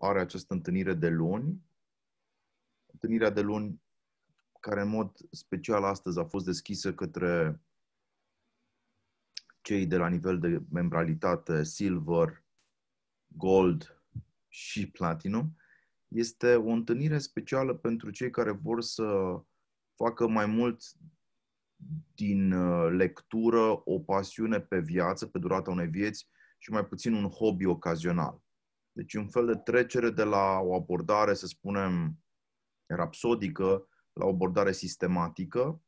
are această întâlnire de luni. Întâlnirea de luni care în mod special astăzi a fost deschisă către cei de la nivel de membralitate Silver, Gold și Platinum, este o întâlnire specială pentru cei care vor să facă mai mult din uh, lectură o pasiune pe viață, pe durata unei vieți și mai puțin un hobby ocazional. Deci un fel de trecere de la o abordare, să spunem, rapsodică la o abordare sistematică.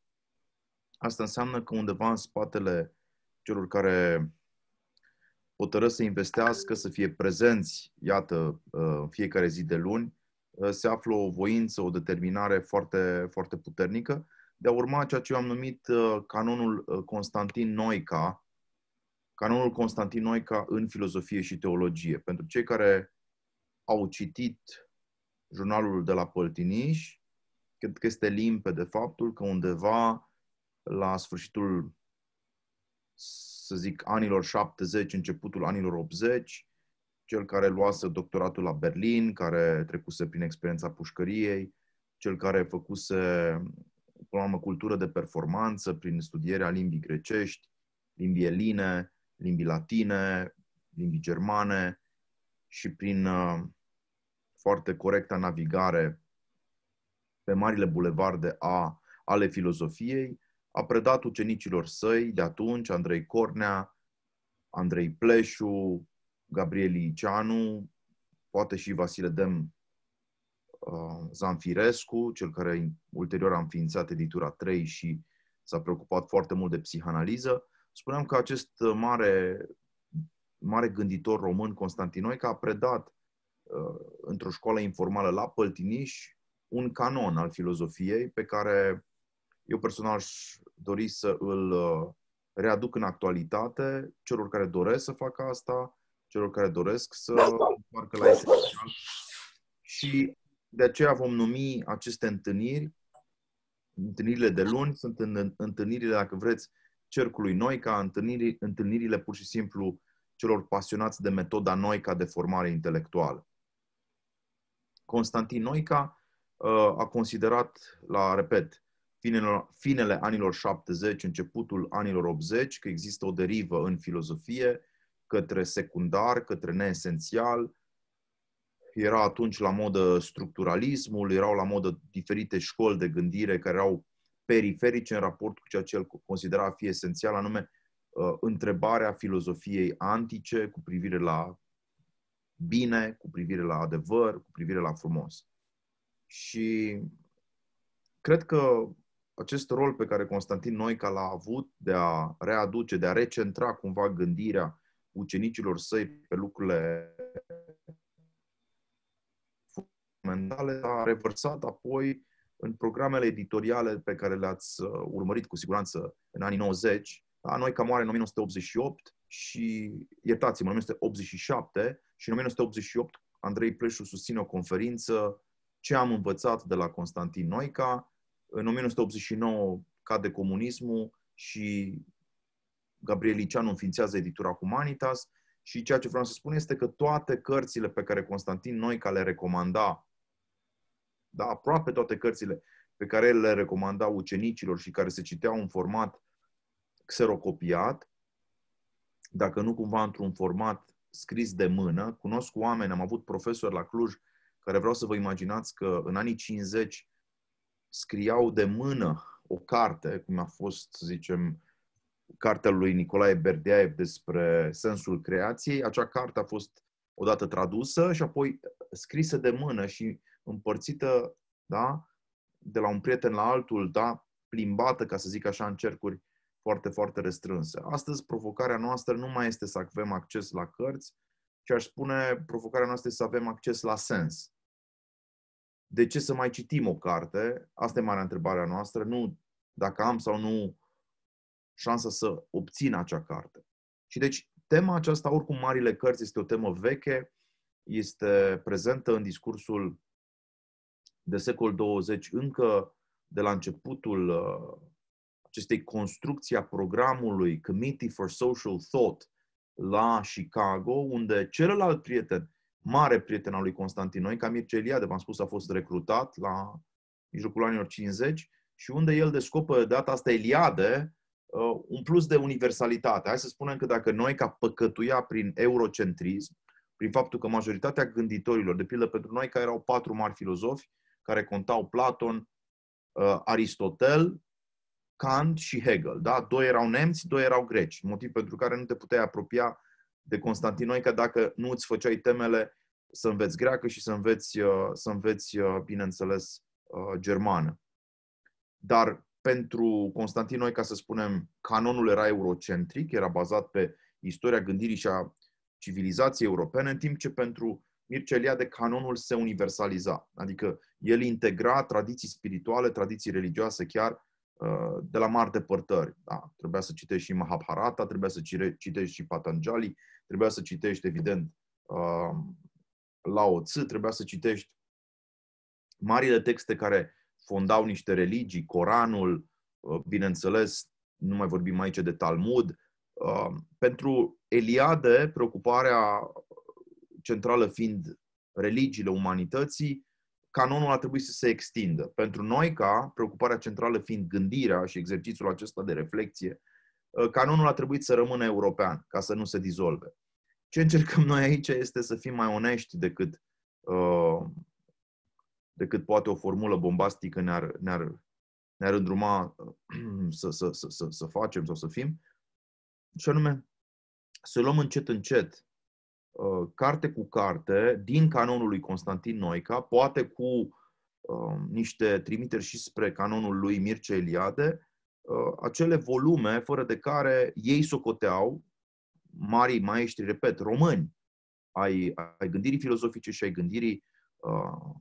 Asta înseamnă că undeva în spatele celor care hotărăsc să investească, să fie prezenți, iată, uh, în fiecare zi de luni, uh, se află o voință, o determinare foarte, foarte puternică de a urma ceea ce eu am numit uh, canonul Constantin Noica, canonul Constantin Noica în filozofie și teologie. Pentru cei care au citit jurnalul de la Păltiniș, cred că este limpede faptul că undeva la sfârșitul să zic, anilor 70, începutul anilor 80, cel care luase doctoratul la Berlin, care trecuse prin experiența pușcăriei, cel care făcuse, până la urmă, cultură de performanță prin studierea limbii grecești, limbii eline, limbii latine, limbii germane și prin uh, foarte corecta navigare pe marile bulevarde a, ale filozofiei, a predat ucenicilor săi de atunci, Andrei Cornea, Andrei Pleșu, Gabriel Iceanu, poate și Vasile Dem uh, Zanfirescu, cel care ulterior a înființat editura 3 și s-a preocupat foarte mult de psihanaliză. Spuneam că acest mare, mare gânditor român, Constantinoica, a predat uh, într-o școală informală la Păltiniș un canon al filozofiei pe care eu personal aș dori să îl uh, readuc în actualitate celor care doresc să facă asta, celor care doresc să întoarcă la esențial. Și de aceea vom numi aceste întâlniri, întâlnirile de luni, sunt în, întâlnirile, dacă vreți, cercului noi, ca întâlniri, întâlnirile pur și simplu celor pasionați de metoda Noica de formare intelectuală. Constantin Noica uh, a considerat, la, repet, finele, finele anilor 70, începutul anilor 80, că există o derivă în filozofie către secundar, către neesențial. Era atunci la modă structuralismul, erau la modă diferite școli de gândire care erau periferice în raport cu ceea ce el considera a fi esențial, anume uh, întrebarea filozofiei antice cu privire la bine, cu privire la adevăr, cu privire la frumos. Și cred că acest rol pe care Constantin Noica l-a avut de a readuce, de a recentra cumva gândirea ucenicilor săi pe lucrurile fundamentale, a revărsat apoi în programele editoriale pe care le-ați uh, urmărit cu siguranță în anii 90. La noi cam moare în 1988 și, iertați-mă, în 1987 și în 1988 Andrei Pleșu susține o conferință ce am învățat de la Constantin Noica, în 1989 cade comunismul și Gabriel Liceanu înființează editura Humanitas și ceea ce vreau să spun este că toate cărțile pe care Constantin Noica le recomanda, da, aproape toate cărțile pe care el le recomanda ucenicilor și care se citeau în format xerocopiat, dacă nu cumva într-un format scris de mână, cunosc oameni, am avut profesori la Cluj care vreau să vă imaginați că în anii 50 scriau de mână o carte, cum a fost, să zicem, cartea lui Nicolae Berdeaev despre sensul creației. Acea carte a fost odată tradusă și apoi scrisă de mână și împărțită, da, de la un prieten la altul, da, plimbată, ca să zic așa, în cercuri foarte, foarte restrânse. Astăzi, provocarea noastră nu mai este să avem acces la cărți, ci aș spune, provocarea noastră este să avem acces la sens de ce să mai citim o carte? Asta e marea întrebare a noastră. Nu dacă am sau nu șansa să obțin acea carte. Și deci tema aceasta, oricum marile cărți, este o temă veche, este prezentă în discursul de secol 20 încă de la începutul uh, acestei construcții a programului Committee for Social Thought la Chicago, unde celălalt prieten mare prieten al lui Constantin ca Mircea Eliade, v-am spus, a fost recrutat la mijlocul anilor 50 și unde el descoperă de data asta Eliade uh, un plus de universalitate. Hai să spunem că dacă noi ca păcătuia prin eurocentrism, prin faptul că majoritatea gânditorilor, de pildă pentru noi care erau patru mari filozofi, care contau Platon, uh, Aristotel, Kant și Hegel. Da? Doi erau nemți, doi erau greci, motiv pentru care nu te puteai apropia de Constantinoica dacă nu îți făceai temele să înveți greacă și să înveți, uh, să înveți bineînțeles, germană. Dar pentru Constantin ca să spunem, canonul era eurocentric, era bazat pe istoria gândirii și a civilizației europene, în timp ce pentru Mircea Eliade canonul se universaliza. Adică el integra tradiții spirituale, tradiții religioase chiar uh, de la mari depărtări. Da, trebuia să citești și Mahabharata, trebuia să citești și Patanjali, trebuia să citești, evident, uh, Lao Tzu, trebuia să citești marile texte care fondau niște religii, Coranul, uh, bineînțeles, nu mai vorbim aici de Talmud. Uh, pentru Eliade, preocuparea centrală fiind religiile umanității, canonul ar trebui să se extindă. Pentru noi, ca preocuparea centrală fiind gândirea și exercițiul acesta de reflexie, uh, canonul a trebuit să rămână european, ca să nu se dizolve. Ce încercăm noi aici este să fim mai onești decât uh, decât poate o formulă bombastică ne-ar, ne-ar, ne-ar îndruma să, să, să, să, să facem sau să fim. Și anume, să luăm încet, încet, uh, carte cu carte, din canonul lui Constantin Noica, poate cu uh, niște trimiteri și spre canonul lui Mircea Eliade, uh, acele volume fără de care ei socoteau, marii maestri, repet, români, ai, ai gândirii filozofice și ai gândirii uh,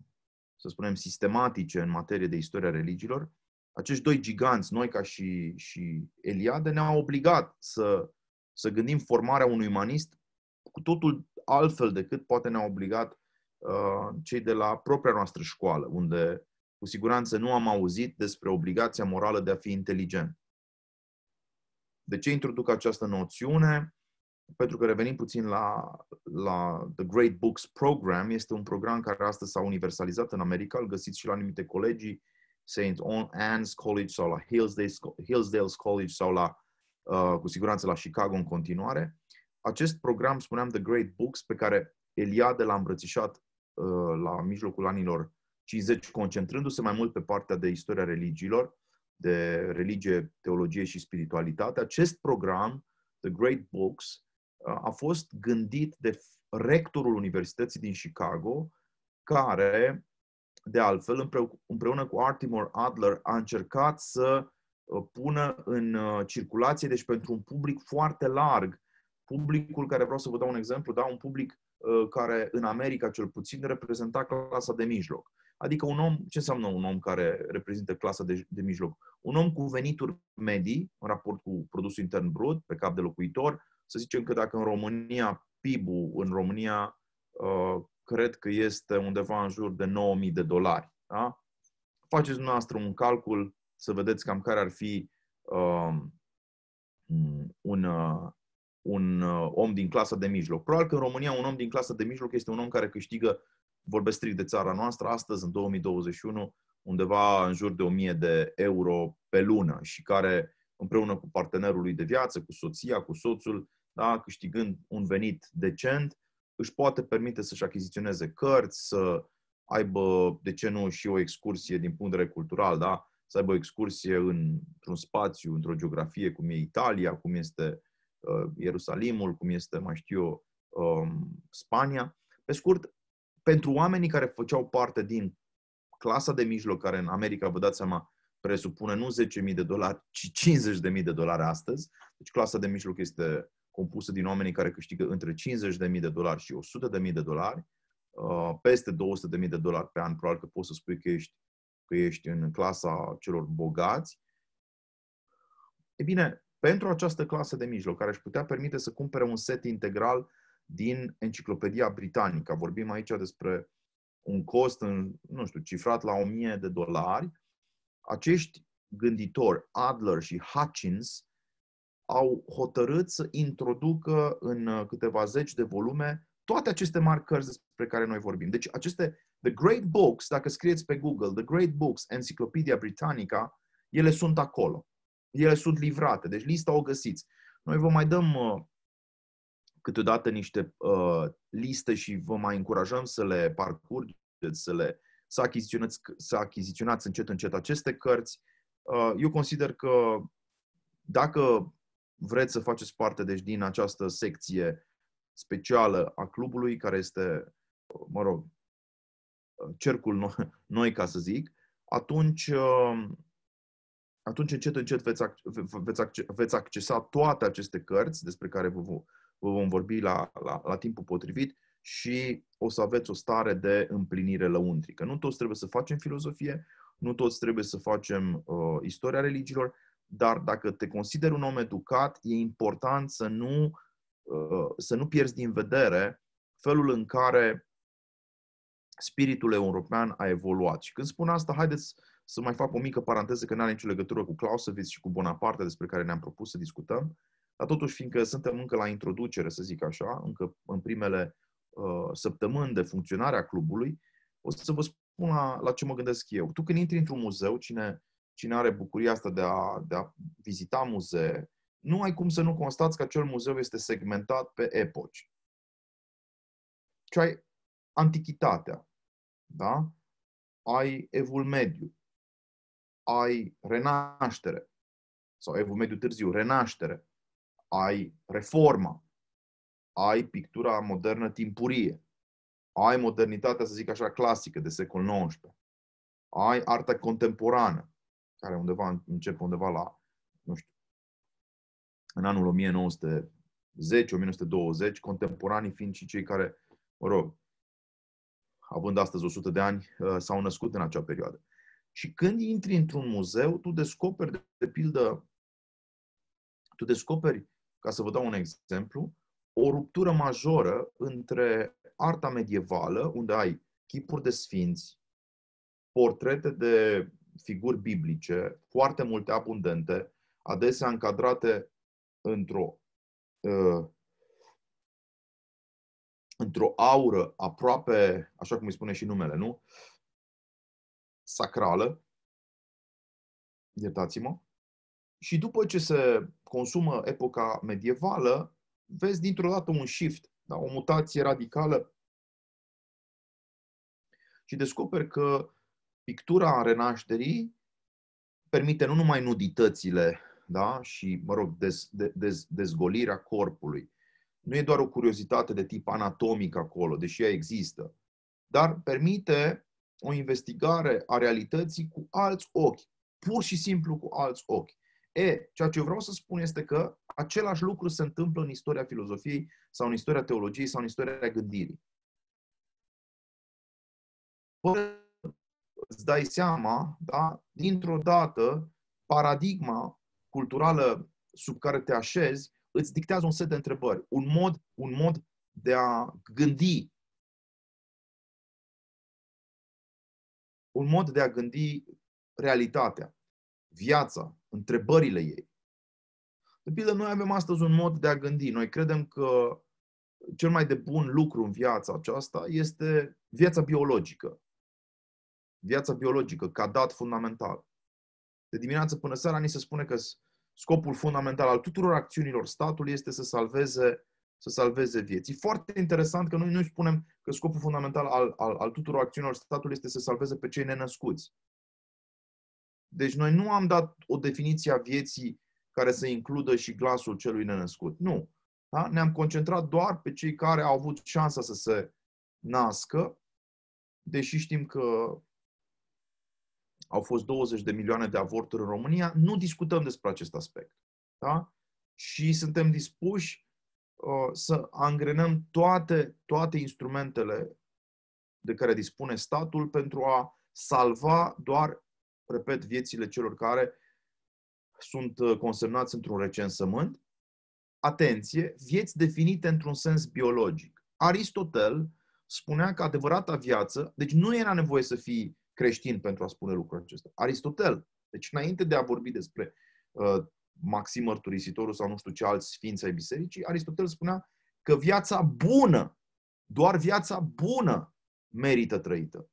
să spunem, sistematice în materie de istoria religiilor, acești doi giganți, Noica și, și Eliade, ne-au obligat să, să gândim formarea unui umanist cu totul altfel decât poate ne-au obligat uh, cei de la propria noastră școală, unde cu siguranță nu am auzit despre obligația morală de a fi inteligent. De ce introduc această noțiune? pentru că revenim puțin la, la The Great Books Program, este un program care astăzi s-a universalizat în America, îl găsiți și la anumite colegii, St. Anne's College sau la Hillsdale's College sau la, uh, cu siguranță la Chicago în continuare. Acest program, spuneam, The Great Books, pe care Eliade l-a îmbrățișat uh, la mijlocul anilor 50, concentrându-se mai mult pe partea de istoria religiilor, de religie, teologie și spiritualitate. Acest program, The Great Books, a fost gândit de rectorul Universității din Chicago, care, de altfel, împreună cu Artimor Adler, a încercat să uh, pună în uh, circulație, deci pentru un public foarte larg, publicul care vreau să vă dau un exemplu, da, un public uh, care în America cel puțin reprezenta clasa de mijloc. Adică un om, ce înseamnă un om care reprezintă clasa de, de mijloc? Un om cu venituri medii, în raport cu produsul intern brut, pe cap de locuitor, să zicem că dacă în România PIB-ul în România uh, cred că este undeva în jur de 9.000 de dolari. Da? Faceți dumneavoastră un calcul să vedeți cam care ar fi uh, un, uh, un uh, om din clasa de mijloc. Probabil că în România un om din clasa de mijloc este un om care câștigă, vorbesc strict de țara noastră, astăzi, în 2021, undeva în jur de 1000 de euro pe lună și care împreună cu partenerul lui de viață, cu soția, cu soțul, da, câștigând un venit decent, își poate permite să-și achiziționeze cărți, să aibă, de ce nu, și o excursie din punct de vedere cultural, da? să aibă o excursie în, într-un spațiu, într-o geografie, cum e Italia, cum este uh, Ierusalimul, cum este, mai știu eu, um, Spania. Pe scurt, pentru oamenii care făceau parte din clasa de mijloc, care în America, vă dați seama, presupune nu 10.000 de dolari, ci 50.000 de dolari astăzi. Deci clasa de mijloc este compusă din oamenii care câștigă între 50.000 de dolari și 100.000 de dolari, uh, peste 200.000 de dolari pe an, probabil că poți să spui că ești, că ești în clasa celor bogați. E bine, pentru această clasă de mijloc, care își putea permite să cumpere un set integral din Enciclopedia Britanică, vorbim aici despre un cost, în, nu știu, cifrat la 1000 de dolari, acești gânditori, Adler și Hutchins, au hotărât să introducă în uh, câteva zeci de volume toate aceste mari cărți despre care noi vorbim. Deci aceste The Great Books, dacă scrieți pe Google, The Great Books, Encyclopedia Britannica, ele sunt acolo. Ele sunt livrate, deci lista o găsiți. Noi vă mai dăm uh, câteodată niște uh, liste și vă mai încurajăm să le parcurgeți, să le să achiziționați, să achiziționați încet încet aceste cărți. Uh, eu consider că dacă vreți să faceți parte deci, din această secție specială a clubului, care este, mă rog, cercul noi, noi ca să zic, atunci, uh, atunci încet, încet veți, veți, veți accesa toate aceste cărți despre care vă, vă vom vorbi la, la, la timpul potrivit și o să aveți o stare de împlinire lăuntrică. Nu toți trebuie să facem filozofie, nu toți trebuie să facem uh, istoria religiilor, dar dacă te consideri un om educat, e important să nu, uh, să nu pierzi din vedere felul în care spiritul european a evoluat. Și când spun asta, haideți să mai fac o mică paranteză, că nu are nicio legătură cu Clausewitz și cu Bonaparte, despre care ne-am propus să discutăm, dar totuși, fiindcă suntem încă la introducere, să zic așa, încă în primele uh, săptămâni de funcționare a clubului, o să vă spun la, la ce mă gândesc eu. Tu când intri într-un muzeu, cine, cine are bucuria asta de a, de a vizita muzee, nu ai cum să nu constați că acel muzeu este segmentat pe epoci. Ce ai antichitatea, da? ai evul mediu, ai renaștere, sau evul mediu târziu, renaștere, ai reforma, ai pictura modernă timpurie, ai modernitatea, să zic așa, clasică de secol XIX, ai arta contemporană, care undeva începe undeva la, nu știu, în anul 1910-1920, contemporanii fiind și cei care, mă rog, având astăzi 100 de ani, uh, s-au născut în acea perioadă. Și când intri într-un muzeu, tu descoperi, de, de pildă, tu descoperi, ca să vă dau un exemplu, o ruptură majoră între arta medievală, unde ai chipuri de sfinți, portrete de figuri biblice, foarte multe, abundente, adesea încadrate într-o uh, într-o aură aproape, așa cum îi spune și numele, nu? Sacrală, iertați-mă, și după ce se consumă epoca medievală, vezi dintr-o dată un shift, da? o mutație radicală și descoperi că pictura renașterii permite nu numai nuditățile da? și, mă rog, dez, dez, dezgolirea corpului, nu e doar o curiozitate de tip anatomic acolo, deși ea există, dar permite o investigare a realității cu alți ochi, pur și simplu cu alți ochi. E, ceea ce eu vreau să spun este că același lucru se întâmplă în istoria filozofiei sau în istoria teologiei sau în istoria gândirii. Fără îți dai seama, da, dintr-o dată, paradigma culturală sub care te așezi îți dictează un set de întrebări, un mod, un mod de a gândi. Un mod de a gândi realitatea, viața, întrebările ei. De pildă, noi avem astăzi un mod de a gândi. Noi credem că cel mai de bun lucru în viața aceasta este viața biologică. Viața biologică, ca dat fundamental. De dimineață până seara ni se spune că scopul fundamental al tuturor acțiunilor statului este să salveze, să salveze vieți. E foarte interesant că noi nu spunem că scopul fundamental al, al, al tuturor acțiunilor statului este să salveze pe cei nenăscuți. Deci noi nu am dat o definiție a vieții care să includă și glasul celui nenăscut. Nu. Da? Ne-am concentrat doar pe cei care au avut șansa să se nască, deși știm că au fost 20 de milioane de avorturi în România, nu discutăm despre acest aspect. Da? Și suntem dispuși uh, să angrenăm toate, toate instrumentele de care dispune statul pentru a salva doar, repet, viețile celor care sunt uh, consemnați într-un recensământ. Atenție, vieți definite într-un sens biologic. Aristotel spunea că adevărata viață, deci nu era nevoie să fii creștin pentru a spune lucrul acesta. Aristotel. Deci înainte de a vorbi despre uh, Maxim Mărturisitorul sau nu știu ce alți sfinți ai bisericii, Aristotel spunea că viața bună doar viața bună merită trăită.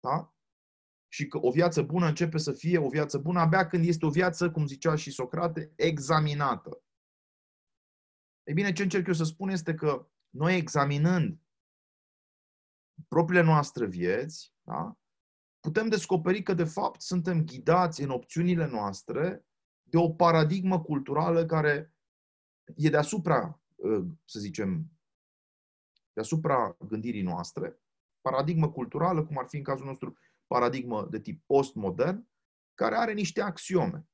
Da? Și că o viață bună începe să fie o viață bună abia când este o viață, cum zicea și Socrate, examinată. Ei bine, ce încerc eu să spun este că noi examinând propriile noastre vieți, da, putem descoperi că de fapt suntem ghidați în opțiunile noastre de o paradigmă culturală care e deasupra, ă, să zicem, deasupra gândirii noastre, paradigmă culturală, cum ar fi în cazul nostru paradigmă de tip postmodern, care are niște axiome.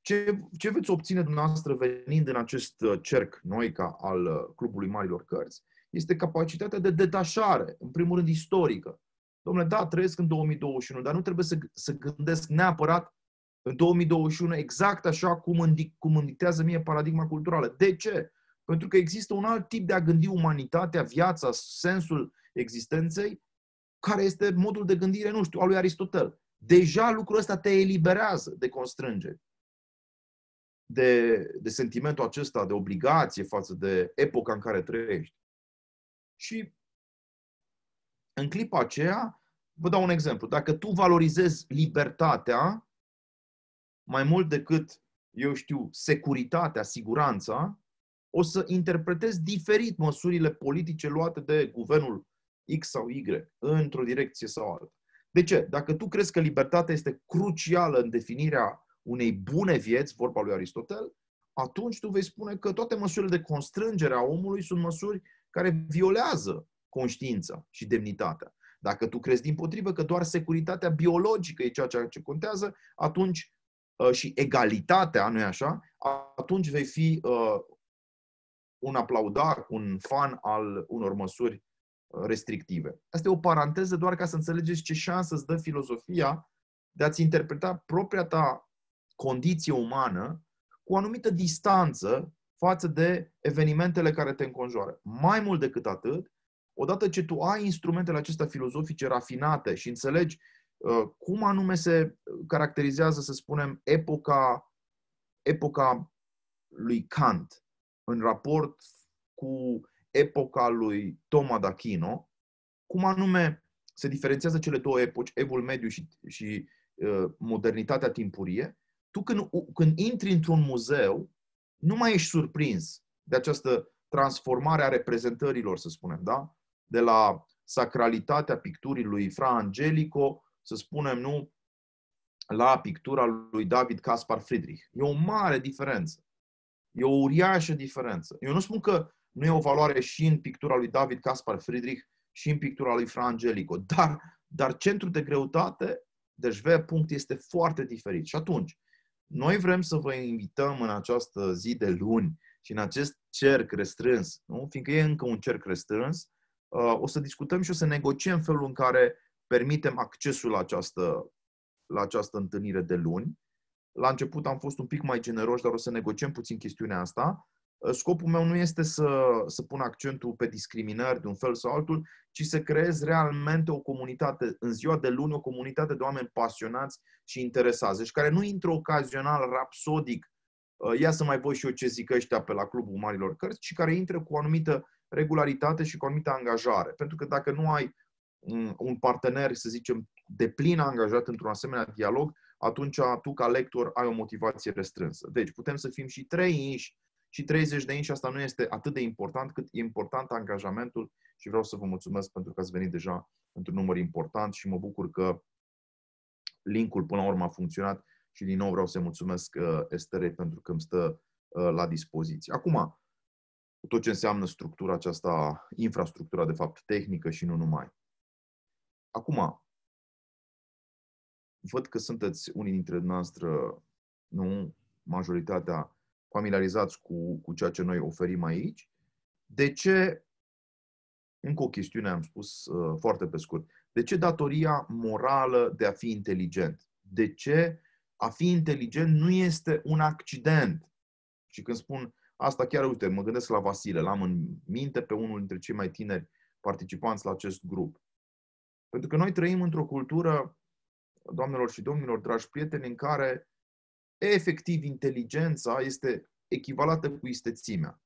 Ce, ce veți obține dumneavoastră venind în acest uh, cerc noica al uh, Clubului Marilor Cărți? Este capacitatea de detașare, în primul rând istorică. Domnule, da, trăiesc în 2021, dar nu trebuie să, să gândesc neapărat în 2021 exact așa cum, indic, cum indictează mie paradigma culturală. De ce? Pentru că există un alt tip de a gândi umanitatea, viața, sensul existenței, care este modul de gândire, nu știu, al lui Aristotel. Deja lucrul ăsta te eliberează de constrângeri de, de sentimentul acesta de obligație față de epoca în care trăiești. Și în clipa aceea, vă dau un exemplu. Dacă tu valorizezi libertatea mai mult decât, eu știu, securitatea, siguranța, o să interpretezi diferit măsurile politice luate de guvernul X sau Y într-o direcție sau alta. De ce? Dacă tu crezi că libertatea este crucială în definirea unei bune vieți, vorba lui Aristotel, atunci tu vei spune că toate măsurile de constrângere a omului sunt măsuri care violează conștiința și demnitatea. Dacă tu crezi din potrivă că doar securitatea biologică e ceea ce contează, atunci uh, și egalitatea, nu-i așa? Atunci vei fi uh, un aplaudar, un fan al unor măsuri uh, restrictive. Asta e o paranteză doar ca să înțelegeți ce șansă îți dă filozofia de a-ți interpreta propria ta condiție umană cu o anumită distanță față de evenimentele care te înconjoară. Mai mult decât atât, odată ce tu ai instrumentele acestea filozofice rafinate și înțelegi uh, cum anume se caracterizează, să spunem, epoca, epoca lui Kant în raport cu epoca lui Toma d'Aquino, cum anume se diferențiază cele două epoci, evul mediu și, și uh, modernitatea timpurie, tu când, când intri într-un muzeu, nu mai ești surprins de această transformare a reprezentărilor, să spunem, da? De la sacralitatea picturii lui Fra Angelico, să spunem, nu, la pictura lui David Caspar Friedrich. E o mare diferență. E o uriașă diferență. Eu nu spun că nu e o valoare și în pictura lui David Caspar Friedrich și în pictura lui Fra Angelico, dar, dar centrul de greutate, deci V punct, este foarte diferit. Și atunci, noi vrem să vă invităm în această zi de luni și în acest cerc restrâns, nu? fiindcă e încă un cerc restrâns, uh, o să discutăm și o să negociem felul în care permitem accesul la această, la această întâlnire de luni. La început am fost un pic mai generoși, dar o să negociem puțin chestiunea asta. Uh, scopul meu nu este să, să pun accentul pe discriminări de un fel sau altul, ci să creez realmente o comunitate, în ziua de luni, o comunitate de oameni pasionați și interesați, deci care nu intră ocazional, rapsodic, uh, ia să mai văd și eu ce zic ăștia pe la Clubul Marilor Cărți, ci care intră cu o anumită regularitate și cu o anumită angajare. Pentru că dacă nu ai un partener, să zicem, de plin angajat într-un asemenea dialog, atunci tu, ca lector, ai o motivație restrânsă. Deci putem să fim și trei inși și 30 de inși, asta nu este atât de important cât e important angajamentul și vreau să vă mulțumesc pentru că ați venit deja într-un număr important și mă bucur că linkul până la urmă a funcționat și din nou vreau să mulțumesc uh, Esterei pentru că îmi stă uh, la dispoziție. Acum, tot ce înseamnă structura aceasta, infrastructura de fapt tehnică și nu numai. Acum, văd că sunteți unii dintre noastre, nu majoritatea, familiarizați cu, cu ceea ce noi oferim aici. De ce încă o chestiune am spus uh, foarte pe scurt. De ce datoria morală de a fi inteligent? De ce a fi inteligent nu este un accident? Și când spun asta, chiar uite, mă gândesc la Vasile, l-am în minte pe unul dintre cei mai tineri participanți la acest grup. Pentru că noi trăim într-o cultură, doamnelor și domnilor, dragi prieteni, în care efectiv inteligența este echivalată cu istețimea.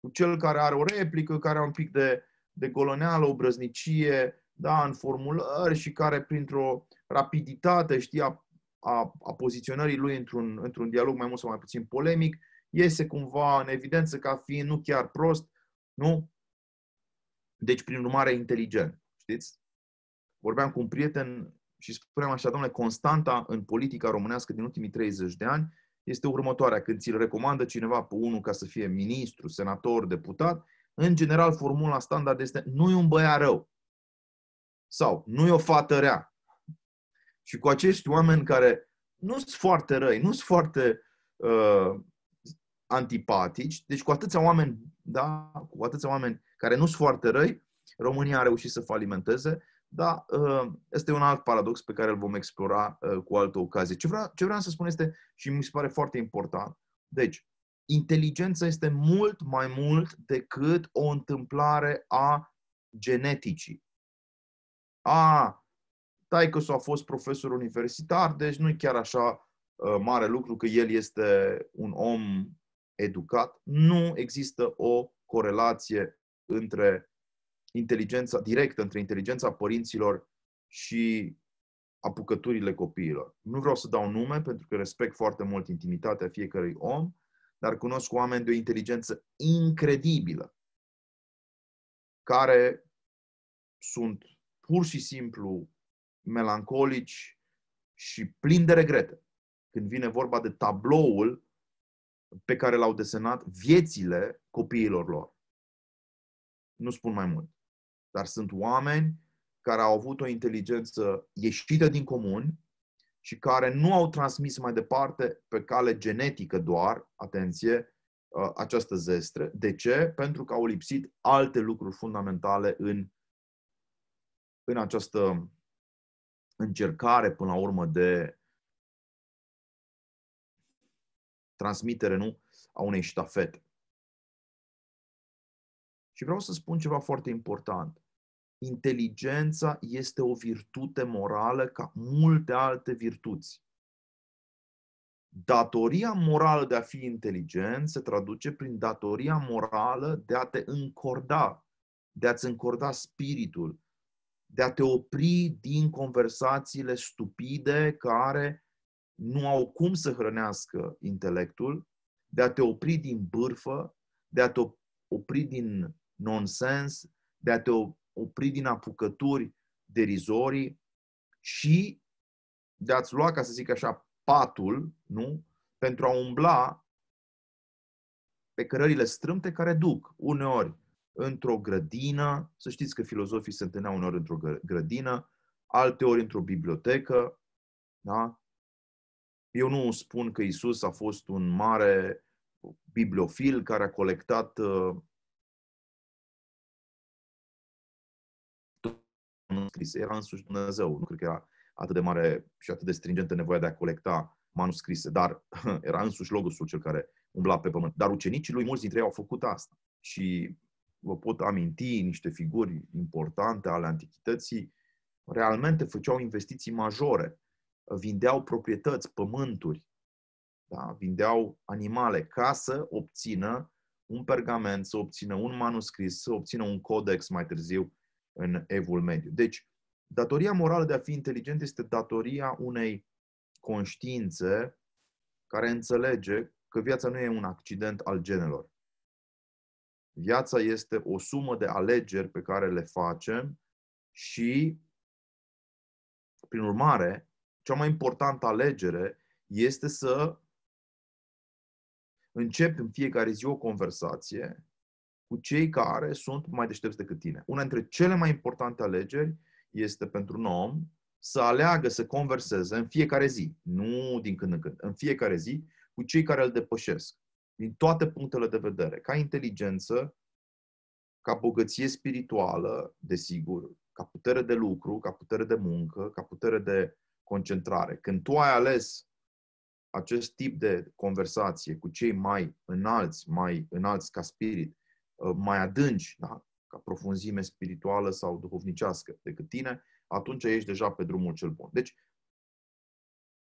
cu cel care are o replică, care are un pic de, de golăneală, o brăznicie, da, în formulări și care printr-o rapiditate, știi, a, a, a poziționării lui într-un, într-un dialog mai mult sau mai puțin polemic, iese cumva în evidență ca fiind nu chiar prost, nu? Deci, prin urmare, inteligent. Știți? Vorbeam cu un prieten și spuneam așa, domnule, constanta în politica românească din ultimii 30 de ani este următoarea. Când ți-l recomandă cineva pe unul ca să fie ministru, senator, deputat, în general formula standard este nu e un băiat rău. Sau nu e o fată rea. Și cu acești oameni care nu sunt foarte răi, nu sunt foarte uh, antipatici, deci cu atâția oameni, da, cu atâția oameni care nu sunt foarte răi, România a reușit să falimenteze, dar uh, este un alt paradox pe care îl vom explora uh, cu altă ocazie. Ce vreau, ce vreau să spun este, și mi se pare foarte important, deci, inteligența este mult mai mult decât o întâmplare a geneticii. A, tai că a fost profesor universitar, deci nu e chiar așa uh, mare lucru că el este un om educat. Nu există o corelație între inteligența directă, între inteligența părinților și apucăturile copiilor. Nu vreau să dau nume pentru că respect foarte mult intimitatea fiecărui om, dar cunosc oameni de o inteligență incredibilă care sunt pur și simplu melancolici și plini de regrete când vine vorba de tabloul pe care l-au desenat viețile copiilor lor. Nu spun mai mult. Dar sunt oameni care au avut o inteligență ieșită din comun și care nu au transmis mai departe pe cale genetică doar, atenție, uh, această zestre. De ce? Pentru că au lipsit alte lucruri fundamentale în, în această încercare, până la urmă, de transmitere, nu? A unei ștafete. Și vreau să spun ceva foarte important. Inteligența este o virtute morală ca multe alte virtuți. Datoria morală de a fi inteligent se traduce prin datoria morală de a te încorda, de a-ți încorda spiritul, de a te opri din conversațiile stupide care nu au cum să hrănească intelectul, de a te opri din bârfă, de a te opri din nonsens, de a te opri din apucături derizorii și de a-ți lua, ca să zic așa, patul, nu? Pentru a umbla pe cărările strâmte care duc uneori într-o grădină, să știți că filozofii se întâlneau uneori într-o grădină, alteori într-o bibliotecă, da? Eu nu spun că Isus a fost un mare bibliofil care a colectat manuscrise. Era însuși Dumnezeu. Nu cred că era atât de mare și atât de stringentă nevoia de a colecta manuscrise, dar era însuși Logosul cel care umbla pe pământ. Dar ucenicii lui, mulți dintre ei au făcut asta. Și vă pot aminti niște figuri importante ale antichității, realmente făceau investiții majore. Vindeau proprietăți, pământuri, da? vindeau animale ca să obțină un pergament, să obțină un manuscris, să obțină un codex mai târziu în evul mediu. Deci, datoria morală de a fi inteligent este datoria unei conștiințe care înțelege că viața nu e un accident al genelor. Viața este o sumă de alegeri pe care le facem și, prin urmare, cea mai importantă alegere este să încep în fiecare zi o conversație cu cei care sunt mai deștepți decât tine. Una dintre cele mai importante alegeri este pentru un om să aleagă să converseze în fiecare zi, nu din când în când, în fiecare zi, cu cei care îl depășesc, din toate punctele de vedere, ca inteligență, ca bogăție spirituală, desigur, ca putere de lucru, ca putere de muncă, ca putere de concentrare. Când tu ai ales acest tip de conversație cu cei mai înalți, mai înalți ca spirit, Uh, mai adânci, da? ca profunzime spirituală sau duhovnicească decât tine, atunci ești deja pe drumul cel bun. Deci,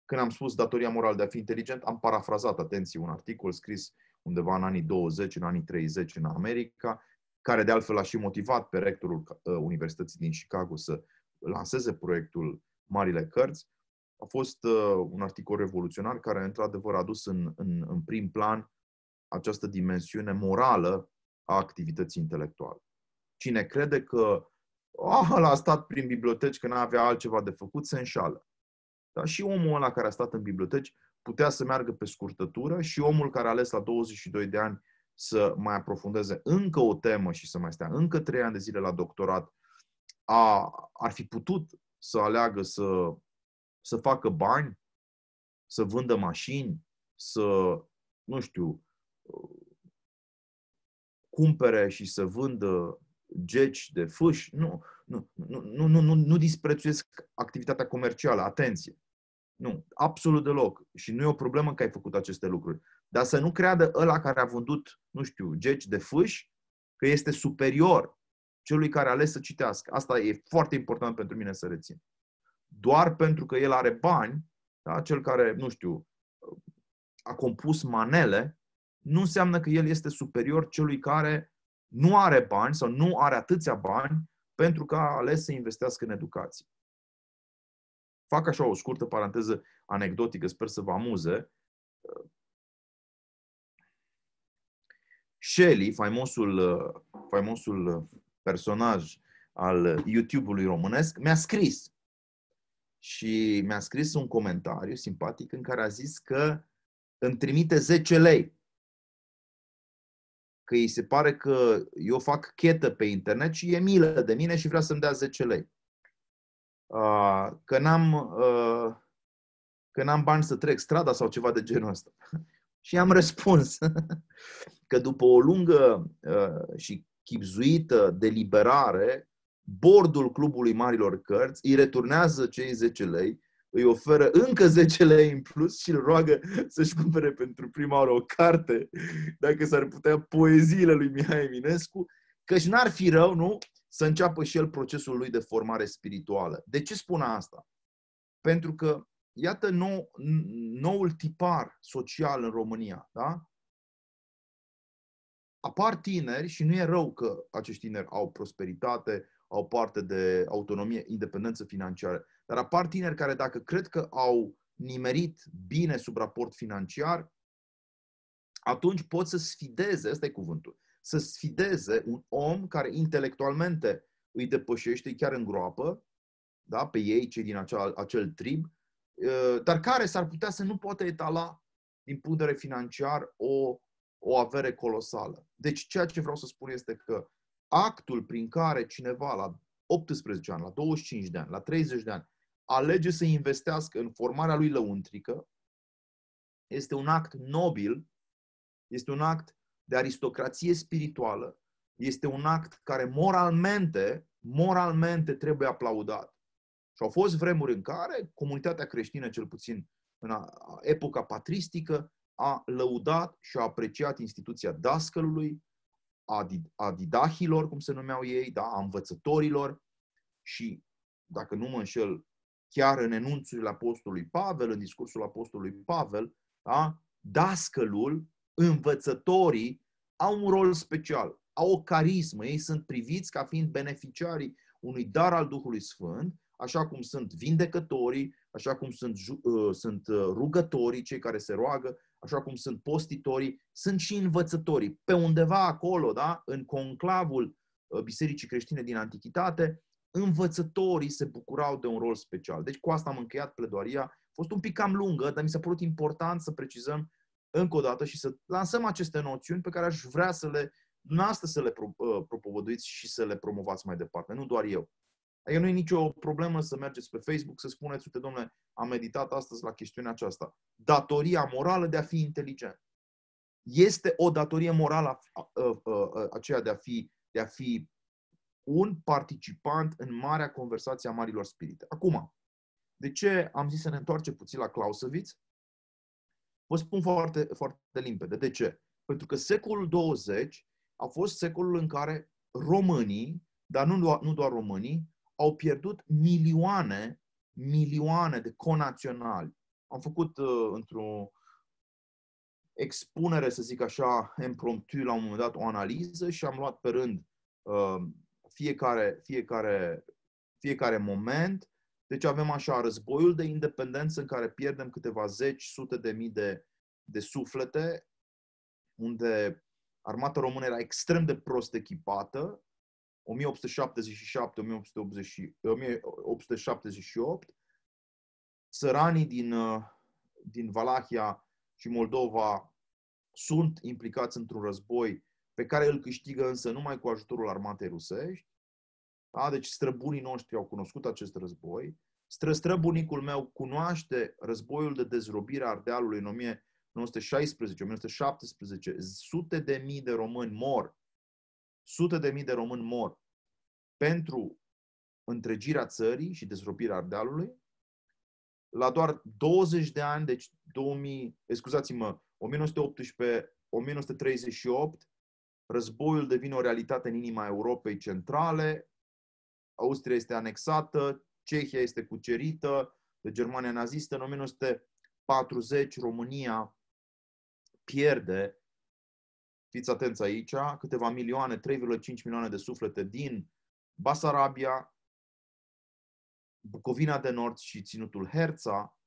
când am spus datoria morală de a fi inteligent, am parafrazat, atenție, un articol scris undeva în anii 20, în anii 30 în America, care de altfel a și motivat pe rectorul uh, Universității din Chicago să lanseze proiectul Marile Cărți. A fost uh, un articol revoluționar care, într-adevăr, a dus în, în, în prim plan această dimensiune morală a activității intelectuale. Cine crede că ah, a stat prin biblioteci că nu avea altceva de făcut, se înșală. Da? Și omul ăla care a stat în biblioteci putea să meargă pe scurtătură și omul care a ales la 22 de ani să mai aprofundeze încă o temă și să mai stea încă 3 ani de zile la doctorat, a, ar fi putut să aleagă să, să facă bani, să vândă mașini, să, nu știu, cumpere și să vândă geci de fâși. Nu, nu, nu, nu, nu, nu, nu disprețuiesc activitatea comercială, atenție. Nu, absolut deloc. Și nu e o problemă că ai făcut aceste lucruri. Dar să nu creadă ăla care a vândut, nu știu, geci de fâși, că este superior celui care a ales să citească. Asta e foarte important pentru mine să rețin. Doar pentru că el are bani, da? cel care, nu știu, a compus manele, nu înseamnă că el este superior celui care nu are bani sau nu are atâția bani pentru că a ales să investească în educație. Fac așa o scurtă paranteză anecdotică, sper să vă amuze. Shelly, faimosul, faimosul personaj al YouTube-ului românesc, mi-a scris. Și mi-a scris un comentariu simpatic în care a zis că îmi trimite 10 lei. Că îi se pare că eu fac chetă pe internet și e milă de mine și vrea să-mi dea 10 lei. Că n-am, că n-am bani să trec strada sau ceva de genul ăsta. Și am răspuns că după o lungă și chipzuită deliberare, bordul Clubului Marilor Cărți îi returnează cei 10 lei îi oferă încă 10 lei în plus și îl roagă să-și cumpere pentru prima oară o carte, dacă s-ar putea, poeziile lui Mihai Eminescu, căci n-ar fi rău, nu, să înceapă și el procesul lui de formare spirituală. De ce spun asta? Pentru că, iată, nou, noul tipar social în România, da? Apar tineri și nu e rău că acești tineri au prosperitate, au parte de autonomie, independență financiară. Dar apar tineri care dacă cred că au nimerit bine sub raport financiar, atunci pot să sfideze, ăsta e cuvântul, să sfideze un om care intelectualmente îi depășește, chiar în groapă, da, pe ei, cei din acel, acel trib, ă, dar care s-ar putea să nu poată etala din punct de vedere financiar o, o avere colosală. Deci ceea ce vreau să spun este că actul prin care cineva la 18 ani, la 25 de ani, la 30 de ani, alege să investească în formarea lui lăuntrică, este un act nobil, este un act de aristocrație spirituală, este un act care moralmente, moralmente trebuie aplaudat. Și au fost vremuri în care comunitatea creștină, cel puțin în epoca patristică, a lăudat și a apreciat instituția dascălului, a didahilor, cum se numeau ei, da, a învățătorilor. Și, dacă nu mă înșel, chiar în enunțurile Apostolului Pavel, în discursul Apostolului Pavel, da, dascălul, învățătorii au un rol special, au o carismă, ei sunt priviți ca fiind beneficiarii unui dar al Duhului Sfânt, așa cum sunt vindecătorii, așa cum sunt, uh, sunt uh, rugătorii, cei care se roagă, așa cum sunt postitorii, sunt și învățătorii. Pe undeva acolo, da, în conclavul uh, Bisericii Creștine din Antichitate, învățătorii se bucurau de un rol special. Deci cu asta am încheiat pledoaria. A fost un pic cam lungă, dar mi s-a părut important să precizăm încă o dată și să lansăm aceste noțiuni pe care aș vrea să le, dumneavoastră să le uh, propovăduiți și să le promovați mai departe, nu doar eu. Adică nu e nicio problemă să mergeți pe Facebook să spuneți, uite, domnule, am meditat astăzi la chestiunea aceasta. Datoria morală de a fi inteligent. Este o datorie morală aceea de a fi, de a fi un participant în marea conversație a marilor spirite. Acum, de ce am zis să ne întoarcem puțin la Clausewitz? Vă spun foarte, foarte limpede. De ce? Pentru că secolul 20 a fost secolul în care românii, dar nu doar, nu doar românii, au pierdut milioane, milioane de conaționali. Am făcut uh, într-o expunere, să zic așa, impromptu la un moment dat o analiză și am luat pe rând uh, fiecare, fiecare, fiecare moment. Deci avem așa războiul de independență în care pierdem câteva zeci, sute de mii de, de suflete, unde armata română era extrem de prost echipată, 1877, 1878, țăranii din, uh, din Valahia și Moldova sunt implicați într-un război pe care îl câștigă însă numai cu ajutorul armatei rusești. Da? Deci străbunii noștri au cunoscut acest război. Străstrăbunicul meu cunoaște războiul de dezrobire a Ardealului în 1916-1917. Sute de mii de români mor. Sute de mii de români mor pentru întregirea țării și dezrobirea Ardealului. La doar 20 de ani, deci 2000, scuzați-mă, 1918, 1938, războiul devine o realitate în inima Europei centrale, Austria este anexată, Cehia este cucerită de Germania nazistă. În 1940, România pierde, fiți atenți aici, câteva milioane, 3,5 milioane de suflete din Basarabia, Bucovina de Nord și ținutul Herța,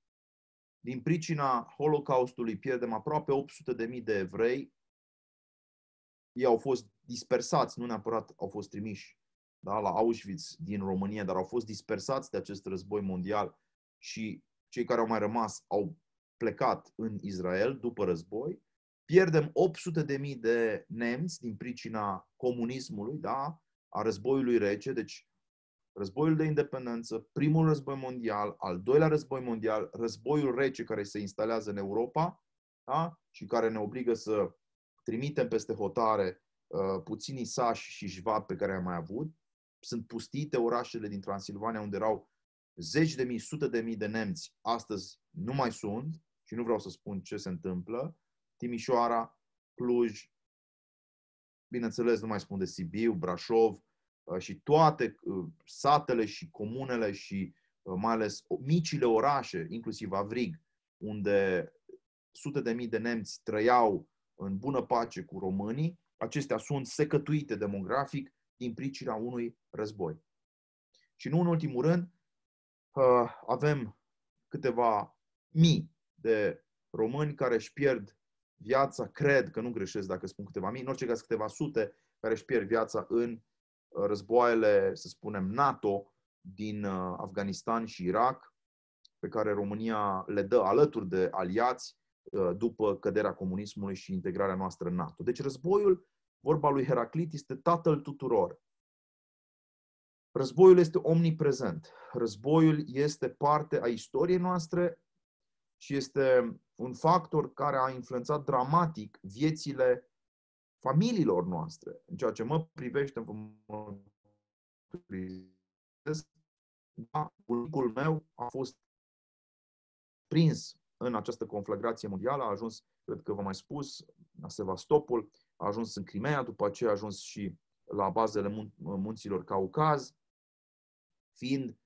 din pricina Holocaustului pierdem aproape 800.000 de evrei. Ei au fost dispersați, nu neapărat au fost trimiși da, la Auschwitz din România, dar au fost dispersați de acest război mondial și cei care au mai rămas au plecat în Israel după război. Pierdem 800.000 de nemți din pricina comunismului, da, a războiului rece, deci războiul de independență, primul război mondial, al doilea război mondial, războiul rece care se instalează în Europa da? și care ne obligă să trimitem peste hotare uh, puținii sași și jvabi pe care am mai avut. Sunt pustite orașele din Transilvania unde erau zeci de mii, sute de mii de nemți. Astăzi nu mai sunt și nu vreau să spun ce se întâmplă. Timișoara, Cluj, bineînțeles, nu mai spun de Sibiu, Brașov, Uh, și toate uh, satele și comunele și uh, mai ales micile orașe, inclusiv Avrig, unde sute de mii de nemți trăiau în bună pace cu românii, acestea sunt secătuite demografic din pricina unui război. Și nu în ultimul rând, avem câteva mii de români care își pierd viața, cred că nu greșesc dacă spun câteva mii, în orice caz câteva sute care își pierd viața în războaiele, să spunem, NATO din uh, Afganistan și Irak, pe care România le dă alături de aliați uh, după căderea comunismului și integrarea noastră în NATO. Deci războiul, vorba lui Heraclit, este tatăl tuturor. Războiul este omniprezent. Războiul este parte a istoriei noastre și este un factor care a influențat dramatic viețile familiilor noastre, în ceea ce mă privește în da, bunicul meu a fost prins în această conflagrație mondială, a ajuns, cred că v-am mai spus, la Sevastopol, a ajuns în Crimea, după aceea a ajuns și la bazele mun- munților Caucaz, fiind,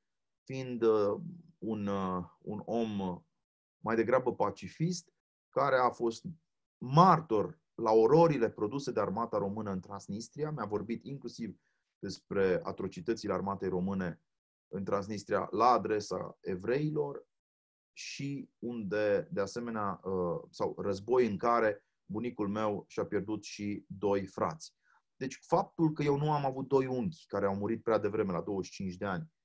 fiind uh, un, uh, un om mai degrabă pacifist, care a fost martor la ororile produse de armata română în Transnistria. Mi-a vorbit inclusiv despre atrocitățile armatei române în Transnistria la adresa evreilor și unde, de asemenea, uh, sau război în care bunicul meu și-a pierdut și doi frați. Deci faptul că eu nu am avut doi unchi care au murit prea devreme, la 25 de ani, uh,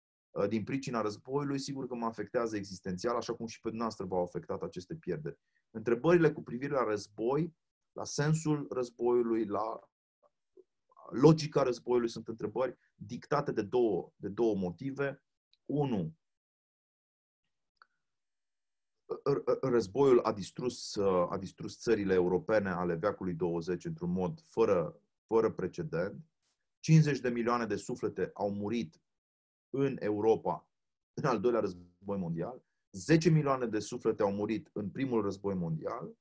din pricina războiului, sigur că mă afectează existențial, așa cum și pe dumneavoastră v-au afectat aceste pierderi. Întrebările cu privire la război la sensul războiului, la logica războiului sunt întrebări dictate de două, de două motive. Unu, războiul a distrus, a distrus țările europene ale veacului 20 într-un mod fără, fără precedent. 50 de milioane de suflete au murit în Europa în al doilea război mondial. 10 milioane de suflete au murit în primul război mondial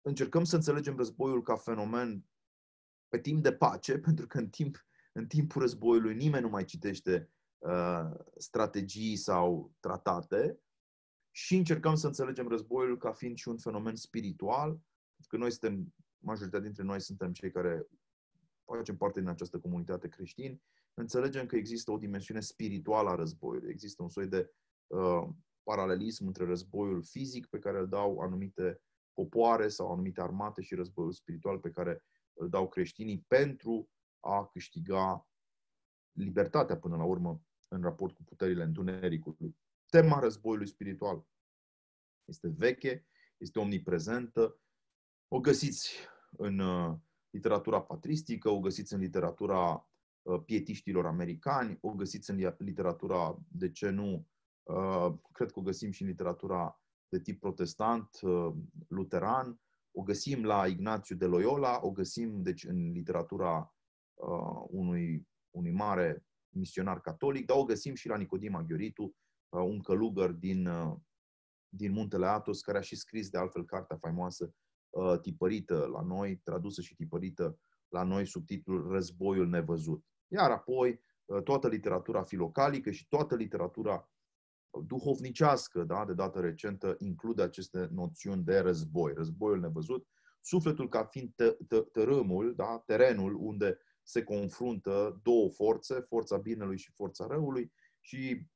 încercăm să înțelegem războiul ca fenomen pe timp de pace, pentru că în, timp, în timpul războiului nimeni nu mai citește uh, strategii sau tratate. și încercăm să înțelegem războiul ca fiind și un fenomen spiritual, că noi suntem, majoritatea dintre noi suntem cei care facem parte din această comunitate creștini, înțelegem că există o dimensiune spirituală a războiului. Există un soi de uh, paralelism între războiul fizic pe care îl dau anumite popoare sau anumite armate și războiul spiritual pe care îl dau creștinii pentru a câștiga libertatea până la urmă în raport cu puterile întunericului. Tema războiului spiritual este veche, este omniprezentă. O găsiți în uh, literatura patristică, o găsiți în literatura uh, pietiștilor americani, o găsiți în literatura, de ce nu, uh, cred că o găsim și în literatura de tip protestant, luteran, o găsim la Ignațiu de Loyola, o găsim deci în literatura unui, unui mare misionar catolic, dar o găsim și la Nicodim Aghioritu, un călugăr din, din Muntele Atos, care a și scris de altfel cartea faimoasă tipărită la noi, tradusă și tipărită la noi sub titlul Războiul nevăzut. Iar apoi toată literatura filocalică și toată literatura duhovnicească, da, de dată recentă, include aceste noțiuni de război, războiul nevăzut, sufletul ca fiind tărâmul, da, terenul unde se confruntă două forțe, forța binelui și forța răului și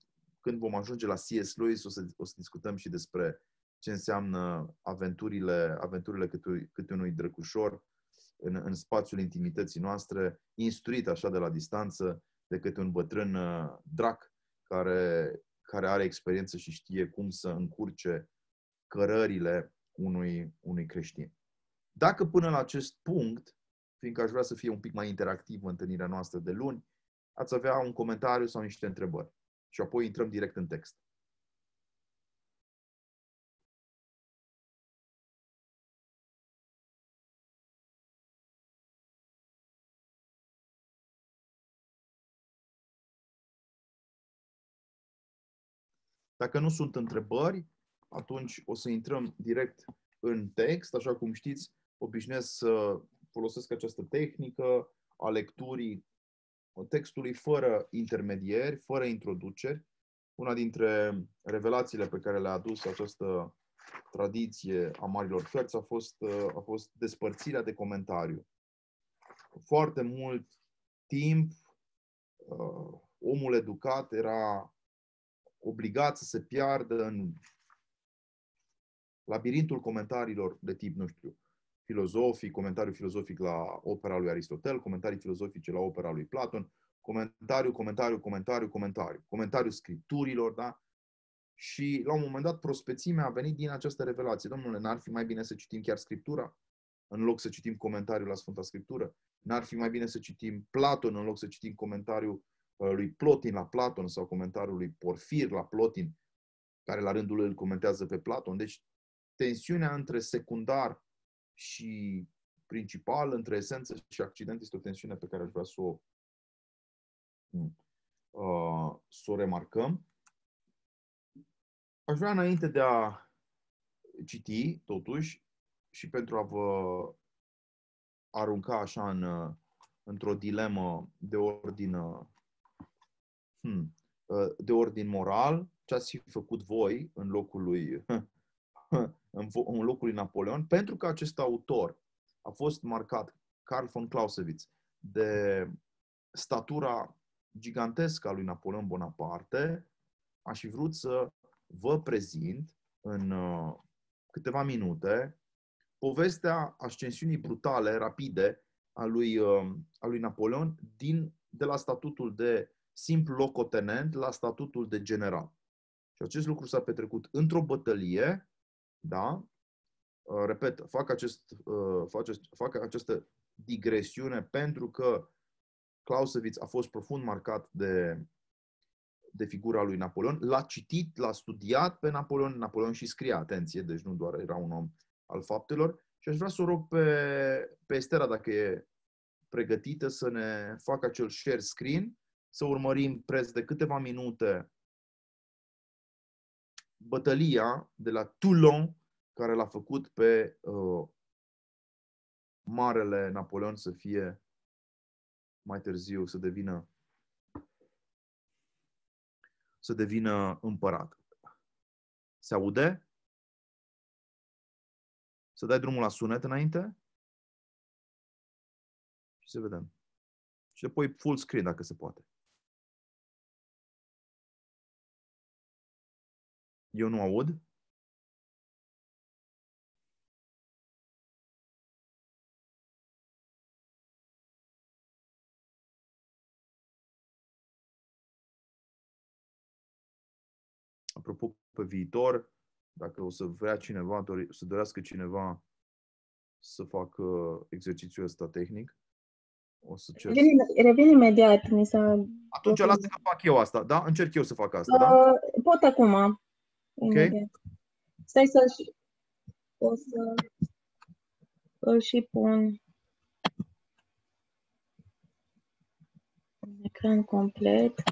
când vom ajunge la C.S. Lewis o să, o să discutăm și despre ce înseamnă aventurile, aventurile câte, câte unui drăcușor în, în spațiul intimității noastre, instruit așa de la distanță de câte un bătrân uh, drac care, care are experiență și știe cum să încurce cărările unui, unui creștin. Dacă până la acest punct fiindcă aș vrea să fie un pic mai interactivă întâlnirea noastră de luni, ați avea un comentariu sau niște întrebări. Și apoi intrăm direct în text. Dacă nu sunt întrebări, atunci o să intrăm direct în text. Așa cum știți, obișnuiesc să folosesc această tehnică a lecturii textului fără intermedieri, fără introduceri. Una dintre revelațiile pe care le-a adus această tradiție a marilor cărți a fost, a fost despărțirea de comentariu. Foarte mult timp, uh, omul educat era obligat să se piardă în labirintul comentariilor de tip, nu știu, filozofii, comentariu filozofic la opera lui Aristotel, comentarii filozofice la opera lui Platon, comentariu, comentariu, comentariu, comentariu, comentariu scripturilor, da? Și la un moment dat prospețimea a venit din această revelație. Domnule, n-ar fi mai bine să citim chiar Scriptura în loc să citim comentariul la Sfânta Scriptură? N-ar fi mai bine să citim Platon în loc să citim comentariul uh, lui Plotin la Platon sau comentariul lui Porfir la Plotin, care la rândul lui îl comentează pe Platon. Deci tensiunea între secundar și principal între esență și accident este o tensiune pe care aș vrea să o, uh, să o remarcăm. Aș vrea înainte de a citi, totuși, și pentru a vă arunca așa în, într-o dilemă de ordine hmm, de ordin moral, ce ați fi făcut voi în locul lui în, în locul lui Napoleon, pentru că acest autor a fost marcat, Carl von Clausewitz, de statura gigantescă a lui Napoleon Bonaparte, aș fi vrut să vă prezint în uh, câteva minute povestea ascensiunii brutale, rapide, a lui, uh, a lui Napoleon din, de la statutul de simplu locotenent la statutul de general. Și acest lucru s-a petrecut într-o bătălie da? Uh, repet, fac, acest, uh, fac, fac această digresiune pentru că Clausewitz a fost profund marcat de, de figura lui Napoleon. L-a citit, l-a studiat pe Napoleon. Napoleon și scria, atenție, deci nu doar era un om al faptelor. Și aș vrea să o rog pe, pe Estera, dacă e pregătită, să ne facă acel share screen, să urmărim preț de câteva minute bătălia de la Toulon care l-a făcut pe uh, marele Napoleon să fie mai târziu, să devină să devină împărat. Se aude? Să dai drumul la sunet înainte? Și să vedem. Și apoi full screen dacă se poate. Eu nu aud. Apropo, pe viitor, dacă o să vrea cineva, să dorească cineva să facă exercițiul ăsta tehnic, o să cer... Revin, revin imediat, mi s-a... Atunci lasă că fac eu asta, da? Încerc eu să fac asta, uh, da? Pot acum. Ok. Stai să o să îl și pun ecran complet.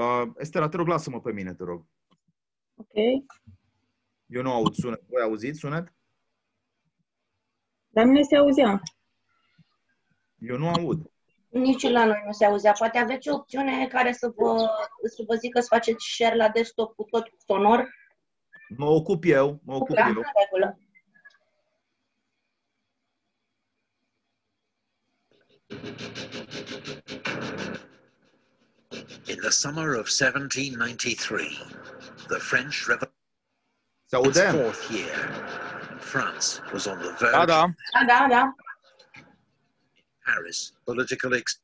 Uh, Estela, te rog, lasă-mă pe mine, te rog. Ok. Eu nu aud sunet. Voi auziți sunet? Dar mine se auzea. Eu nu aud. Nici la noi nu se auzea. Poate aveți o opțiune care să vă, să vă zică să faceți share la desktop cu tot sonor? Mă ocup eu, mă ocup Da, eu. în regulă. In the summer of 1793, the French Revolution. Se aude? fourth year, and France was on the verge Da, da. Da, da, da. Paris political ex-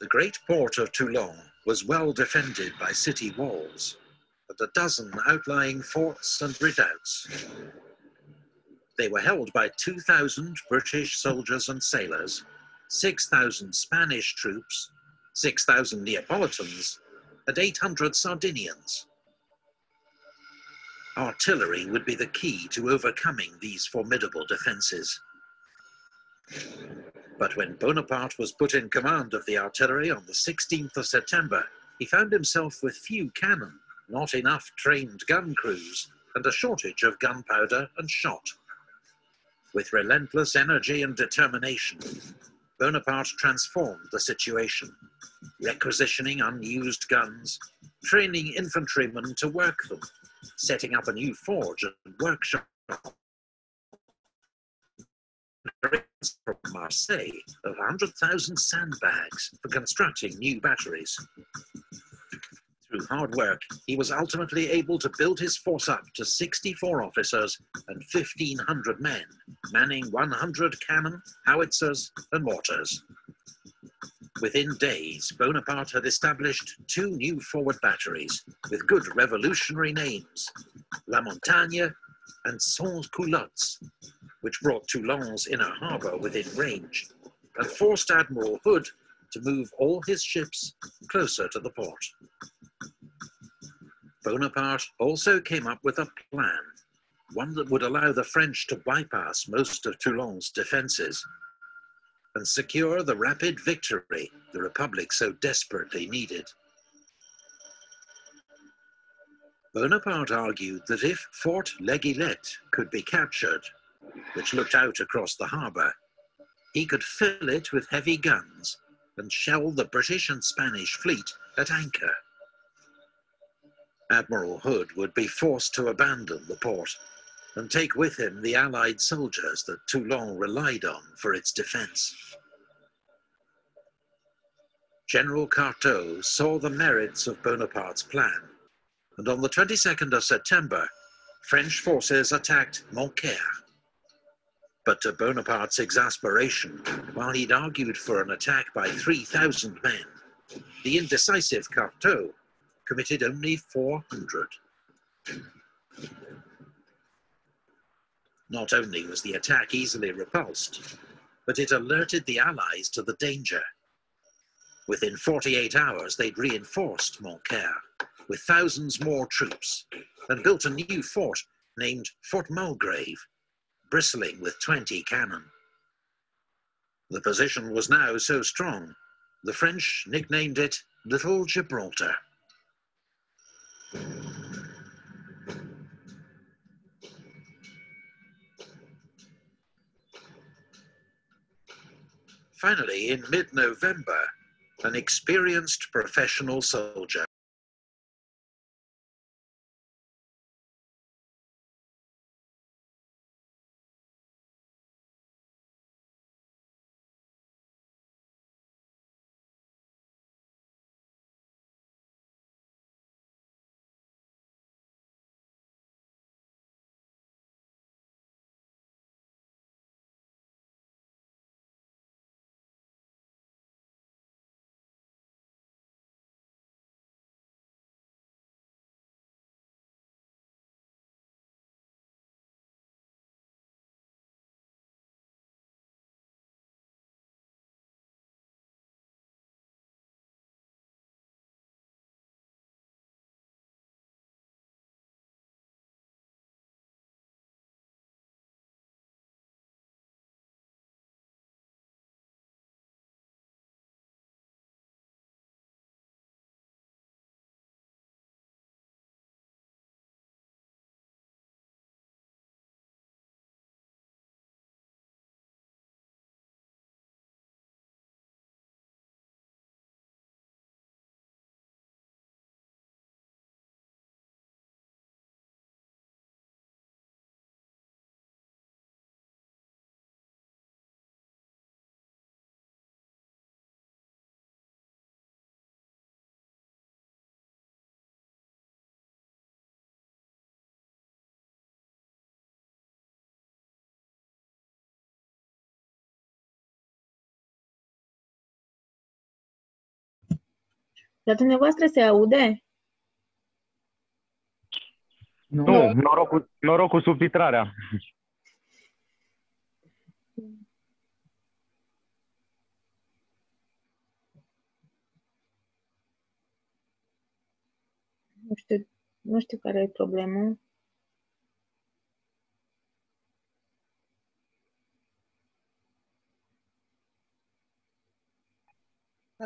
The great port of Toulon was well defended by city walls a dozen outlying forts and redoubts. They were held by 2,000 British soldiers and sailors, 6,000 Spanish troops, 6,000 Neapolitans, and 800 Sardinians. Artillery would be the key to overcoming these formidable defences. But when Bonaparte was put in command of the artillery on the 16th of September, he found himself with few cannon, not enough trained gun crews, and a shortage of gunpowder and shot. With relentless energy and determination, Bonaparte transformed the situation, requisitioning unused guns, training infantrymen to work them, setting up a new forge and workshop from Marseille of 100,000 sandbags for constructing new batteries. Through hard work, he was ultimately able to build his force up to 64 officers and 1,500 men, manning 100 cannon, howitzers, and mortars. Within days, Bonaparte had established two new forward batteries with good revolutionary names La Montagne and Sans Culottes, which brought Toulon's inner harbour within range and forced Admiral Hood to move all his ships closer to the port. Bonaparte also came up with a plan, one that would allow the French to bypass most of Toulon's defences and secure the rapid victory the Republic so desperately needed. Bonaparte argued that if Fort Legillette could be captured, which looked out across the harbour, he could fill it with heavy guns and shell the British and Spanish fleet at anchor. Admiral Hood would be forced to abandon the port and take with him the Allied soldiers that Toulon relied on for its defence. General Carteau saw the merits of Bonaparte's plan, and on the 22nd of September, French forces attacked Montcaire. But to Bonaparte's exasperation, while he'd argued for an attack by 3,000 men, the indecisive Carteau committed only 400. Not only was the attack easily repulsed, but it alerted the Allies to the danger. Within 48 hours, they'd reinforced Montcaire with thousands more troops and built a new fort named Fort Mulgrave, bristling with 20 cannon. The position was now so strong, the French nicknamed it Little Gibraltar. Finally, in mid November, an experienced professional soldier La dumneavoastră se aude? Nu, noroc cu, noroc cu subtitrarea. Nu știu, nu știu care e problema.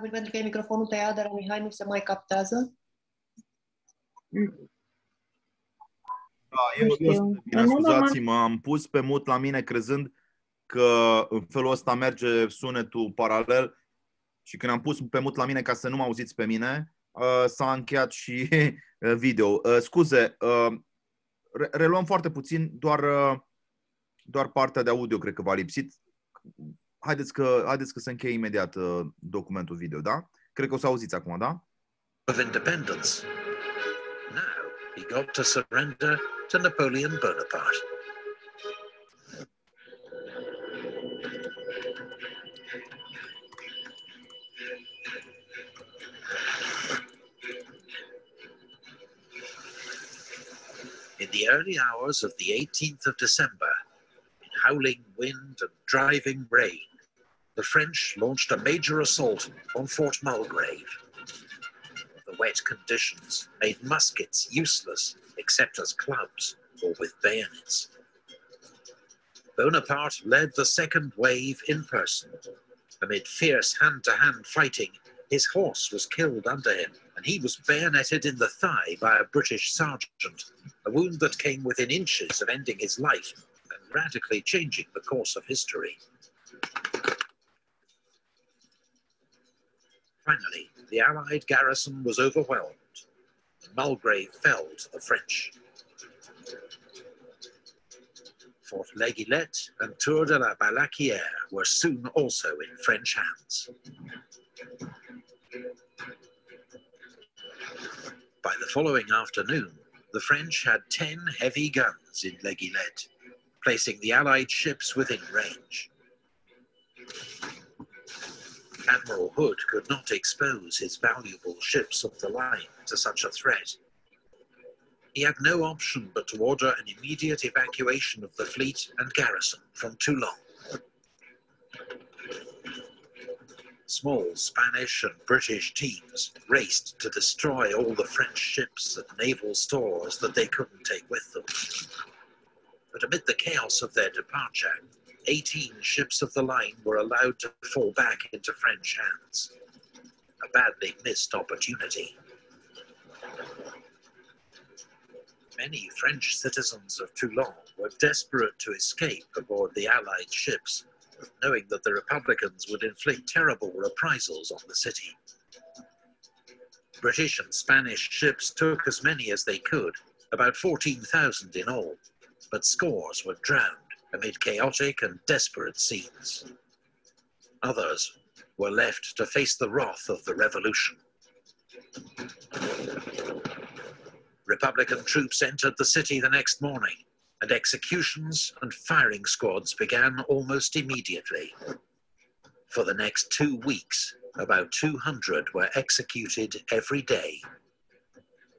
Probabil pentru că e microfonul tăiat, dar Mihai nu se mai captează. Da, e Nu odios. știu. Bine, Nu, nu, scuzați-mă, am pus pe mut la mine crezând că în felul ăsta merge sunetul paralel și când am pus pe mut la mine ca să nu mă auziți pe mine, uh, s-a încheiat și uh, video. Uh, Scuze, uh, re- reluăm foarte puțin, doar, uh, doar partea de audio cred că v-a lipsit. Haideți că, haideți că se încheie imediat uh, documentul video, da? Cred că o să auziți acum, da? of independence. Now he got to surrender to Napoleon Bonaparte. In the early hours of the 18th of December, in howling wind and driving rain, the French launched a major assault on Fort Mulgrave. The wet conditions made muskets useless except as clubs or with bayonets. Bonaparte led the second wave in person. Amid fierce hand to hand fighting, his horse was killed under him, and he was bayoneted in the thigh by a British sergeant, a wound that came within inches of ending his life and radically changing the course of history. Finally, the Allied garrison was overwhelmed. and Mulgrave fell to the French. Fort Leguillet and Tour de la Balaquière were soon also in French hands. By the following afternoon, the French had 10 heavy guns in Leguillet, placing the Allied ships within range. Admiral Hood could not expose his valuable ships of the line to such a threat. He had no option but to order an immediate evacuation of the fleet and garrison from Toulon. Small Spanish and British teams raced to destroy all the French ships and naval stores that they couldn't take with them. But amid the chaos of their departure, 18 ships of the line were allowed to fall back into French hands. A badly missed opportunity. Many French citizens of Toulon were desperate to escape aboard the Allied ships, knowing that the Republicans would inflict terrible reprisals on the city. British and Spanish ships took as many as they could, about 14,000 in all, but scores were drowned amid chaotic and desperate scenes. Others were left to face the wrath of the revolution. Republican troops entered the city the next morning, and executions and firing squads began almost immediately. For the next two weeks, about 200 were executed every day.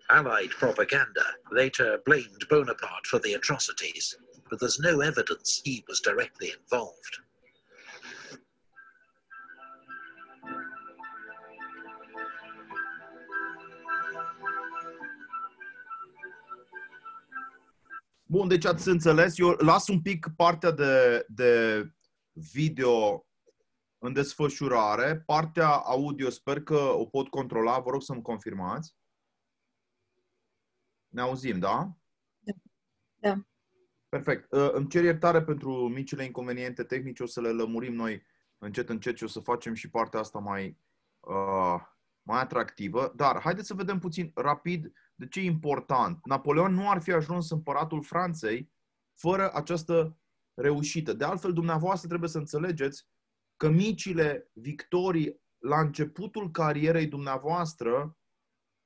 Allied propaganda later blamed Bonaparte for the atrocities, but there's no evidence he was directly involved. Bun, deci ați înțeles. Eu las un pic partea de, de video în desfășurare. Partea audio sper că o pot controla. Vă rog să-mi confirmați. Ne auzim, da? Da. Perfect. Uh, Îmi cer iertare pentru micile inconveniente tehnice. O să le lămurim noi încet, încet și o să facem și partea asta mai, uh, mai atractivă. Dar haideți să vedem puțin rapid de ce e important. Napoleon nu ar fi ajuns împăratul Franței fără această reușită. De altfel, dumneavoastră trebuie să înțelegeți că micile victorii la începutul carierei dumneavoastră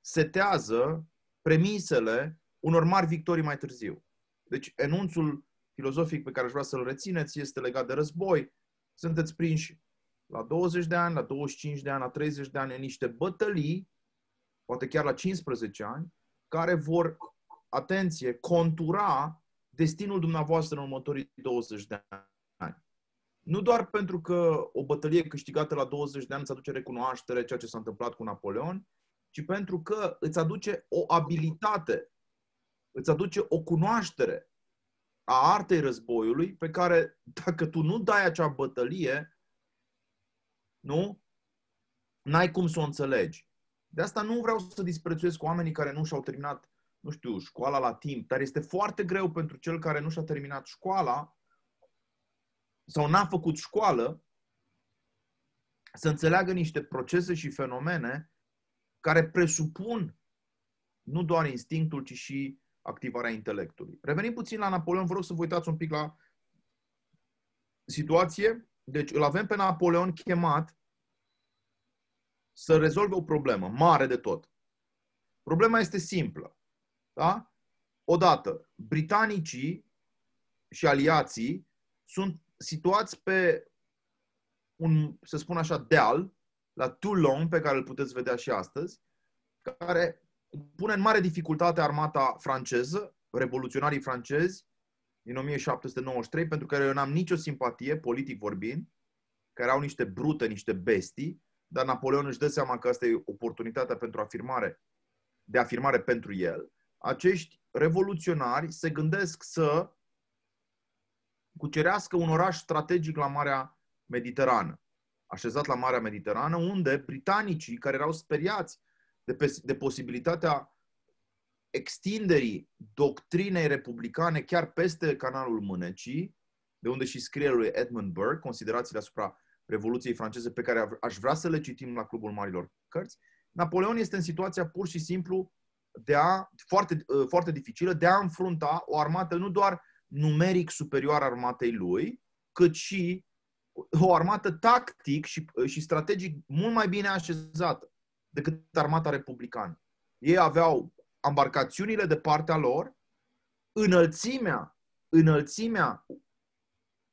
setează premisele unor mari victorii mai târziu. Deci, enunțul filozofic pe care aș vrea să-l rețineți este legat de război. Sunteți prinși la 20 de ani, la 25 de ani, la 30 de ani în niște bătălii, poate chiar la 15 ani, care vor, atenție, contura destinul dumneavoastră în următorii 20 de ani. Nu doar pentru că o bătălie câștigată la 20 de ani îți aduce recunoaștere, ceea ce s-a întâmplat cu Napoleon, ci pentru că îți aduce o abilitate, îți aduce o cunoaștere a artei războiului pe care, dacă tu nu dai acea bătălie, nu, n-ai cum să o înțelegi. De asta nu vreau să disprețuiesc oamenii care nu și-au terminat, nu știu, școala la timp, dar este foarte greu pentru cel care nu și-a terminat școala sau n-a făcut școală să înțeleagă niște procese și fenomene care presupun nu doar instinctul, ci și activarea intelectului. Revenim puțin la Napoleon, vă rog să vă uitați un pic la situație. Deci îl avem pe Napoleon chemat să rezolve o problemă mare de tot. Problema este simplă. Da? Odată, britanicii și aliații sunt situați pe un, să spun așa, deal, la Toulon, pe care îl puteți vedea și astăzi, care pune în mare dificultate armata franceză, revoluționarii francezi din 1793, pentru care eu n-am nicio simpatie, politic vorbind, care au niște brute, niște bestii, dar Napoleon își dă seama că asta e oportunitatea pentru afirmare, de afirmare pentru el. Acești revoluționari se gândesc să cucerească un oraș strategic la Marea Mediterană, așezat la Marea Mediterană, unde britanicii, care erau speriați de, pe, de posibilitatea extinderii doctrinei republicane chiar peste canalul Mânecii, de unde și scrie lui Edmund Burke, considerațiile asupra Revoluției franceze pe care aș vrea să le citim la Clubul Marilor Cărți, Napoleon este în situația pur și simplu de a, foarte, uh, foarte dificilă de a înfrunta o armată nu doar numeric superior armatei lui, cât și o armată tactic și, uh, și strategic mult mai bine așezată decât armata republicană. Ei aveau embarcațiunile de partea lor, înălțimea înălțimea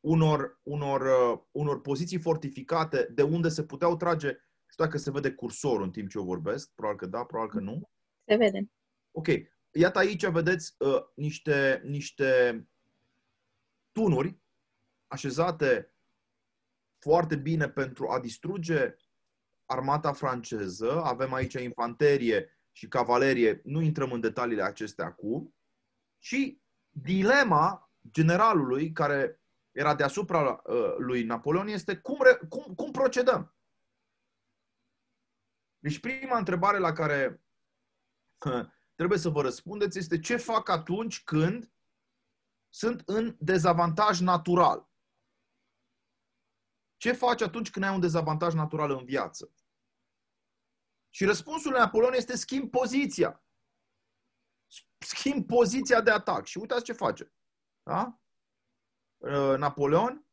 unor, unor, uh, unor poziții fortificate de unde se puteau trage, știu dacă se vede cursorul în timp ce eu vorbesc, probabil că da, probabil că nu. Se vede. Ok, iată aici vedeți uh, niște, niște tunuri așezate foarte bine pentru a distruge armata franceză. Avem aici infanterie și cavalerie, nu intrăm în detaliile acestea acum. Și dilema generalului care era deasupra uh, lui Napoleon este cum, re, cum, cum procedăm. Deci prima întrebare la care uh, trebuie să vă răspundeți este ce fac atunci când sunt în dezavantaj natural. Ce faci atunci când ai un dezavantaj natural în viață? Și răspunsul lui Napoleon este schimb poziția. Schimb poziția de atac. Și uitați ce face. Da? Uh, Napoleon.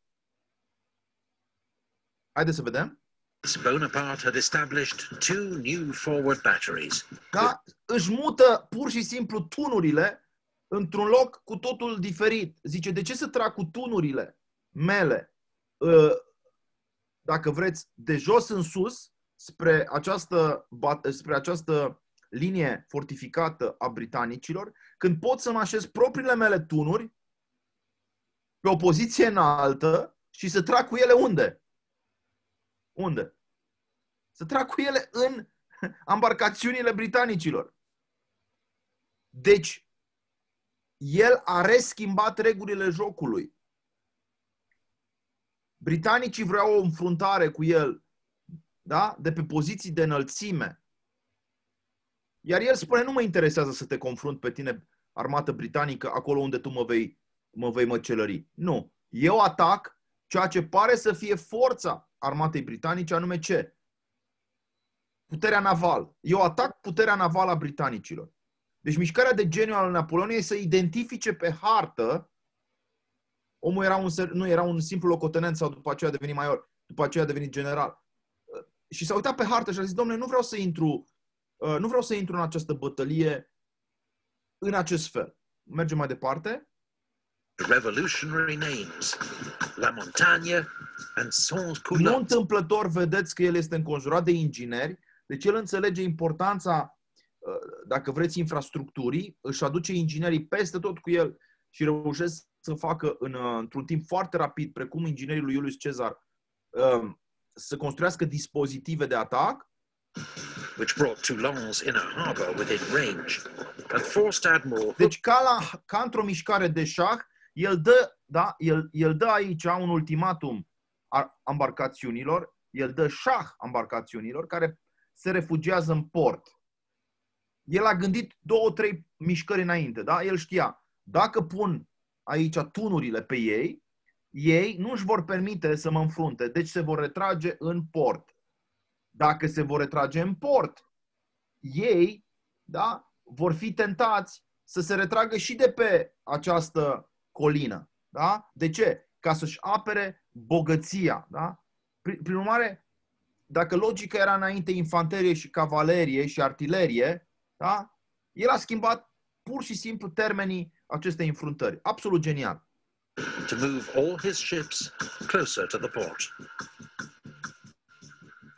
Haideți să vedem. Bonaparte had established two new forward batteries. Da? Își mută pur și simplu tunurile într-un loc cu totul diferit. Zice, de ce să trag cu tunurile mele, uh, dacă vreți, de jos în sus, spre această, spre această linie fortificată a britanicilor, când pot să mă așez propriile mele tunuri pe o poziție înaltă și să trag cu ele unde? Unde? Să trag cu ele în embarcațiunile britanicilor. Deci, el a reschimbat regulile jocului. Britanicii vreau o înfruntare cu el da? de pe poziții de înălțime. Iar el spune, nu mă interesează să te confrunt pe tine, armată britanică, acolo unde tu mă vei, mă vei măcelări. Nu. Eu atac ceea ce pare să fie forța armatei britanice, anume ce? Puterea navală. Eu atac puterea navală a britanicilor. Deci mișcarea de geniu al Napoleon e să identifice pe hartă omul era un, nu era un simplu locotenent sau după aceea a devenit major, după aceea a devenit general. Și s-a uitat pe hartă și a zis, domnule, nu vreau să intru, uh, nu vreau să intru în această bătălie în acest fel. Mergem mai departe. Revolutionary names, La Montagne and Sans Nu întâmplător vedeți că el este înconjurat de ingineri, deci el înțelege importanța Uh, dacă vreți, infrastructurii, își aduce inginerii peste tot cu el și reușesc să facă în, uh, într-un timp foarte rapid, precum inginerii lui Iulius Cezar, um, să construiască dispozitive de atac. Which brought Toulon's inner harbor within range and forced Admiral Deci ca, la, ca într-o mișcare de șah, el dă, da, el, el dă aici un ultimatum a embarcațiunilor, el dă șah embarcațiunilor care se refugiază în port el a gândit două, trei mișcări înainte, da? El știa, dacă pun aici tunurile pe ei, ei nu își vor permite să mă înfrunte, deci se vor retrage în port. Dacă se vor retrage în port, ei, da, vor fi tentați să se retragă și de pe această colină. Da? De ce? Ca să-și apere bogăția. Da? Prin, prin urmare, dacă logica era înainte infanterie și cavalerie și artilerie, da? El a schimbat pur și simplu termenii acestei înfruntări. Absolut genial. To move all his ships closer to the port.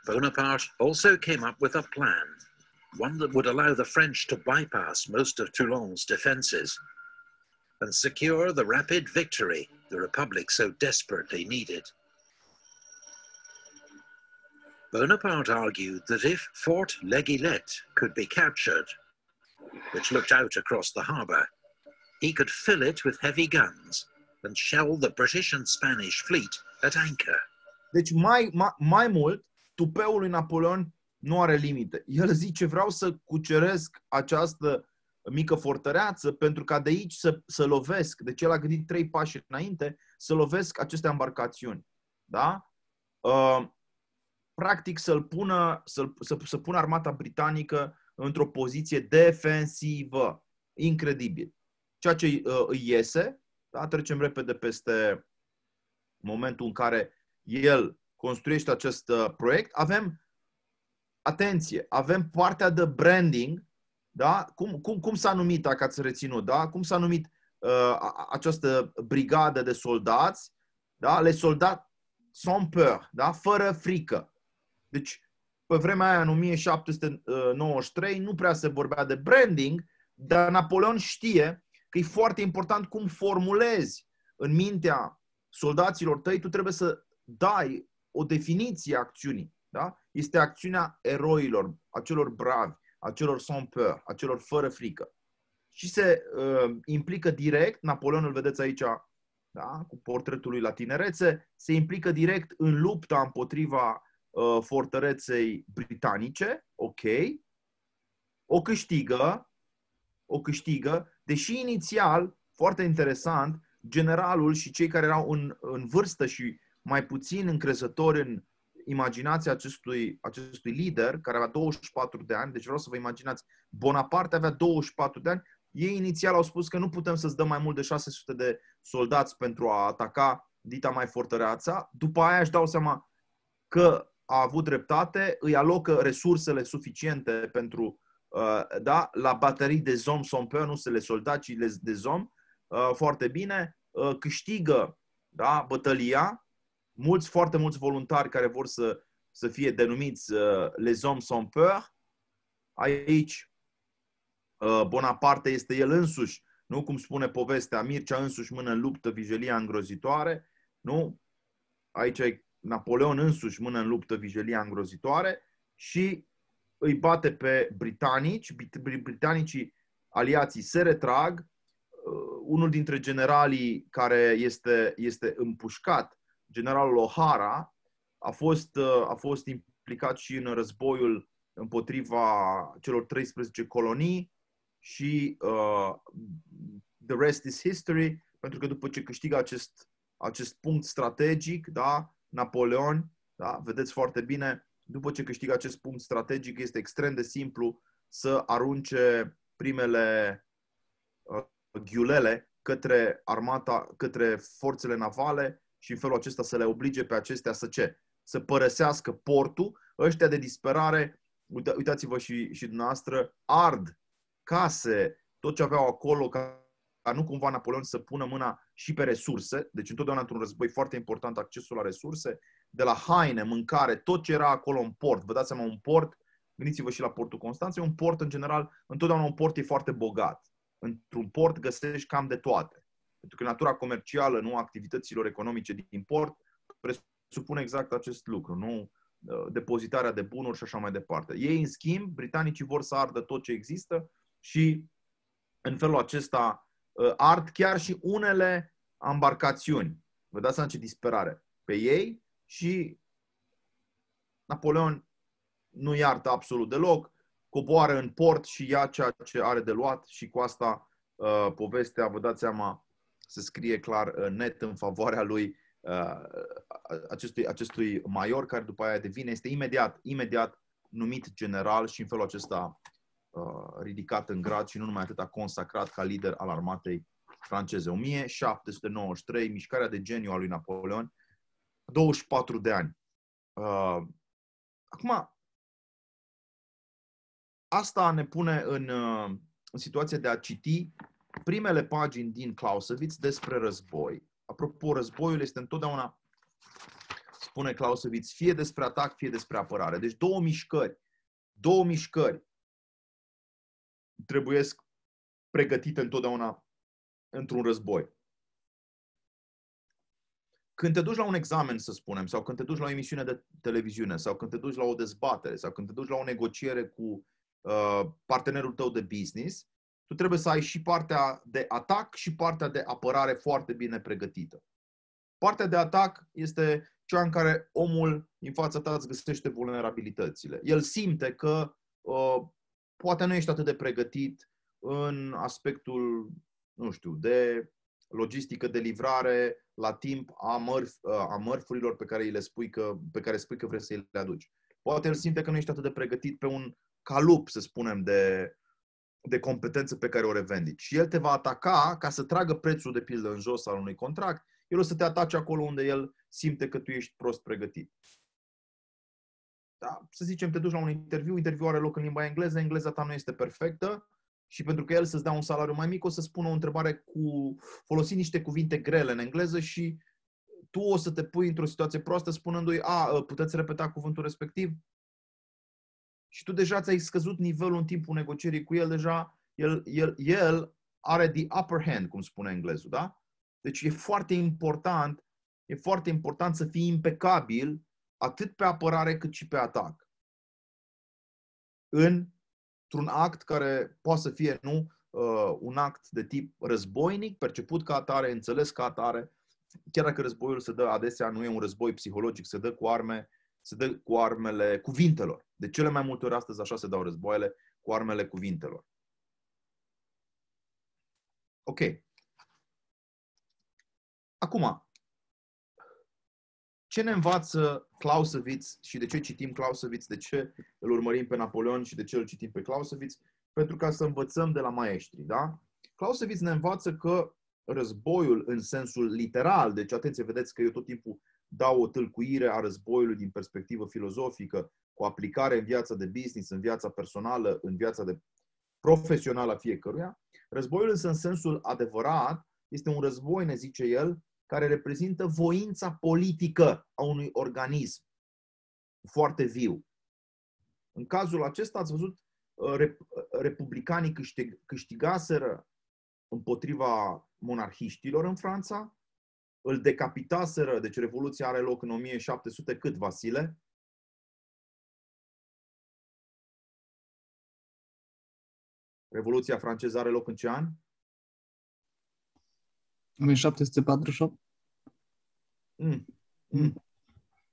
Bonaparte also came up with a plan, one that would allow the French to bypass most of Toulon's defenses and secure the rapid victory the Republic so desperately needed. Bonaparte argued that if Fort Legillette could be captured, which looked out across the harbour, he could fill it with heavy guns and shell the British and Spanish fleet at anchor. Deci mai, mai, mai mult, tupeul lui Napoleon nu are limite. El zice, vreau să cuceresc această mică fortăreață pentru ca de aici să, să lovesc, deci el a gândit trei pași înainte, să lovesc aceste embarcațiuni. Da? Uh, practic să-l pună, să, să, să pună armata britanică într-o poziție defensivă. Incredibil. Ceea ce uh, îi iese, da, trecem repede peste momentul în care el construiește acest uh, proiect, avem, atenție, avem partea de branding, da? Cum, cum, cum s-a numit, dacă ați reținut, da? Cum s-a numit uh, a- această brigadă de soldați, da? le soldat sans peur, da? fără frică. Deci, pe vremea aia, în 1793, nu prea se vorbea de branding, dar Napoleon știe că e foarte important cum formulezi în mintea soldaților tăi, tu trebuie să dai o definiție a acțiunii. Da? Este acțiunea eroilor, a celor bravi, a celor sans peur, a celor fără frică. Și se uh, implică direct, Napoleon îl vedeți aici da? cu portretul lui la tinerețe, se implică direct în lupta împotriva uh, fortăreței britanice, ok, o câștigă, o câștigă, deși inițial, foarte interesant, generalul și cei care erau în, în vârstă și mai puțin încrezători în imaginația acestui, acestui lider, care avea 24 de ani, deci vreau să vă imaginați, Bonaparte avea 24 de ani, ei inițial au spus că nu putem să-ți dăm mai mult de 600 de soldați pentru a ataca dita mai fortăreața, după aia își dau seama că a avut dreptate, îi alocă resursele suficiente pentru, uh, da, la baterii de zom sompeur, nu se le soldați, ci le de zom, uh, foarte bine, uh, câștigă da, bătălia, mulți, foarte mulți voluntari care vor să, să fie denumiți uh, les hommes sans peur. Aici uh, Bonaparte este el însuși, nu cum spune povestea, Mircea însuși mână în luptă, vijelia îngrozitoare, nu? Aici e Napoleon însuși mână în luptă, vijelia îngrozitoare și îi bate pe britanici, britanicii aliații se retrag, uh, unul dintre generalii care este, este împușcat generalul O'Hara a fost, uh, a fost implicat și în războiul împotriva celor 13 colonii și uh, the rest is history, pentru că după ce câștigă acest, acest punct strategic, da, Napoleon, da, vedeți foarte bine, după ce câștigă acest punct strategic, este extrem de simplu să arunce primele uh, ghiulele către armata, către forțele navale și în felul acesta să le oblige pe acestea să ce? Să părăsească portul. Ăștia de disperare, uita, uitați-vă și, și dumneavoastră, ard case, tot ce aveau acolo, ca, ca nu cumva Napoleon să pună mâna și pe resurse. Deci întotdeauna într-un război foarte important accesul la resurse, de la haine, mâncare, tot ce era acolo în port. Vă dați seama, un port, gândiți-vă și la portul Constanței, un port în general, întotdeauna un port e foarte bogat. Într-un port găsești cam de toate. Pentru că natura comercială, nu activităților economice din import, presupune exact acest lucru, nu uh, depozitarea de bunuri și așa mai departe. Ei, în schimb, britanicii vor să ardă tot ce există și în felul acesta uh, ard chiar și unele embarcațiuni. Vă dați seama ce disperare pe ei și Napoleon nu iartă absolut deloc, coboară în port și ia ceea ce are de luat și cu asta uh, povestea, vă dați seama, se scrie clar uh, net în favoarea lui uh, acestui, acestui major, care după aia devine, este imediat, imediat numit general și în felul acesta uh, ridicat în grad și nu numai atât consacrat ca lider al armatei franceze. 1793, mișcarea de geniu a lui Napoleon, 24 de ani. Acum, asta ne pune în, în situația de a citi primele pagini din Clausewitz despre război. Apropo, războiul este întotdeauna, spune Clausewitz, fie despre atac, fie despre apărare. Deci două mișcări, două mișcări trebuie pregătite întotdeauna într-un război. Când te duci la un examen, să spunem, sau când te duci la o emisiune de televiziune, sau când te duci la o dezbatere, sau când te duci la o negociere cu uh, partenerul tău de business, tu trebuie să ai și partea de atac și partea de apărare foarte bine pregătită. Partea de atac este cea în care omul din fața ta îți găsește vulnerabilitățile. El simte că uh, poate nu ești atât de pregătit în aspectul, nu știu, de logistică de livrare la timp a, mărf, uh, a mărfurilor pe care, îi le spui că, pe care spui că vrei să le aduci. Poate el simte că nu ești atât de pregătit pe un calup, să spunem, de, de competență pe care o revendici. Și el te va ataca ca să tragă prețul de pildă în jos al unui contract, el o să te atace acolo unde el simte că tu ești prost pregătit. Da? Să zicem, te duci la un interviu, interviul are loc în limba engleză, engleza ta nu este perfectă și pentru că el să-ți dea un salariu mai mic, o să spună o întrebare cu folosi niște cuvinte grele în engleză și tu o să te pui într-o situație proastă spunându-i, a, puteți repeta cuvântul respectiv? Și tu deja ți-ai scăzut nivelul în timpul negocierii cu el, deja el, el, el are the upper hand, cum spune englezul, da? Deci e foarte important, e foarte important să fii impecabil atât pe apărare cât și pe atac. Într-un act care poate să fie nu uh, un act de tip războinic, perceput ca atare, înțeles ca atare, chiar dacă războiul se dă adesea, nu e un război psihologic, se dă cu arme, se dă cu armele cuvintelor. De cele mai multe ori astăzi așa se dau războaiele, cu armele cuvintelor. Ok. Acum, ce ne învață Clausewitz și de ce citim Clausewitz, de ce îl urmărim pe Napoleon și de ce îl citim pe Clausewitz? Pentru ca să învățăm de la maestri, da? Clausewitz ne învață că războiul în sensul literal, deci atenție, vedeți că eu tot timpul dau o tâlcuire a războiului din perspectivă filozofică, cu aplicare în viața de business, în viața personală, în viața de profesională a fiecăruia. Războiul însă în sensul adevărat este un război, ne zice el, care reprezintă voința politică a unui organism foarte viu. În cazul acesta ați văzut, uh, republicanii câștigaseră împotriva monarhiștilor în Franța, îl decapitaseră, deci Revoluția are loc în 1700 cât, Vasile? Revoluția franceză are loc în ce an? 1748. Mm. Mm.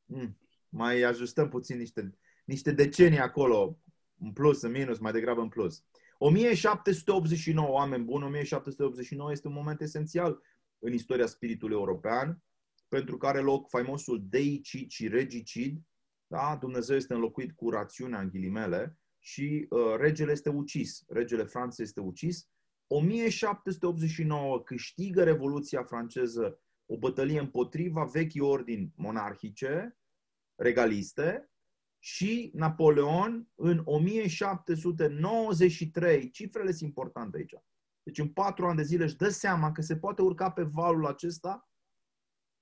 Mm. Mai ajustăm puțin niște, niște decenii acolo, în plus, în minus, mai degrabă în plus. 1789, oameni buni, 1789 este un moment esențial în istoria spiritului european, pentru că are loc faimosul deicid și regicid, da? Dumnezeu este înlocuit cu rațiunea în ghilimele și uh, regele este ucis. Regele Franței este ucis. 1789 câștigă Revoluția franceză o bătălie împotriva vechii ordini monarhice, regaliste, și Napoleon în 1793, cifrele sunt importante aici. Deci în patru ani de zile își dă seama că se poate urca pe valul acesta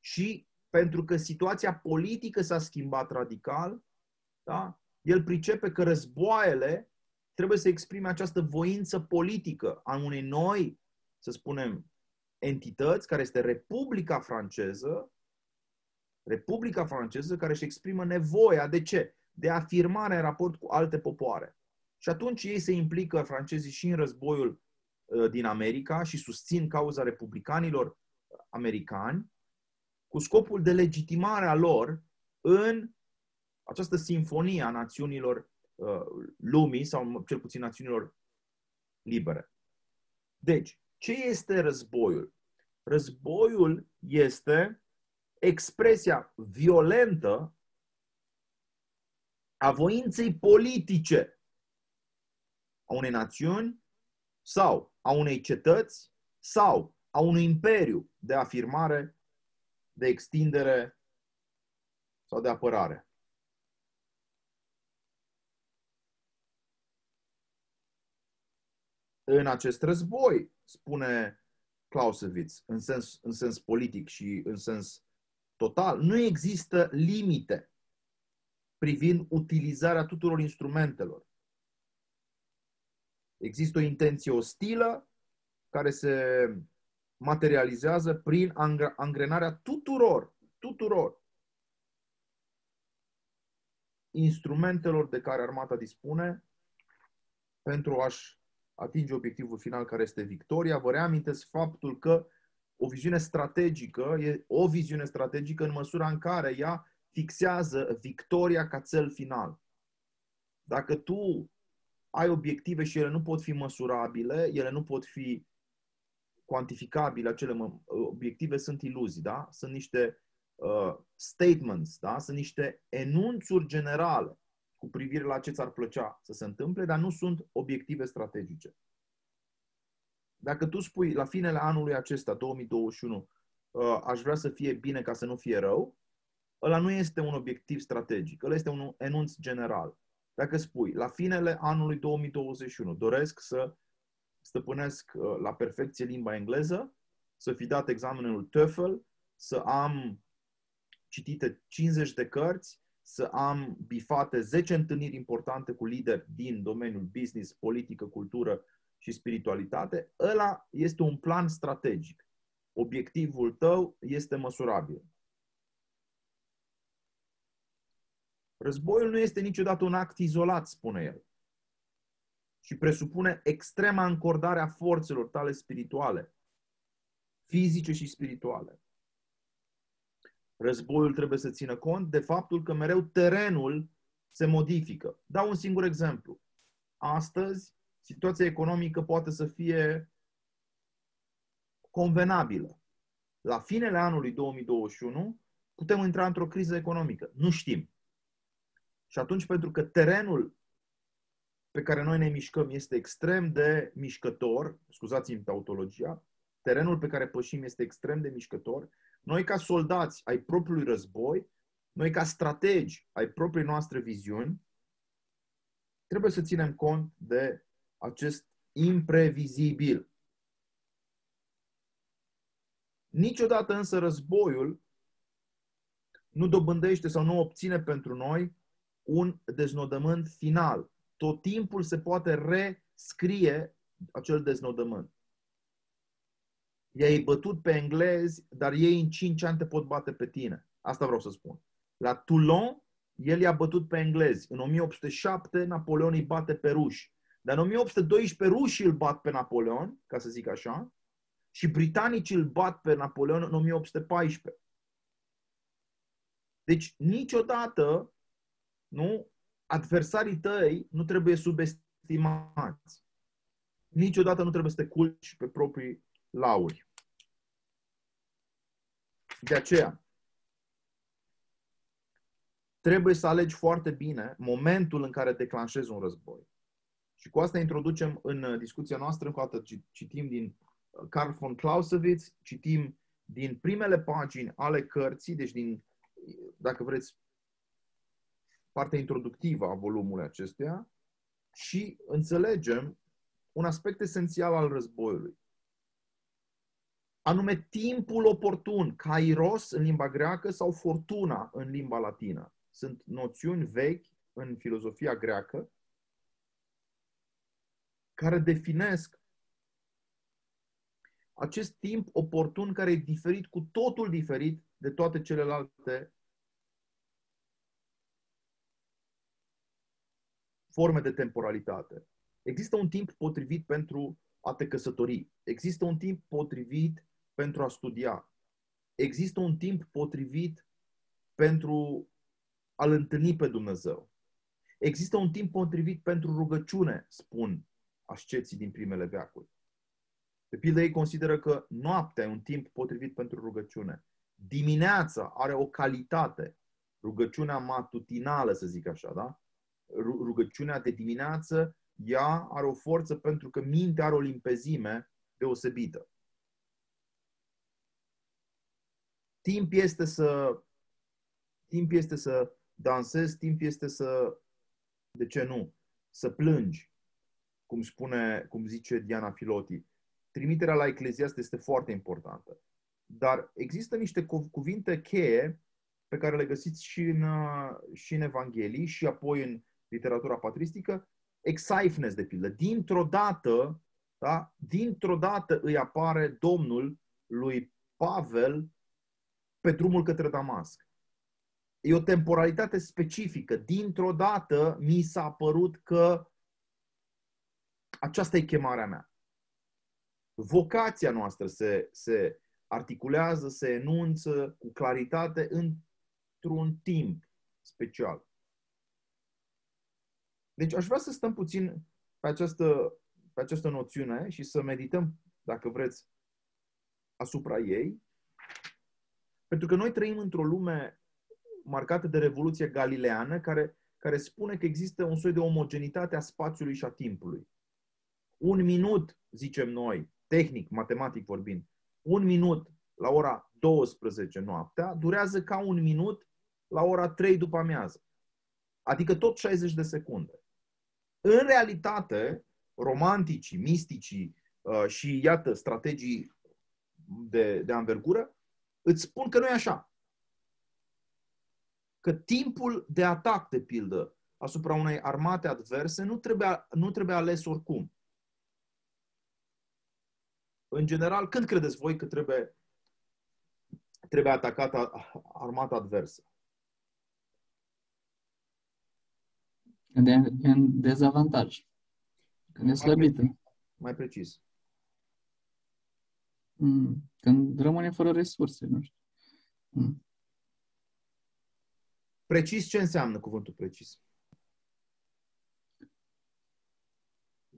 și pentru că situația politică s-a schimbat radical, da? el pricepe că războaiele trebuie să exprime această voință politică a unei noi, să spunem, entități, care este Republica franceză, Republica franceză care își exprimă nevoia. De ce? de afirmare în raport cu alte popoare. Și atunci ei se implică, francezii, și în războiul uh, din America și susțin cauza republicanilor americani cu scopul de legitimare a lor în această sinfonie a națiunilor uh, lumii sau cel puțin națiunilor libere. Deci, ce este războiul? Războiul este expresia violentă a voinței politice a unei națiuni sau a unei cetăți sau a unui imperiu de afirmare, de extindere sau de apărare. În acest război, spune Clausewitz, în sens, în sens politic și în sens total, nu există limite privind utilizarea tuturor instrumentelor. Există o intenție ostilă care se materializează prin angrenarea tuturor, tuturor instrumentelor de care armata dispune pentru a-și atinge obiectivul final care este victoria. Vă reamintesc faptul că o viziune strategică e o viziune strategică în măsura în care ea fixează victoria ca cel final. Dacă tu ai obiective și ele nu pot fi măsurabile, ele nu pot fi cuantificabile, acele obiective sunt iluzii, da? Sunt niște uh, statements, da? Sunt niște enunțuri generale cu privire la ce ți-ar plăcea să se întâmple, dar nu sunt obiective strategice. Dacă tu spui la finele anului acesta, 2021, uh, aș vrea să fie bine ca să nu fie rău, ăla nu este un obiectiv strategic, ăla este un enunț general. Dacă spui, la finele anului 2021 doresc să stăpânesc uh, la perfecție limba engleză, să fi dat examenul TOEFL, să am citite 50 de cărți, să am bifate 10 întâlniri importante cu lideri din domeniul business, politică, cultură și spiritualitate, ăla este un plan strategic. Obiectivul tău este măsurabil. Războiul nu este niciodată un act izolat, spune el, și presupune extrema încordare a forțelor tale spirituale, fizice și spirituale. Războiul trebuie să țină cont de faptul că mereu terenul se modifică. Dau un singur exemplu. Astăzi, situația economică poate să fie convenabilă. La finele anului 2021 putem intra într-o criză economică. Nu știm. Și atunci, pentru că terenul pe care noi ne mișcăm este extrem de mișcător, scuzați-mi tautologia, terenul pe care pășim este extrem de mișcător, noi ca soldați ai propriului război, noi ca strategi ai proprii noastre viziuni, trebuie să ținem cont de acest imprevizibil. Niciodată însă războiul nu dobândește sau nu obține pentru noi un deznodământ final. Tot timpul se poate rescrie acel deznodământ. I-ai bătut pe englezi, dar ei în 5 ani te pot bate pe tine. Asta vreau să spun. La Toulon, el i-a bătut pe englezi. În 1807, Napoleon îi bate pe ruși. Dar în 1812, rușii îl bat pe Napoleon, ca să zic așa, și britanicii îl bat pe Napoleon în 1814. Deci, niciodată, nu, adversarii tăi nu trebuie subestimați. Niciodată nu trebuie să te culci pe proprii lauri. De aceea, trebuie să alegi foarte bine momentul în care declanșezi un război. Și cu asta introducem în uh, discuția noastră, încă o dată citim din uh, Carl von Clausewitz, citim din primele pagini ale cărții, deci din, dacă vreți, partea introductivă a volumului acestuia și înțelegem un aspect esențial al războiului anume timpul oportun, kairos în limba greacă sau fortuna în limba latină. Sunt noțiuni vechi în filozofia greacă care definesc acest timp oportun care e diferit cu totul diferit de toate celelalte forme de temporalitate. Există un timp potrivit pentru a te căsători. Există un timp potrivit pentru a studia. Există un timp potrivit pentru a-L întâlni pe Dumnezeu. Există un timp potrivit pentru rugăciune, spun asceții din primele veacuri. De pildă, ei consideră că noaptea e un timp potrivit pentru rugăciune. Dimineața are o calitate. Rugăciunea matutinală, să zic așa, da? Rugăciunea de dimineață, ea are o forță pentru că mintea are o limpezime deosebită. Timp este să timp este să dansezi, timp este să de ce nu, să plângi, cum spune, cum zice Diana Filoti. Trimiterea la Ecleziast este foarte importantă. Dar există niște cuvinte cheie pe care le găsiți și în, și în Evanghelii și apoi în literatura patristică, exciveness de pildă. Dintr-o dată, da? dintr-o dată îi apare Domnul lui Pavel pe drumul către Damasc. E o temporalitate specifică. Dintr-o dată mi s-a părut că aceasta e chemarea mea. Vocația noastră se, se articulează, se enunță cu claritate într-un timp special. Deci aș vrea să stăm puțin pe această, pe această noțiune și să medităm, dacă vreți, asupra ei pentru că noi trăim într-o lume marcată de Revoluția Galileană, care, care spune că există un soi de omogenitate a spațiului și a timpului. Un minut, zicem noi, tehnic, matematic vorbind, un minut la ora 12 noaptea durează ca un minut la ora 3 după amiază. Adică tot 60 de secunde. În realitate, romanticii, misticii, uh, și iată strategii de, de anvergură, îți spun că nu e așa. Că timpul de atac, de pildă, asupra unei armate adverse nu trebuie, nu trebuie ales oricum. În general, când credeți voi că trebuie, trebuie atacată armata adversă? Când e în dezavantaj. Când e slăbită. Mai precis. Mm. Când rămâne fără resurse, nu știu. Mm. Precis ce înseamnă cuvântul precis?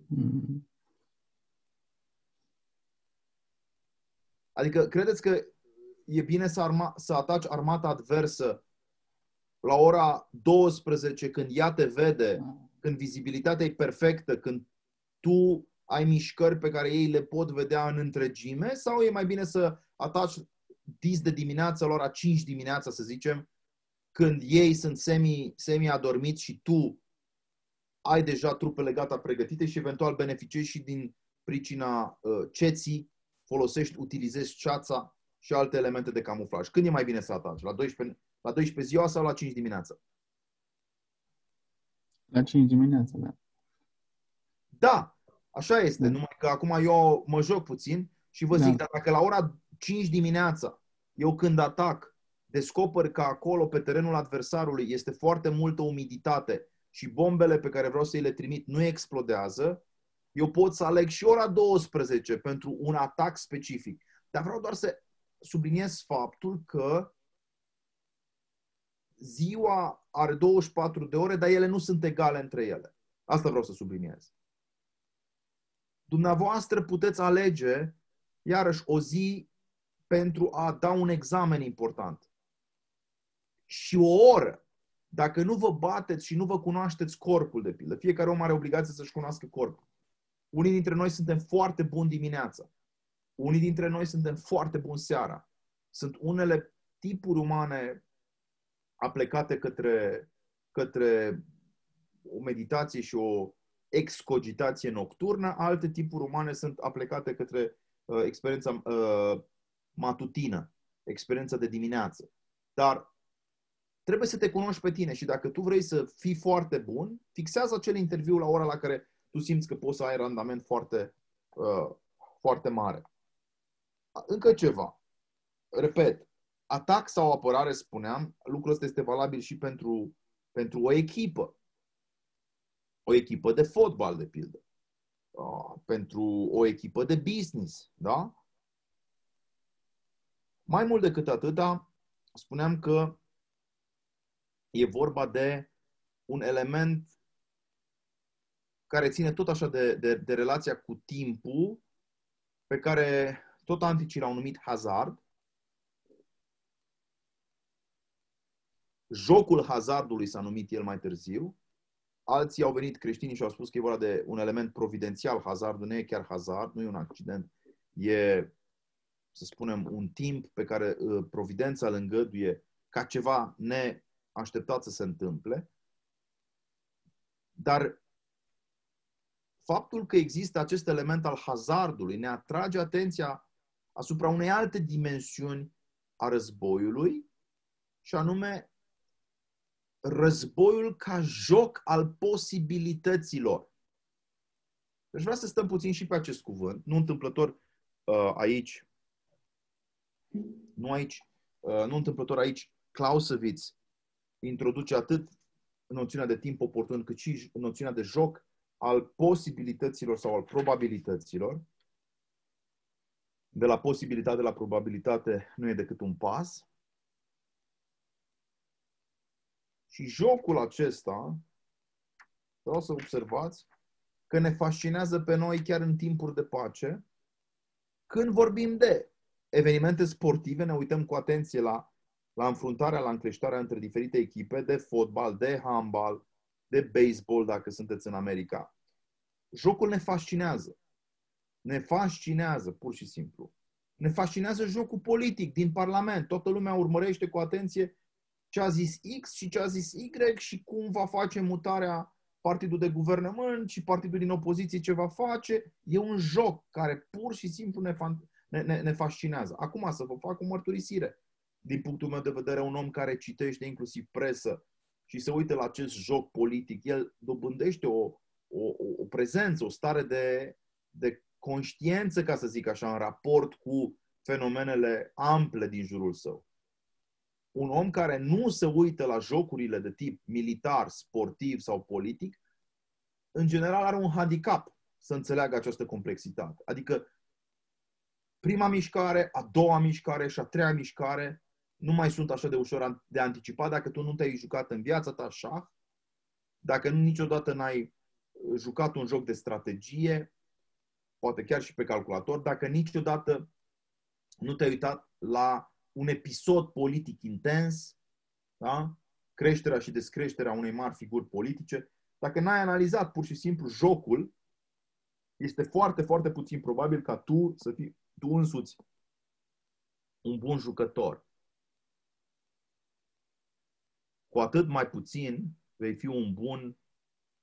Mm. Adică credeți că e bine să, arma, să ataci armata adversă la ora 12 când ea te vede, când vizibilitatea e perfectă, când tu ai mișcări pe care ei le pot vedea în întregime sau e mai bine să ataci dis de dimineață la ora 5 dimineața, să zicem, când ei sunt semi, semi-adormiți și tu ai deja trupele gata pregătite și eventual beneficiezi și din pricina uh, ceții, folosești, utilizezi ceața și alte elemente de camuflaj. Când e mai bine să ataci? La 12, la 12 ziua sau la 5 dimineața? La 5 dimineața, da. Da, așa este. Da. Numai că acum eu mă joc puțin și vă zic, Da. dar dacă la ora 5 dimineața, eu când atac, descoper că acolo, pe terenul adversarului, este foarte multă umiditate și bombele pe care vreau să îi le trimit nu explodează, eu pot să aleg și ora 12 pentru un atac specific. Dar vreau doar să subliniez faptul că ziua are 24 de ore, dar ele nu sunt egale între ele. Asta vreau să subliniez. Dumneavoastră puteți alege, iarăși, o zi pentru a da un examen important. Și o oră. Dacă nu vă bateți și nu vă cunoașteți corpul, de pildă, fiecare om are obligația să-și cunoască corpul. Unii dintre noi suntem foarte buni dimineața. Unii dintre noi suntem foarte buni seara. Sunt unele tipuri umane aplecate către, către o meditație și o excogitație nocturnă, alte tipuri umane sunt aplecate către uh, experiența uh, matutină, experiența de dimineață. Dar trebuie să te cunoști pe tine și dacă tu vrei să fii foarte bun, fixează acel interviu la ora la care tu simți că poți să ai randament foarte, uh, foarte mare. Încă ceva. Repet, atac sau apărare, spuneam, lucrul ăsta este valabil și pentru, pentru o echipă. O echipă de fotbal, de pildă. Uh, pentru o echipă de business, da? Mai mult decât atâta, spuneam că e vorba de un element care ține tot așa de, de, de relația cu timpul, pe care tot anticii l-au numit hazard. Jocul hazardului s-a numit el mai târziu. Alții au venit creștinii și au spus că e vorba de un element providențial. Hazardul nu e chiar hazard, nu e un accident. E, să spunem, un timp pe care uh, providența îl îngăduie ca ceva neașteptat să se întâmple. Dar faptul că există acest element al hazardului ne atrage atenția asupra unei alte dimensiuni a războiului, și anume războiul ca joc al posibilităților. Deci vreau să stăm puțin și pe acest cuvânt. Nu întâmplător uh, aici, nu aici, uh, nu întâmplător aici, Clausewitz introduce atât noțiunea de timp oportun, cât și noțiunea de joc al posibilităților sau al probabilităților. De la posibilitate la probabilitate nu e decât un pas. Și jocul acesta, vreau să observați, că ne fascinează pe noi chiar în timpuri de pace. Când vorbim de evenimente sportive, ne uităm cu atenție la, la înfruntarea, la încleștarea între diferite echipe de fotbal, de handbal, de baseball, dacă sunteți în America. Jocul ne fascinează. Ne fascinează, pur și simplu. Ne fascinează jocul politic din Parlament. Toată lumea urmărește cu atenție ce a zis X și ce a zis Y și cum va face mutarea partidul de guvernământ și partidul din opoziție ce va face. E un joc care pur și simplu ne, fan- ne, ne, ne fascinează. Acum să vă fac o mărturisire. Din punctul meu de vedere, un om care citește inclusiv presă și se uită la acest joc politic, el dobândește o, o, o prezență, o stare de, de conștiență, ca să zic așa, în raport cu fenomenele ample din jurul său. Un om care nu se uită la jocurile de tip militar, sportiv sau politic, în general are un handicap să înțeleagă această complexitate. Adică prima mișcare, a doua mișcare și a treia mișcare nu mai sunt așa de ușor de anticipat dacă tu nu te-ai jucat în viața ta șah, dacă nu niciodată n-ai jucat un joc de strategie, poate chiar și pe calculator, dacă niciodată nu te-ai uitat la un episod politic intens, da? creșterea și descreșterea unei mari figuri politice, dacă n-ai analizat pur și simplu jocul, este foarte, foarte puțin probabil ca tu să fii tu însuți un bun jucător. Cu atât mai puțin vei fi un bun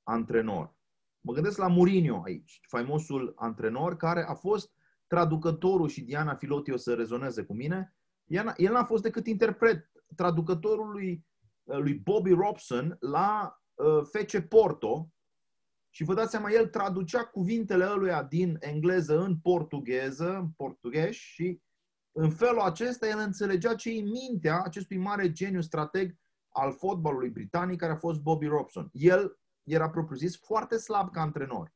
antrenor. Mă gândesc la Mourinho aici, faimosul antrenor care a fost traducătorul și Diana Filoti o să rezoneze cu mine, el n-a fost decât interpret traducătorul lui, lui Bobby Robson la uh, FC Porto și vă dați seama, el traducea cuvintele ăluia din engleză în portugheză, în portughez și în felul acesta el înțelegea ce e mintea acestui mare geniu strateg al fotbalului britanic care a fost Bobby Robson. El era propriu-zis foarte slab ca antrenor.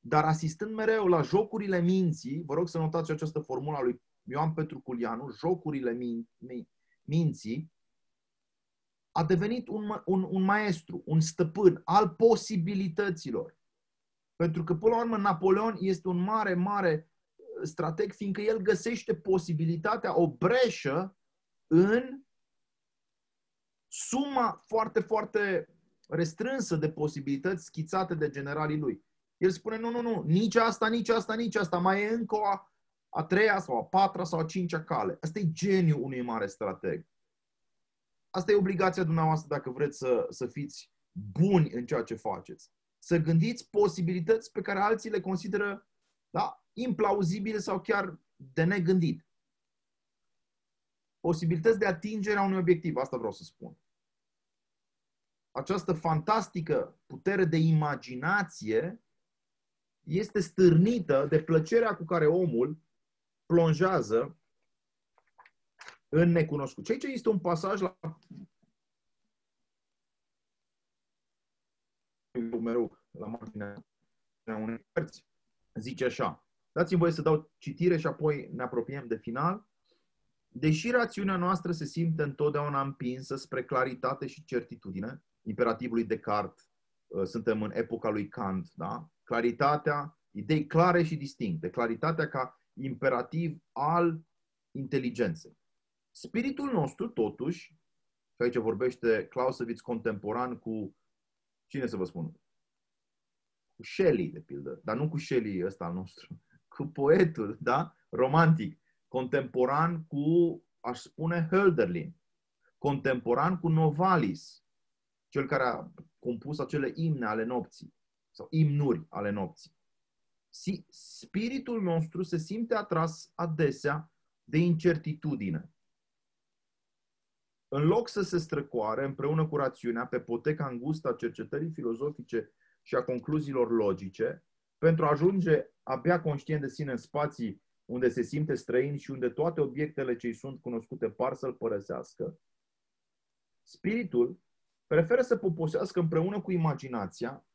Dar asistând mereu la jocurile minții, vă rog să notați această formulă a lui Ioan Petru Culianu, jocurile min, min, minții, a devenit un, un, un maestru, un stăpân al posibilităților. Pentru că, până la urmă, Napoleon este un mare, mare strateg, fiindcă el găsește posibilitatea, o breșă în suma foarte, foarte restrânsă de posibilități schițate de generalii lui. El spune, nu, nu, nu, nici asta, nici asta, nici asta, mai e încă o a, a treia sau a patra sau a cincea cale. Asta e geniul unui mare strateg. Asta e obligația dumneavoastră dacă vreți să, să fiți buni în ceea ce faceți. Să gândiți posibilități pe care alții le consideră da, implauzibile sau chiar de negândit. Posibilități de atingere a unui obiectiv, asta vreau să spun această fantastică putere de imaginație este stârnită de plăcerea cu care omul plonjează în necunoscut. Și aici este un pasaj la mereu la marginea unei cărți. Zice așa. Dați-mi voie să dau citire și apoi ne apropiem de final. Deși rațiunea noastră se simte întotdeauna împinsă spre claritate și certitudine, imperativului Descartes, uh, suntem în epoca lui Kant, da? Claritatea, idei clare și distincte, claritatea ca imperativ al inteligenței. Spiritul nostru, totuși, și aici vorbește Clausewitz contemporan cu, cine să vă spun? Cu Shelley, de pildă, dar nu cu Shelley ăsta al nostru, cu poetul, da? Romantic, contemporan cu, aș spune, Hölderlin, contemporan cu Novalis, cel care a compus acele imne ale nopții sau imnuri ale nopții. Spiritul nostru se simte atras adesea de incertitudine. În loc să se străcoare împreună cu rațiunea pe poteca îngustă a cercetării filozofice și a concluziilor logice, pentru a ajunge abia conștient de sine în spații unde se simte străin și unde toate obiectele ce îi sunt cunoscute par să-l părăsească, spiritul preferă să poposească împreună cu imaginația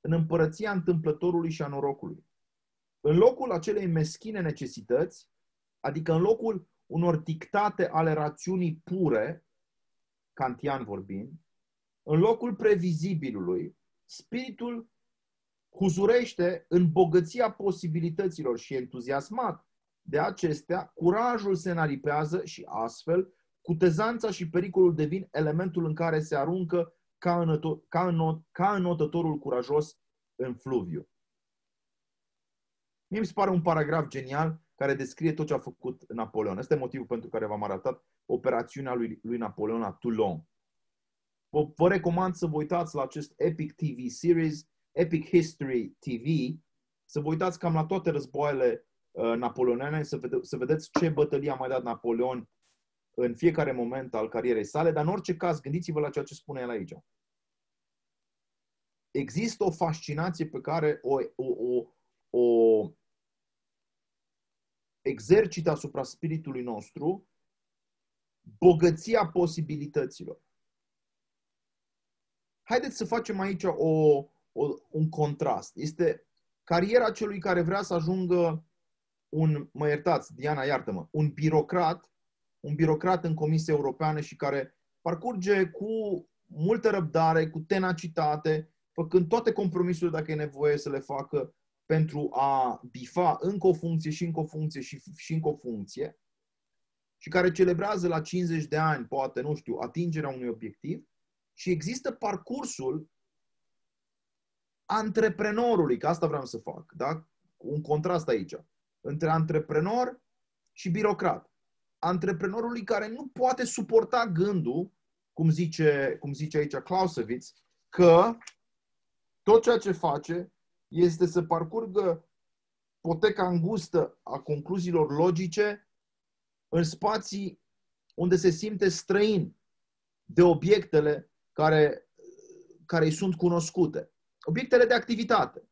în împărăția întâmplătorului și a norocului. În locul acelei meschine necesități, adică în locul unor dictate ale rațiunii pure, kantian vorbind, în locul previzibilului, spiritul huzurește în bogăția posibilităților și entuziasmat de acestea, curajul se înaripează și astfel Cutezanța și pericolul devin elementul în care se aruncă ca, înăto- ca, înot- ca înotătorul curajos în fluviu. Mie mi se pare un paragraf genial care descrie tot ce a făcut Napoleon. Este motivul pentru care v-am arătat operațiunea lui, lui Napoleon la Toulon. vă, vă recomand să vă uitați la acest Epic TV series, Epic History TV, să vă uitați cam la toate războaiele uh, napoleoniene, să, vede, să vedeți ce bătălie a mai dat Napoleon în fiecare moment al carierei sale, dar în orice caz, gândiți-vă la ceea ce spune el aici. Există o fascinație pe care o, o, o, o exercită asupra spiritului nostru bogăția posibilităților. Haideți să facem aici o, o, un contrast. Este cariera celui care vrea să ajungă un, mă iertați, Diana, iartă-mă, un birocrat, un birocrat în Comisia Europeană și care parcurge cu multă răbdare, cu tenacitate, făcând toate compromisurile dacă e nevoie să le facă pentru a bifa încă o funcție și încă o funcție și, și încă o funcție și care celebrează la 50 de ani, poate, nu știu, atingerea unui obiectiv și există parcursul antreprenorului, că asta vreau să fac, da? Un contrast aici, între antreprenor și birocrat. Antreprenorului care nu poate suporta gândul, cum zice, cum zice aici Clausewitz, că tot ceea ce face este să parcurgă poteca îngustă a concluziilor logice în spații unde se simte străin de obiectele care, care îi sunt cunoscute. Obiectele de activitate.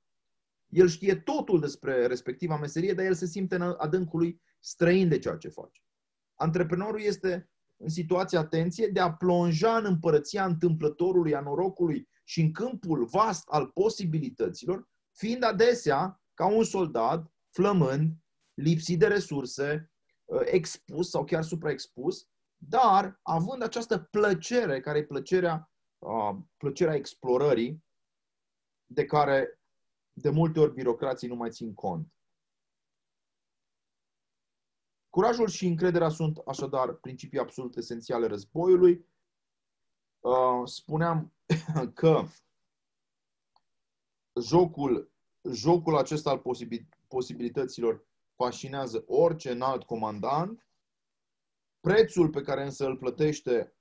El știe totul despre respectiva meserie, dar el se simte în adâncul lui străin de ceea ce face. Antreprenorul este în situația, atenție, de a plonja în împărăția întâmplătorului, a norocului și în câmpul vast al posibilităților, fiind adesea ca un soldat flămând, lipsit de resurse, uh, expus sau chiar supraexpus, dar având această plăcere, care e plăcerea, uh, plăcerea explorării, de care de multe ori birocrații nu mai țin cont. Curajul și încrederea sunt așadar principii absolut esențiale războiului. Uh, spuneam că jocul, jocul acesta al posibil, posibilităților fascinează orice înalt comandant. Prețul pe care însă îl plătește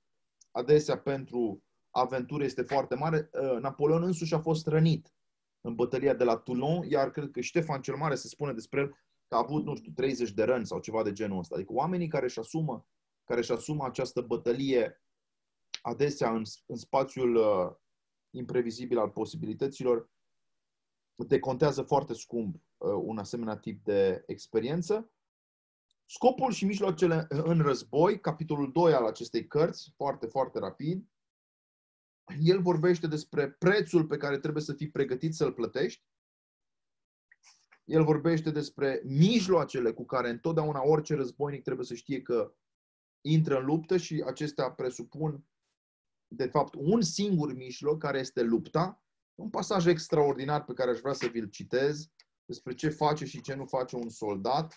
adesea pentru aventură este foarte mare. Uh, Napoleon însuși a fost rănit în bătălia de la Toulon, iar cred că Ștefan cel Mare se spune despre el că a avut, nu știu, 30 de răni sau ceva de genul ăsta. Adică oamenii care își asumă, care își asumă această bătălie adesea în, în spațiul uh, imprevizibil al posibilităților, decontează foarte scump uh, un asemenea tip de experiență. Scopul și mijloacele în război, capitolul 2 al acestei cărți, foarte, foarte rapid, el vorbește despre prețul pe care trebuie să fii pregătit să-l plătești. El vorbește despre mijloacele cu care întotdeauna orice războinic trebuie să știe că intră în luptă și acestea presupun, de fapt, un singur mijloc care este lupta. Un pasaj extraordinar pe care aș vrea să vi-l citez despre ce face și ce nu face un soldat.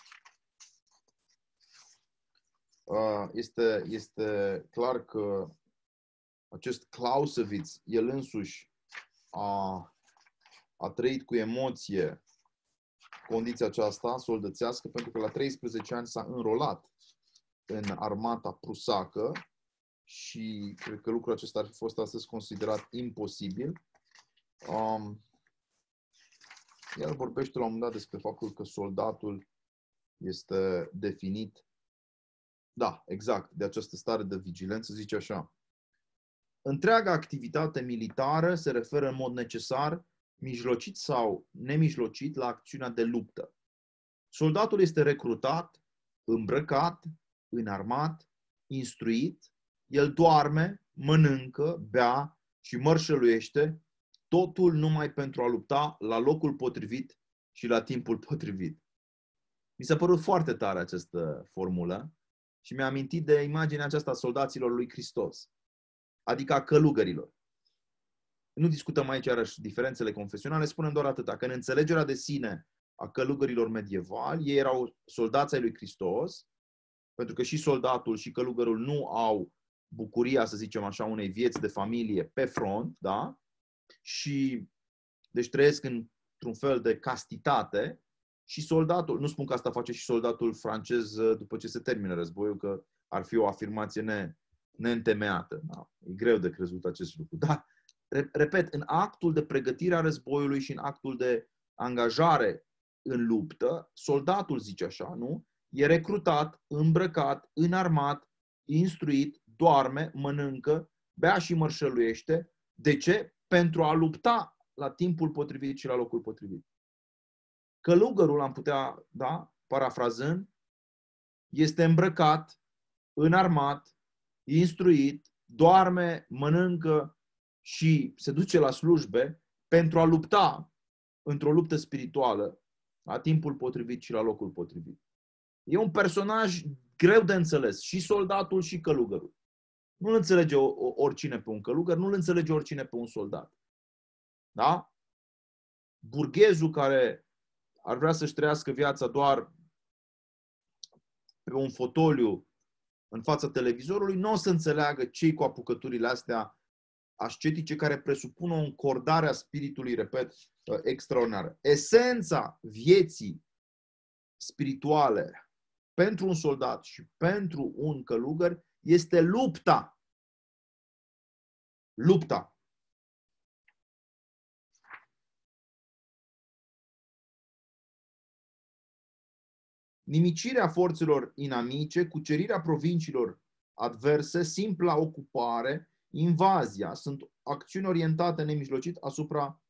Uh, este, este clar că acest Clausewitz, el însuși a, a trăit cu emoție condiția aceasta soldățească, pentru că la 13 ani s-a înrolat în armata prusacă și cred că lucrul acesta ar fi fost astăzi considerat imposibil. Um, el vorbește la un moment dat despre faptul că soldatul este definit, da, exact, de această stare de vigilență, zice așa, întreaga activitate militară se referă în mod necesar, mijlocit sau nemijlocit, la acțiunea de luptă. Soldatul este recrutat, îmbrăcat, înarmat, instruit, el doarme, mănâncă, bea și mărșăluiește, totul numai pentru a lupta la locul potrivit și la timpul potrivit. Mi s-a părut foarte tare această formulă și mi-a amintit de imaginea aceasta a soldaților lui Hristos adică a călugărilor. Nu discutăm aici iarăși diferențele confesionale, spunem doar atâta, că în înțelegerea de sine a călugărilor medievali, ei erau soldații lui Hristos, pentru că și soldatul și călugărul nu au bucuria, să zicem așa, unei vieți de familie pe front, da? Și deci trăiesc într-un fel de castitate și soldatul, nu spun că asta face și soldatul francez uh, după ce se termină războiul, că ar fi o afirmație ne, neîntemeiată. Da? E greu de crezut acest lucru. Dar, re- repet, în actul de pregătire a războiului și în actul de angajare în luptă, soldatul, zice așa, nu? E recrutat, îmbrăcat, înarmat, instruit, doarme, mănâncă, bea și mărșăluiește. De ce? Pentru a lupta la timpul potrivit și la locul potrivit. Călugărul, am putea, da, parafrazând, este îmbrăcat, înarmat, instruit, doarme, mănâncă și se duce la slujbe pentru a lupta într-o luptă spirituală la timpul potrivit și la locul potrivit. E un personaj greu de înțeles, și soldatul și călugărul. Nu-l înțelege oricine pe un călugăr, nu-l înțelege oricine pe un soldat. Da? Burghezul care ar vrea să-și trăiască viața doar pe un fotoliu în fața televizorului, nu o să înțeleagă cei cu apucăturile astea ascetice care presupun o încordare a spiritului, repet, extraordinară. Esența vieții spirituale pentru un soldat și pentru un călugăr este lupta. Lupta. nimicirea forțelor inamice, cucerirea provinciilor adverse, simpla ocupare, invazia, sunt acțiuni orientate nemijlocit asupra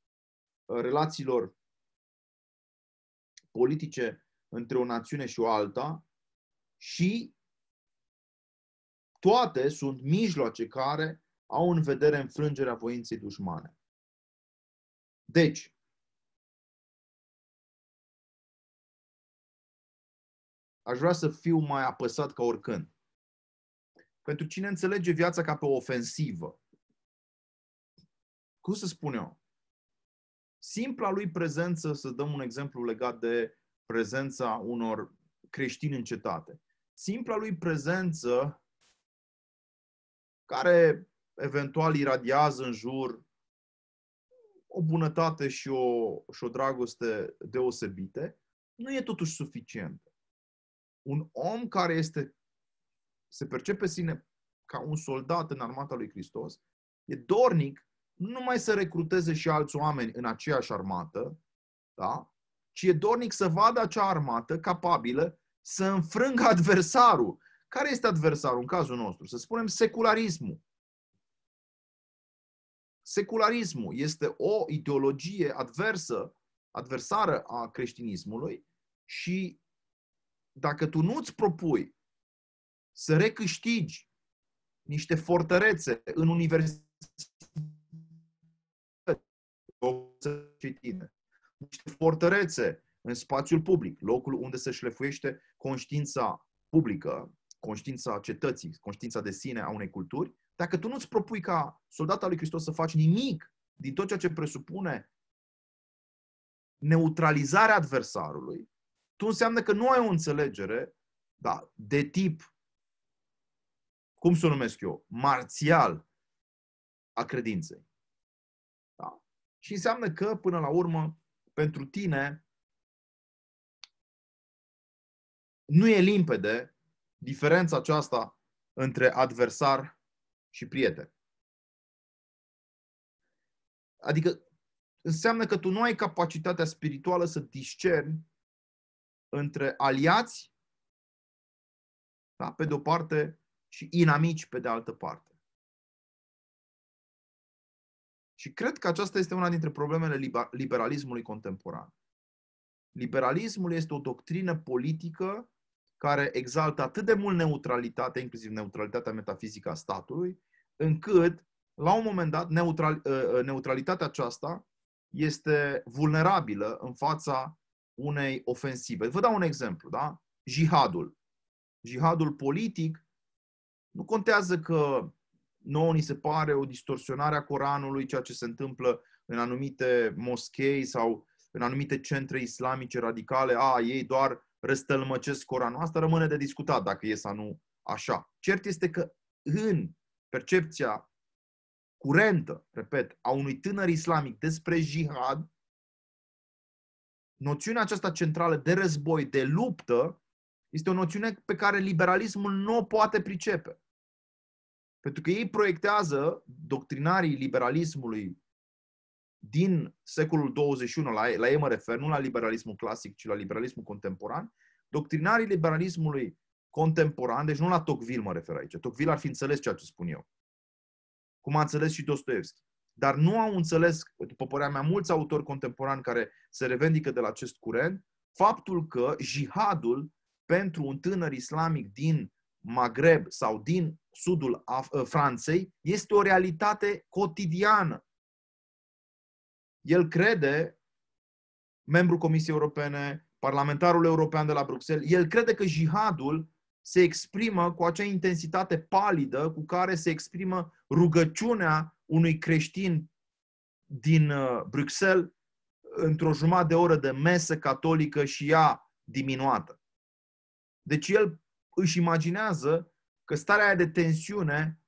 uh, relațiilor politice între o națiune și o alta și toate sunt mijloace care au în vedere înfrângerea voinței dușmane. Deci, aș vrea să fiu mai apăsat ca oricând. Pentru cine înțelege viața ca pe o ofensivă, cum să spun eu? Simpla lui prezență, să dăm un exemplu legat de prezența unor creștini în cetate. Simpla lui prezență care eventual iradiază în jur o bunătate și o, și o dragoste deosebite, nu e totuși suficientă un om care este, se percepe sine ca un soldat în armata lui Hristos, e dornic nu numai să recruteze și alți oameni în aceeași armată, da? ci e dornic să vadă acea armată capabilă să înfrângă adversarul. Care este adversarul în cazul nostru? Să spunem secularismul. Secularismul este o ideologie adversă, adversară a creștinismului și dacă tu nu-ți propui să recâștigi niște fortărețe în universități, niște fortărețe în spațiul public, locul unde se șlefuiește conștiința publică, conștiința cetății, conștiința de sine a unei culturi, dacă tu nu-ți propui ca soldat al lui Hristos să faci nimic din tot ceea ce presupune neutralizarea adversarului, tu înseamnă că nu ai o înțelegere da, de tip, cum să o numesc eu, marțial a credinței. Da? Și înseamnă că, până la urmă, pentru tine nu e limpede diferența aceasta între adversar și prieten. Adică înseamnă că tu nu ai capacitatea spirituală să discerni între aliați, da, pe de o parte, și inamici pe de altă parte. Și cred că aceasta este una dintre problemele liberalismului contemporan. Liberalismul este o doctrină politică care exaltă atât de mult neutralitatea, inclusiv neutralitatea metafizică a statului, încât, la un moment dat, neutral, ă, ă, neutralitatea aceasta este vulnerabilă în fața unei ofensive. Vă dau un exemplu, da? Jihadul. Jihadul politic nu contează că nouă ni se pare o distorsionare a Coranului, ceea ce se întâmplă în anumite moschei sau în anumite centre islamice radicale, a, ei doar răstălmăcesc Coranul. Asta rămâne de discutat dacă e sau nu așa. Cert este că în percepția curentă, repet, a unui tânăr islamic despre jihad, noțiunea aceasta centrală de război, de luptă, este o noțiune pe care liberalismul nu o poate pricepe. Pentru că ei proiectează doctrinarii liberalismului din secolul 21, la, la ei mă refer, nu la liberalismul clasic, ci la liberalismul contemporan, doctrinarii liberalismului contemporan, deci nu la Tocqueville mă refer aici. Tocqueville ar fi înțeles ceea ce spun eu. Cum a înțeles și Dostoevski. Dar nu au înțeles, după părerea mea, mulți autori contemporani care se revendică de la acest curent, faptul că jihadul pentru un tânăr islamic din Maghreb sau din sudul Af- Franței este o realitate cotidiană. El crede, membru Comisiei Europene, parlamentarul european de la Bruxelles, el crede că jihadul se exprimă cu acea intensitate palidă cu care se exprimă rugăciunea unui creștin din uh, Bruxelles într-o jumătate de oră de mesă catolică și ea diminuată. Deci el își imaginează că starea aia de tensiune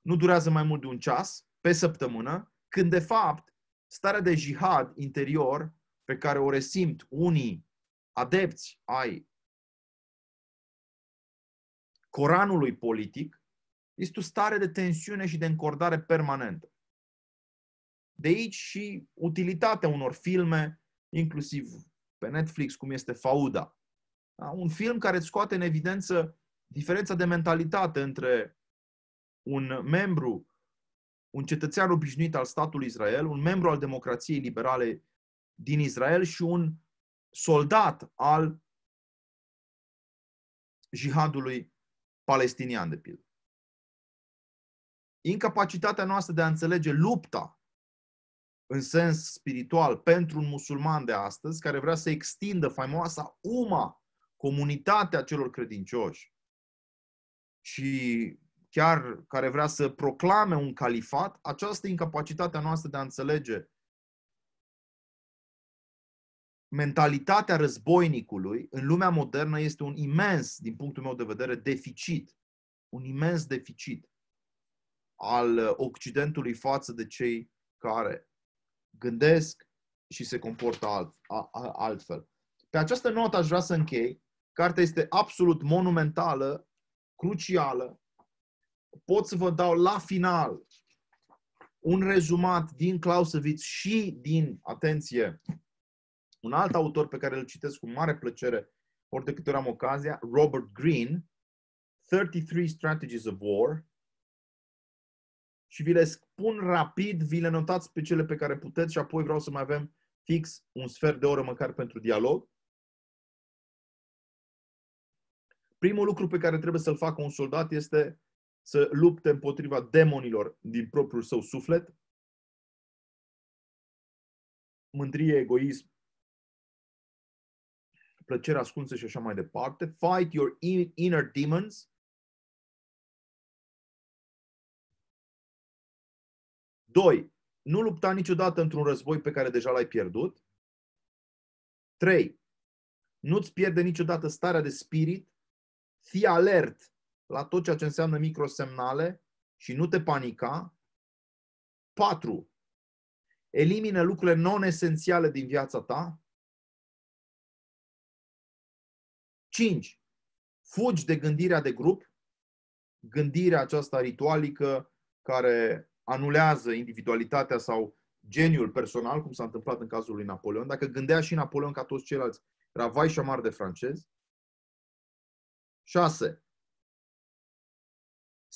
nu durează mai mult de un ceas pe săptămână, când de fapt starea de jihad interior pe care o resimt unii adepți ai Coranului politic este o stare de tensiune și de încordare permanentă. De aici și utilitatea unor filme, inclusiv pe Netflix, cum este Fauda. Da? Un film care îți scoate în evidență diferența de mentalitate între un membru, un cetățean obișnuit al statului Israel, un membru al democrației liberale din Israel și un soldat al jihadului palestinian, de pildă. Incapacitatea noastră de a înțelege lupta în sens spiritual pentru un musulman de astăzi care vrea să extindă faimoasa UMA, comunitatea celor credincioși și chiar care vrea să proclame un califat, această incapacitate a noastră de a înțelege mentalitatea războinicului în lumea modernă este un imens, din punctul meu de vedere, deficit. Un imens deficit al Occidentului față de cei care gândesc și se comportă alt, a, a, altfel. Pe această notă aș vrea să închei. Cartea este absolut monumentală, crucială. Pot să vă dau la final un rezumat din Clausewitz și din, atenție, un alt autor pe care îl citesc cu mare plăcere ori de câte ori am ocazia, Robert Greene, 33 Strategies of War, și vi le spun rapid, vi le notați pe cele pe care puteți și apoi vreau să mai avem fix un sfert de oră măcar pentru dialog. Primul lucru pe care trebuie să-l facă un soldat este să lupte împotriva demonilor din propriul său suflet, mândrie, egoism, plăcere ascunsă și așa mai departe. Fight your inner demons. Doi, nu lupta niciodată într-un război pe care deja l-ai pierdut. Trei, nu-ți pierde niciodată starea de spirit. Fii alert la tot ceea ce înseamnă microsemnale și nu te panica. 4. Elimine lucrurile non-esențiale din viața ta. 5. Fugi de gândirea de grup, gândirea aceasta ritualică care anulează individualitatea sau geniul personal, cum s-a întâmplat în cazul lui Napoleon. Dacă gândea și Napoleon ca toți ceilalți, era vai și amar de francez. 6.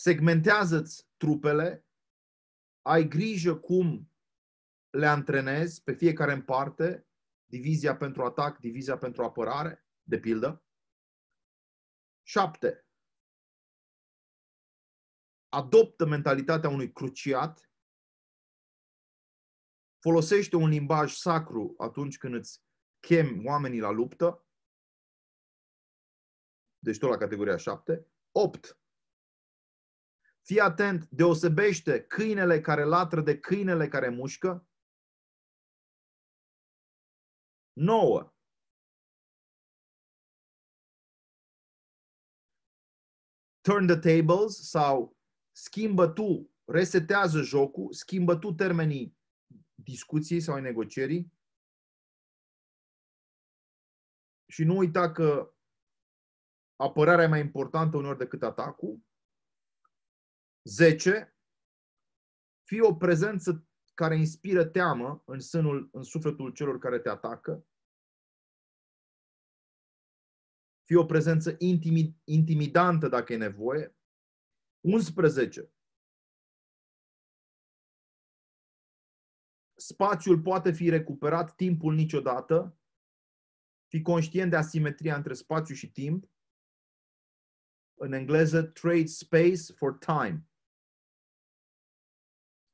Segmentează-ți trupele, ai grijă cum le antrenezi pe fiecare în parte, divizia pentru atac, divizia pentru apărare, de pildă. 7. Adoptă mentalitatea unui cruciat. Folosește un limbaj sacru atunci când îți chem oamenii la luptă. Deci tot la categoria 7. 8. Fii atent, deosebește câinele care latră de câinele care mușcă. 9. turn the tables sau schimbă tu, resetează jocul, schimbă tu termenii discuției sau negocierii și nu uita că apărarea e mai importantă uneori decât atacul. 10. Fii o prezență care inspiră teamă în sânul, în sufletul celor care te atacă. Fii o prezență intimi, intimidantă dacă e nevoie. 11. Spațiul poate fi recuperat, timpul niciodată. Fii conștient de asimetria între spațiu și timp. În engleză, trade space for time.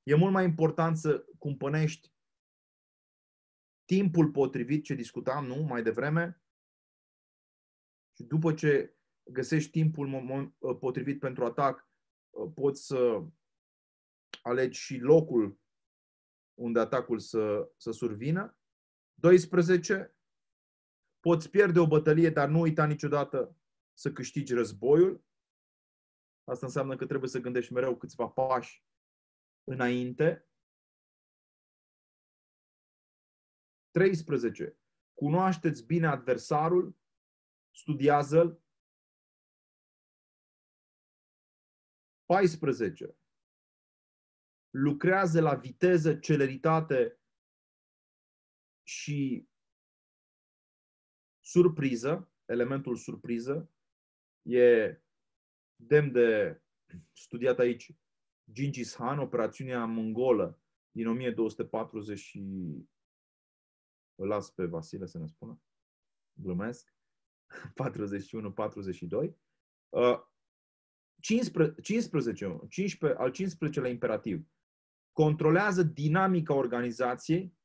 E mult mai important să cumpănești timpul potrivit, ce discutam, nu, mai devreme, și după ce găsești timpul potrivit pentru atac, poți să alegi și locul unde atacul să, să survină. 12. Poți pierde o bătălie, dar nu uita niciodată să câștigi războiul. Asta înseamnă că trebuie să gândești mereu câțiva pași înainte. 13. Cunoașteți bine adversarul, studiază-l. 14. Lucrează la viteză, celeritate și surpriză, elementul surpriză, e demn de studiat aici Gingis Khan, operațiunea mongolă din 1240 și îl las pe Vasile să ne spună, glumesc, 41-42. 15, 15, 15, al 15-lea imperativ. Controlează dinamica organizației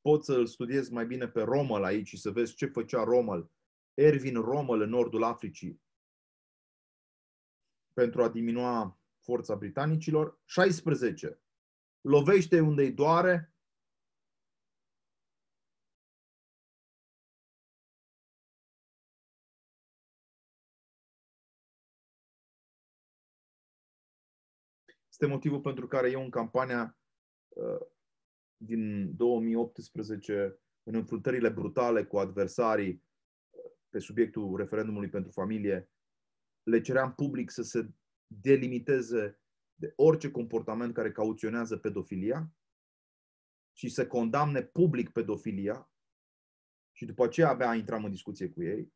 poți să-l studiezi mai bine pe Rommel aici și să vezi ce făcea Rommel Ervin Rommel în nordul Africii pentru a diminua forța britanicilor. 16. Lovește unde îi doare. Este motivul pentru care eu în campania uh, din 2018, în înfruntările brutale cu adversarii, pe subiectul referendumului pentru familie, le ceream public să se delimiteze de orice comportament care cauționează pedofilia și să condamne public pedofilia și după aceea abia intram în discuție cu ei,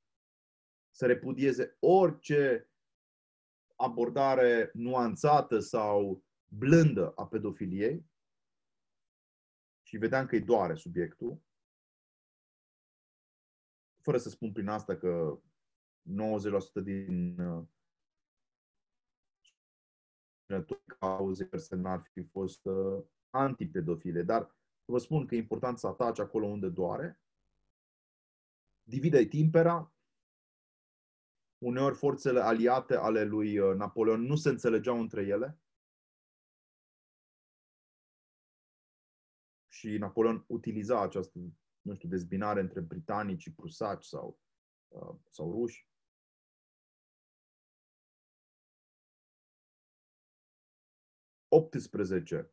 să repudieze orice abordare nuanțată sau blândă a pedofiliei și vedeam că îi doare subiectul fără să spun prin asta că 90% din uh, cauze n-ar fi fost uh, antipedofile, dar vă spun că e important să ataci acolo unde doare. Divide timpera. Uneori forțele aliate ale lui uh, Napoleon nu se înțelegeau între ele. Și Napoleon utiliza această nu știu, dezbinare între britanici și prusaci sau, uh, sau ruși. Optsprezece.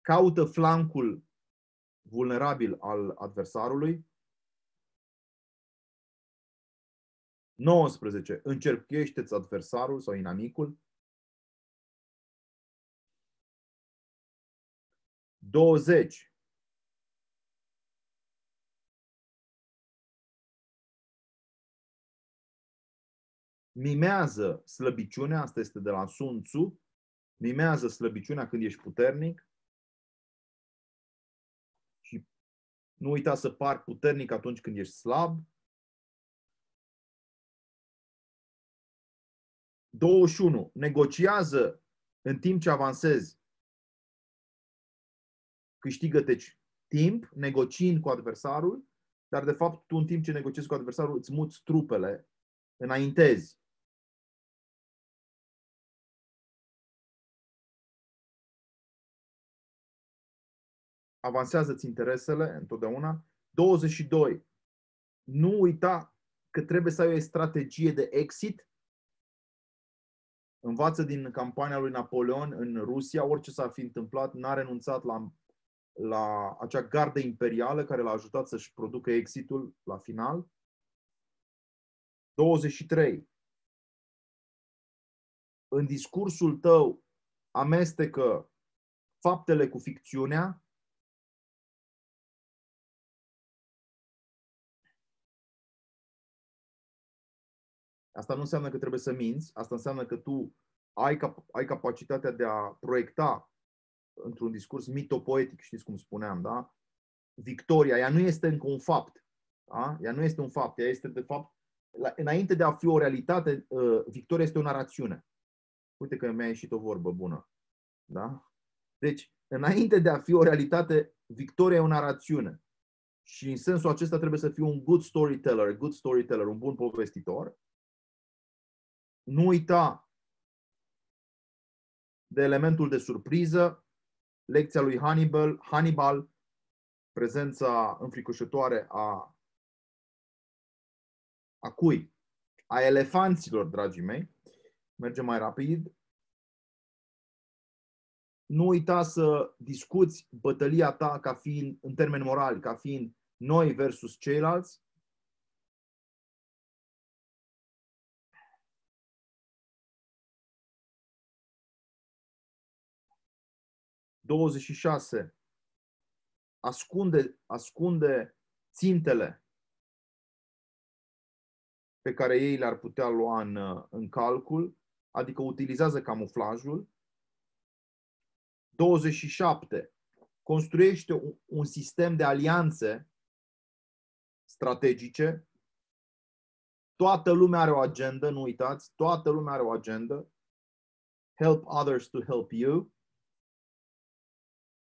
Caută flancul vulnerabil al adversarului. 19. Încerchește-ți adversarul sau inamicul. 20. Mimează slăbiciunea, asta este de la Sun Tzu, mimează slăbiciunea când ești puternic și nu uita să pari puternic atunci când ești slab. 21. Negociază în timp ce avansezi. Câștigă-te timp negociind cu adversarul, dar de fapt tu în timp ce negociezi cu adversarul îți muți trupele, înaintezi. Avansează-ți interesele întotdeauna. 22. Nu uita că trebuie să ai o strategie de exit. Învață din campania lui Napoleon în Rusia, orice s-ar fi întâmplat, n-a renunțat la, la acea gardă imperială care l-a ajutat să-și producă exitul la final. 23. În discursul tău amestecă faptele cu ficțiunea. Asta nu înseamnă că trebuie să minți, asta înseamnă că tu ai, cap- ai capacitatea de a proiecta într-un discurs mitopoetic, știți cum spuneam, da? Victoria, ea nu este încă un fapt. Da? Ea nu este un fapt, ea este de fapt, la, înainte de a fi o realitate, uh, victoria este o narațiune. Uite că mi-a ieșit o vorbă bună. Da? Deci, înainte de a fi o realitate, victoria e o narațiune. Și în sensul acesta trebuie să fii un good storyteller, a good storyteller, un bun povestitor. Nu uita de elementul de surpriză, lecția lui Hannibal, Hannibal prezența înfricoșătoare a, a cui? A elefanților, dragii mei. Mergem mai rapid. Nu uita să discuți bătălia ta ca fiind, în termeni morali, ca fiind noi versus ceilalți. Douăzeci și șase ascunde, ascunde țintele pe care ei le-ar putea lua în, în calcul, adică utilizează camuflajul. 27. Construiește un, un sistem de alianțe strategice. Toată lumea are o agendă, nu uitați, toată lumea are o agendă. Help others to help you.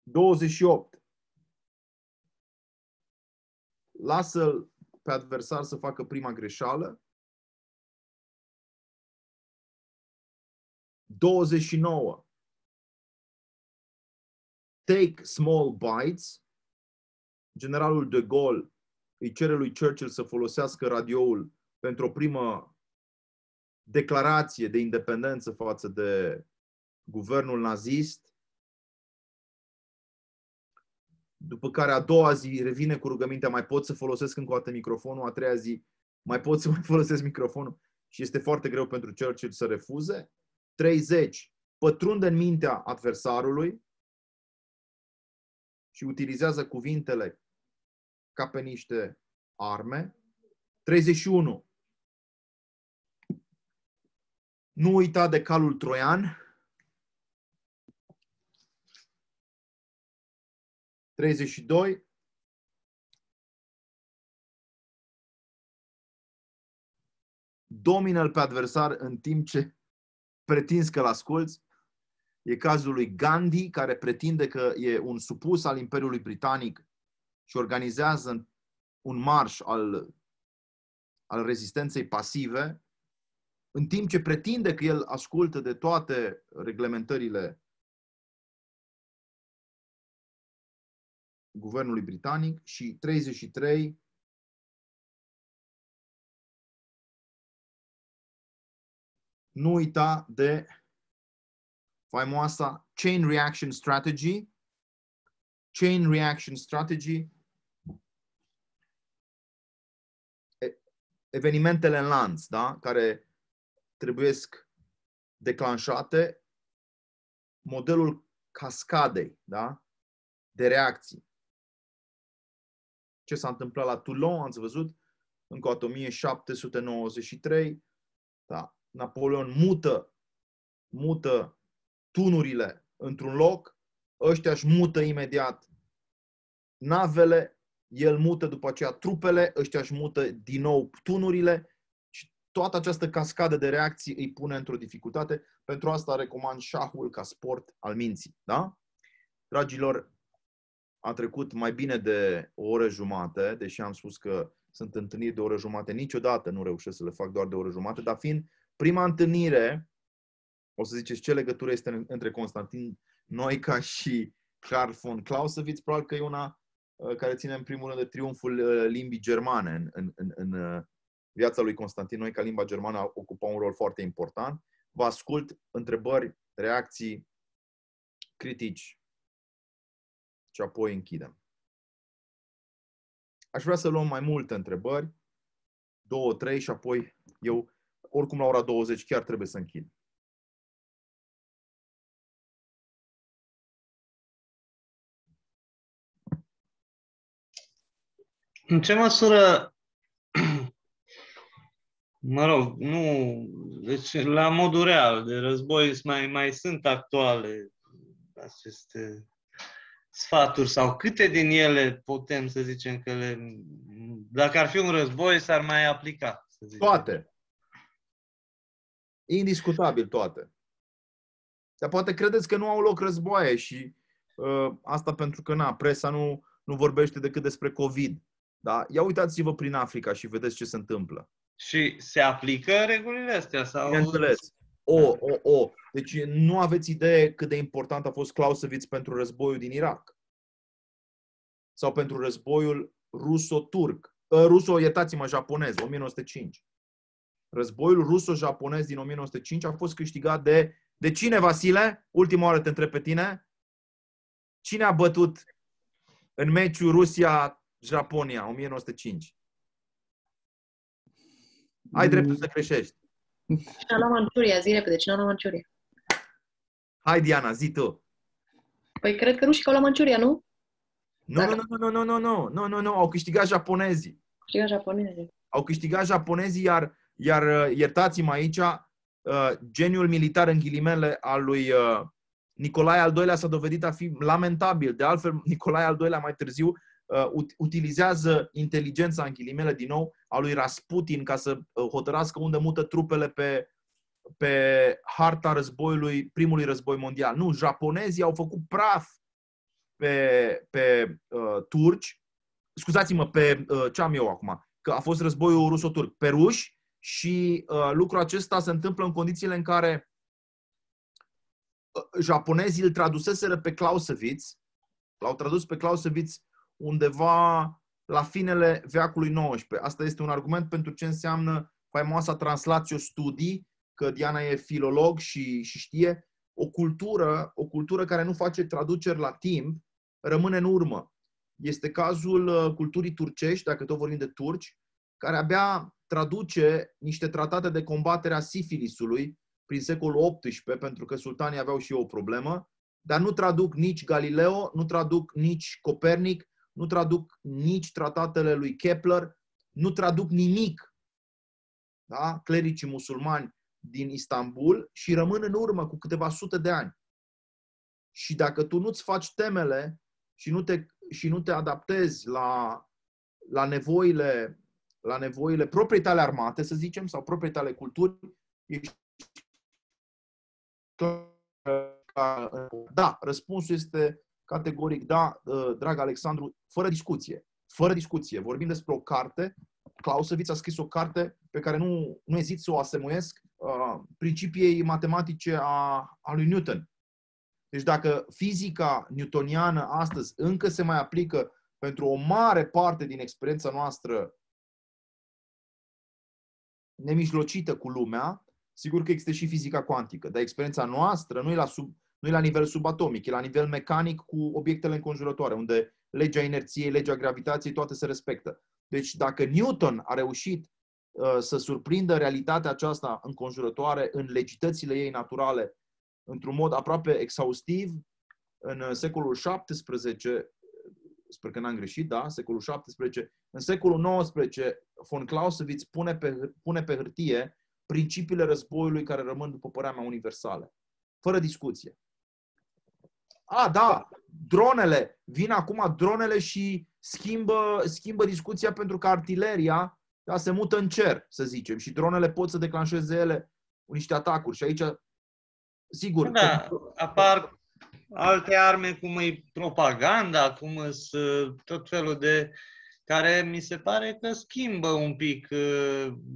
28 lasă pe adversar să facă prima greșeală. 29. Take small bites. Generalul de Gaulle îi cere lui Churchill să folosească radioul pentru o primă declarație de independență față de guvernul nazist. După care a doua zi revine cu rugămintea, mai pot să folosesc încă o dată microfonul, a treia zi mai pot să mai folosesc microfonul și este foarte greu pentru Churchill să refuze. 30. Pătrunde în mintea adversarului și utilizează cuvintele ca pe niște arme. 31. Nu uita de calul troian. 32. Domină-l pe adversar în timp ce pretinzi că-l asculți. E cazul lui Gandhi, care pretinde că e un supus al Imperiului Britanic și organizează un marș al, al rezistenței pasive, în timp ce pretinde că el ascultă de toate reglementările guvernului britanic și 33 nu uita de faimoasa chain reaction strategy. Chain reaction strategy evenimentele în lanț, da? care trebuiesc declanșate, modelul cascadei, da? de reacții ce s-a întâmplat la Toulon, ați văzut, încă o 1793, da, Napoleon mută, mută tunurile într-un loc, ăștia își mută imediat navele, el mută după aceea trupele, ăștia își mută din nou tunurile și toată această cascadă de reacții îi pune într-o dificultate. Pentru asta recomand șahul ca sport al minții. Da? Dragilor, a trecut mai bine de o oră jumate, deși am spus că sunt întâlniri de o oră jumate, niciodată nu reușesc să le fac doar de o oră jumate, dar fiind prima întâlnire, o să ziceți ce legătură este între Constantin Noica și Karl von Clausewitz, probabil că e una uh, care ține în primul rând de triumful uh, limbii germane în, în, în, în uh, viața lui Constantin Noica, limba germană ocupa un rol foarte important. Vă ascult întrebări, reacții, critici și apoi închidem. Aș vrea să luăm mai multe întrebări. două, trei și apoi eu, oricum la ora 20 chiar trebuie să închid. În ce măsură, mă rog, nu, deci la modul real de război mai, mai sunt actuale aceste sfaturi sau câte din ele putem să zicem că le, dacă ar fi un război, s-ar mai aplica? Să zicem. Toate. Indiscutabil toate. Dar poate credeți că nu au loc războaie și uh, asta pentru că na, presa nu, nu vorbește decât despre COVID. Da? Ia uitați-vă prin Africa și vedeți ce se întâmplă. Și se aplică regulile astea? Sau... Bineînțeles. O, o, o. Deci nu aveți idee cât de important a fost Clausewitz pentru războiul din Irak. Sau pentru războiul ruso-turc. Uh, ruso, iertați-mă, japonez, 1905. Războiul ruso-japonez din 1905 a fost câștigat de... De cine, Vasile? Ultima oară te întreb pe tine. Cine a bătut în meciul Rusia-Japonia 1905? Ai dreptul să greșești. Și a luat Manciuria, zi repede, cine a luat Manciuria? Hai, Diana, zi tu. Păi cred că nu și că a luat Manciuria, nu? Nu, nu, nu, nu, nu, nu, nu, nu, nu, nu, au câștigat japonezii. Câștiga japonezii. Au câștigat japonezii, iar, iar uh, iertați-mă aici, uh, geniul militar în ghilimele al lui uh, Nicolae al II-lea s-a dovedit a fi lamentabil. De altfel, Nicolae al II-lea mai târziu uh, ut- utilizează inteligența în ghilimele din nou a lui Rasputin ca să uh, hotărască unde mută trupele pe, pe harta războiului, primului război mondial. Nu, japonezii au făcut praf pe, pe uh, turci, scuzați-mă, pe uh, ce am eu acum, că a fost războiul ruso-turc, pe ruși și uh, lucrul acesta se întâmplă în condițiile în care uh, japonezii îl traduseseră pe Clausewitz, l-au tradus pe Clausewitz undeva la finele veacului XIX. Asta este un argument pentru ce înseamnă faimoasa translatio studii, că Diana e filolog și, și știe, o cultură, o cultură care nu face traduceri la timp, rămâne în urmă. Este cazul uh, culturii turcești, dacă tot vorbim de turci, care abia traduce niște tratate de combatere a sifilisului prin secolul XVIII, pentru că sultanii aveau și eu o problemă, dar nu traduc nici Galileo, nu traduc nici Copernic, nu traduc nici tratatele lui Kepler, nu traduc nimic. Da? Clericii musulmani din Istanbul și rămân în urmă cu câteva sute de ani. Și dacă tu nu-ți faci temele și nu te, și nu te adaptezi la, la nevoile la nevoile propriei tale armate, să zicem, sau propriei tale culturi, ești da, răspunsul este categoric da, drag Alexandru, fără discuție. Fără discuție. Vorbim despre o carte. Clausewitz a scris o carte pe care nu, nu ezit să o asemuiesc uh, principiei matematice a, a lui Newton. Deci dacă fizica newtoniană astăzi încă se mai aplică pentru o mare parte din experiența noastră nemijlocită cu lumea, sigur că există și fizica cuantică, dar experiența noastră nu e la, sub, nu e la nivel subatomic, e la nivel mecanic cu obiectele înconjurătoare, unde legea inerției, legea gravitației, toate se respectă. Deci dacă Newton a reușit uh, să surprindă realitatea aceasta înconjurătoare în legitățile ei naturale într-un mod aproape exhaustiv în uh, secolul XVII, sper că n-am greșit, da, secolul XVII, în secolul XIX, von Clausewitz pune pe, pune pe hârtie principiile războiului care rămân, după părerea mea, universale. Fără discuție. A, da, dronele. Vin acum dronele și schimbă, schimbă discuția pentru că artileria da, se mută în cer, să zicem, și dronele pot să declanșeze ele niște atacuri. Și aici, sigur... Da, apar alte arme, cum e propaganda, cum sunt tot felul de care mi se pare că schimbă un pic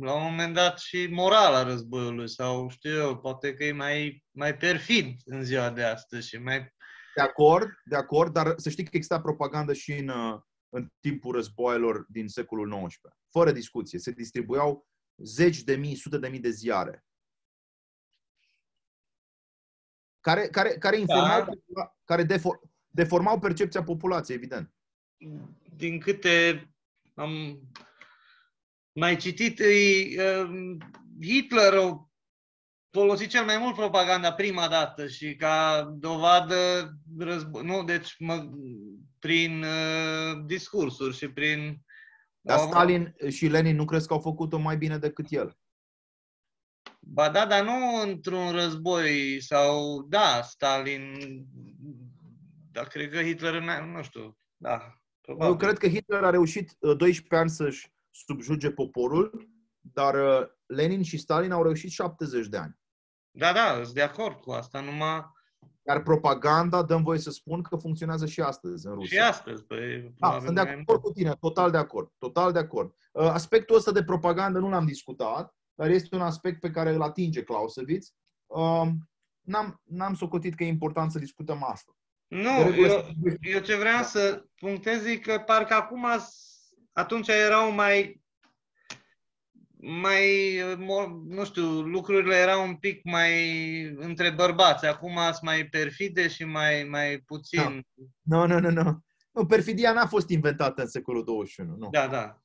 la un moment dat și morala războiului sau știu eu, poate că e mai, mai perfid în ziua de astăzi și mai... De acord, de acord, dar să știi că exista propagandă și în, în timpul războaielor din secolul XIX. Fără discuție. Se distribuiau zeci de mii, sute de mii de ziare care, care, care informau, da. care defor, deformau percepția populației, evident. Din câte am mai citit, e, um, Hitler a folosit cel mai mult propaganda prima dată și ca dovadă război, nu, deci mă, prin uh, discursuri și prin... Dar au- Stalin și Lenin nu crezi că au făcut-o mai bine decât el? Ba da, dar nu într-un război sau, da, Stalin, dar cred că Hitler, n-a- nu știu, da, probabil. Eu cred că Hitler a reușit uh, 12 ani să-și subjuge poporul, dar uh, Lenin și Stalin au reușit 70 de ani. Da, da, sunt de acord cu asta, numai Iar propaganda, dăm voie să spun că funcționează și astăzi în Rusia. și astăzi. Păi, Da, probabil sunt de mai acord cu tine, total de acord, total de acord. Uh, Aspectul ăsta de propagandă nu l-am discutat, dar este un aspect pe care îl atinge Clausewitz. Um, N-am, n-am socotit că e important să discutăm asta. Nu, De regulă eu, să- eu ce vreau să punctez e că parcă acum, s- atunci erau mai, mai, mo- nu știu, lucrurile erau un pic mai între bărbați. Acum sunt mai perfide și mai, mai puțin. Nu, nu, nu, nu. Nu, perfidia n-a fost inventată în secolul 21. Nu. Da, da.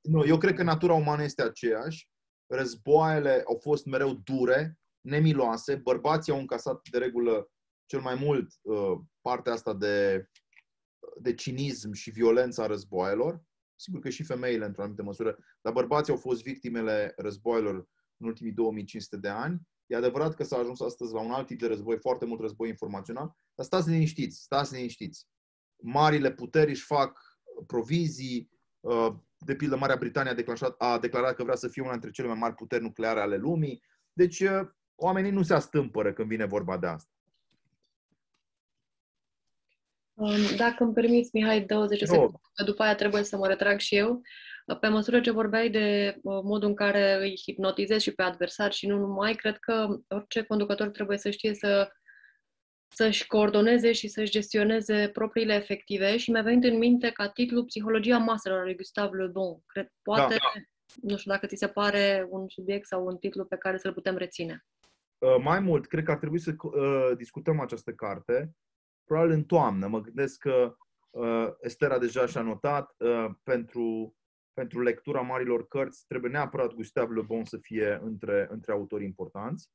nu. Eu cred că natura umană este aceeași. Războaiele au fost mereu dure, nemiloase. Bărbații au încasat de regulă cel mai mult uh, partea asta de, de cinism și violența a războaielor. Sigur că și femeile, într-o anumită măsură, dar bărbații au fost victimele războaielor în ultimii 2500 de ani. E adevărat că s-a ajuns astăzi la un alt tip de război, foarte mult război informațional, dar stați liniștiți, stați liniștiți. Marile puteri își fac provizii, uh, de pildă Marea Britanie a declarat, a declarat că vrea să fie una dintre cele mai mari puteri nucleare ale lumii. Deci uh, oamenii nu se astâmpără când vine vorba de asta. Um, Dacă îmi permiți, Mihai, 20 Rog. secunde, că după aia trebuie să mă retrag și eu. Pe măsură ce vorbeai de uh, modul în care îi hipnotizezi și pe adversari și nu numai, cred că orice conducător trebuie să știe să să-și coordoneze și să-și gestioneze propriile efective și mi-a venit în minte ca titlu Psihologia maselor al lui Gustave Le Bon. Cred, poate, Da. nu știu dacă ți se pare un subiect sau un titlu pe care să-l putem reține. Uh, Mai mult, cred că ar trebui să uh, discutăm această carte, probabil în toamnă. Mă gândesc că uh, Estera deja și-a notat, uh, pentru, pentru lectura marilor cărți trebuie neapărat Gustave Le Bon să fie între, între autorii importanți.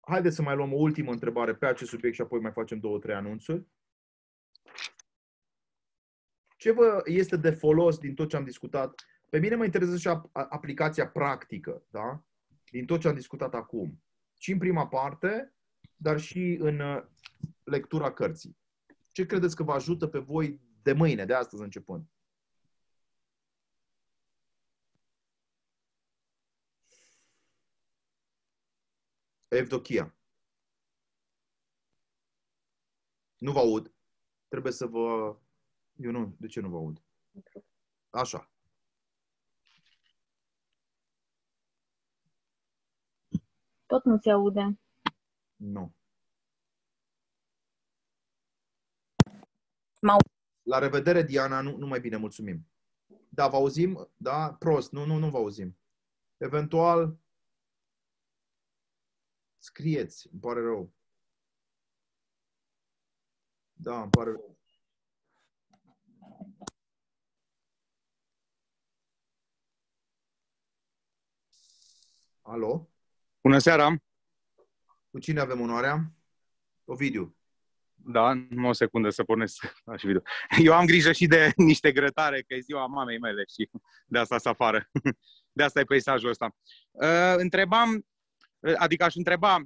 Haideți să mai luăm o ultimă întrebare pe acest subiect și apoi mai facem două, trei anunțuri. Ce vă este de folos din tot ce am discutat? Pe mine mă interesează și ap- a- aplicația practică, da? Din tot ce am discutat acum. Și în prima parte, dar și în uh, lectura cărții. Ce credeți că vă ajută pe voi de mâine, de astăzi începând? Evdochia. Nu vă aud. Trebuie să vă... Eu nu. De ce nu vă aud? Așa. Tot nu se aude. Nu. M-au- La revedere, Diana. Nu, nu mai bine, mulțumim. Da, vă auzim? Da? Prost. Nu, nu, nu vă auzim. Eventual, scrieți. Îmi pare rău. Da, îmi pare rău. Alo? Bună seara! Cu cine avem onoarea? Ovidiu. Da, numai o secundă să pornesc da, și video. Eu am grijă și de niște grătare, că e ziua mamei mele și de asta să afară. De asta e peisajul ăsta. Uh, întrebam, uh, adică aș întreba,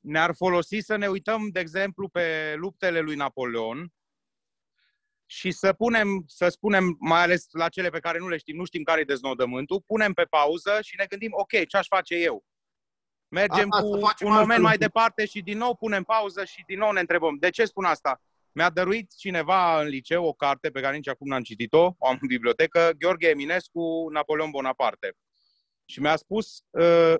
ne-ar folosi să ne uităm, de exemplu, pe luptele lui Napoleon și să punem, să spunem, mai ales la cele pe care nu le știm, nu știm care e deznodământul, punem pe pauză și ne gândim, ok, ce aș face eu? Mergem Asta, să cu facem un altfel moment un mai pic. departe și din nou punem pauză și din nou ne întrebăm. De ce spun asta? Mi-a dăruit cineva în liceu o carte pe care nici acum n-am citit-o, o am în bibliotecă, Gheorghe Eminescu, Napoleon Bonaparte. Și mi-a spus, uh,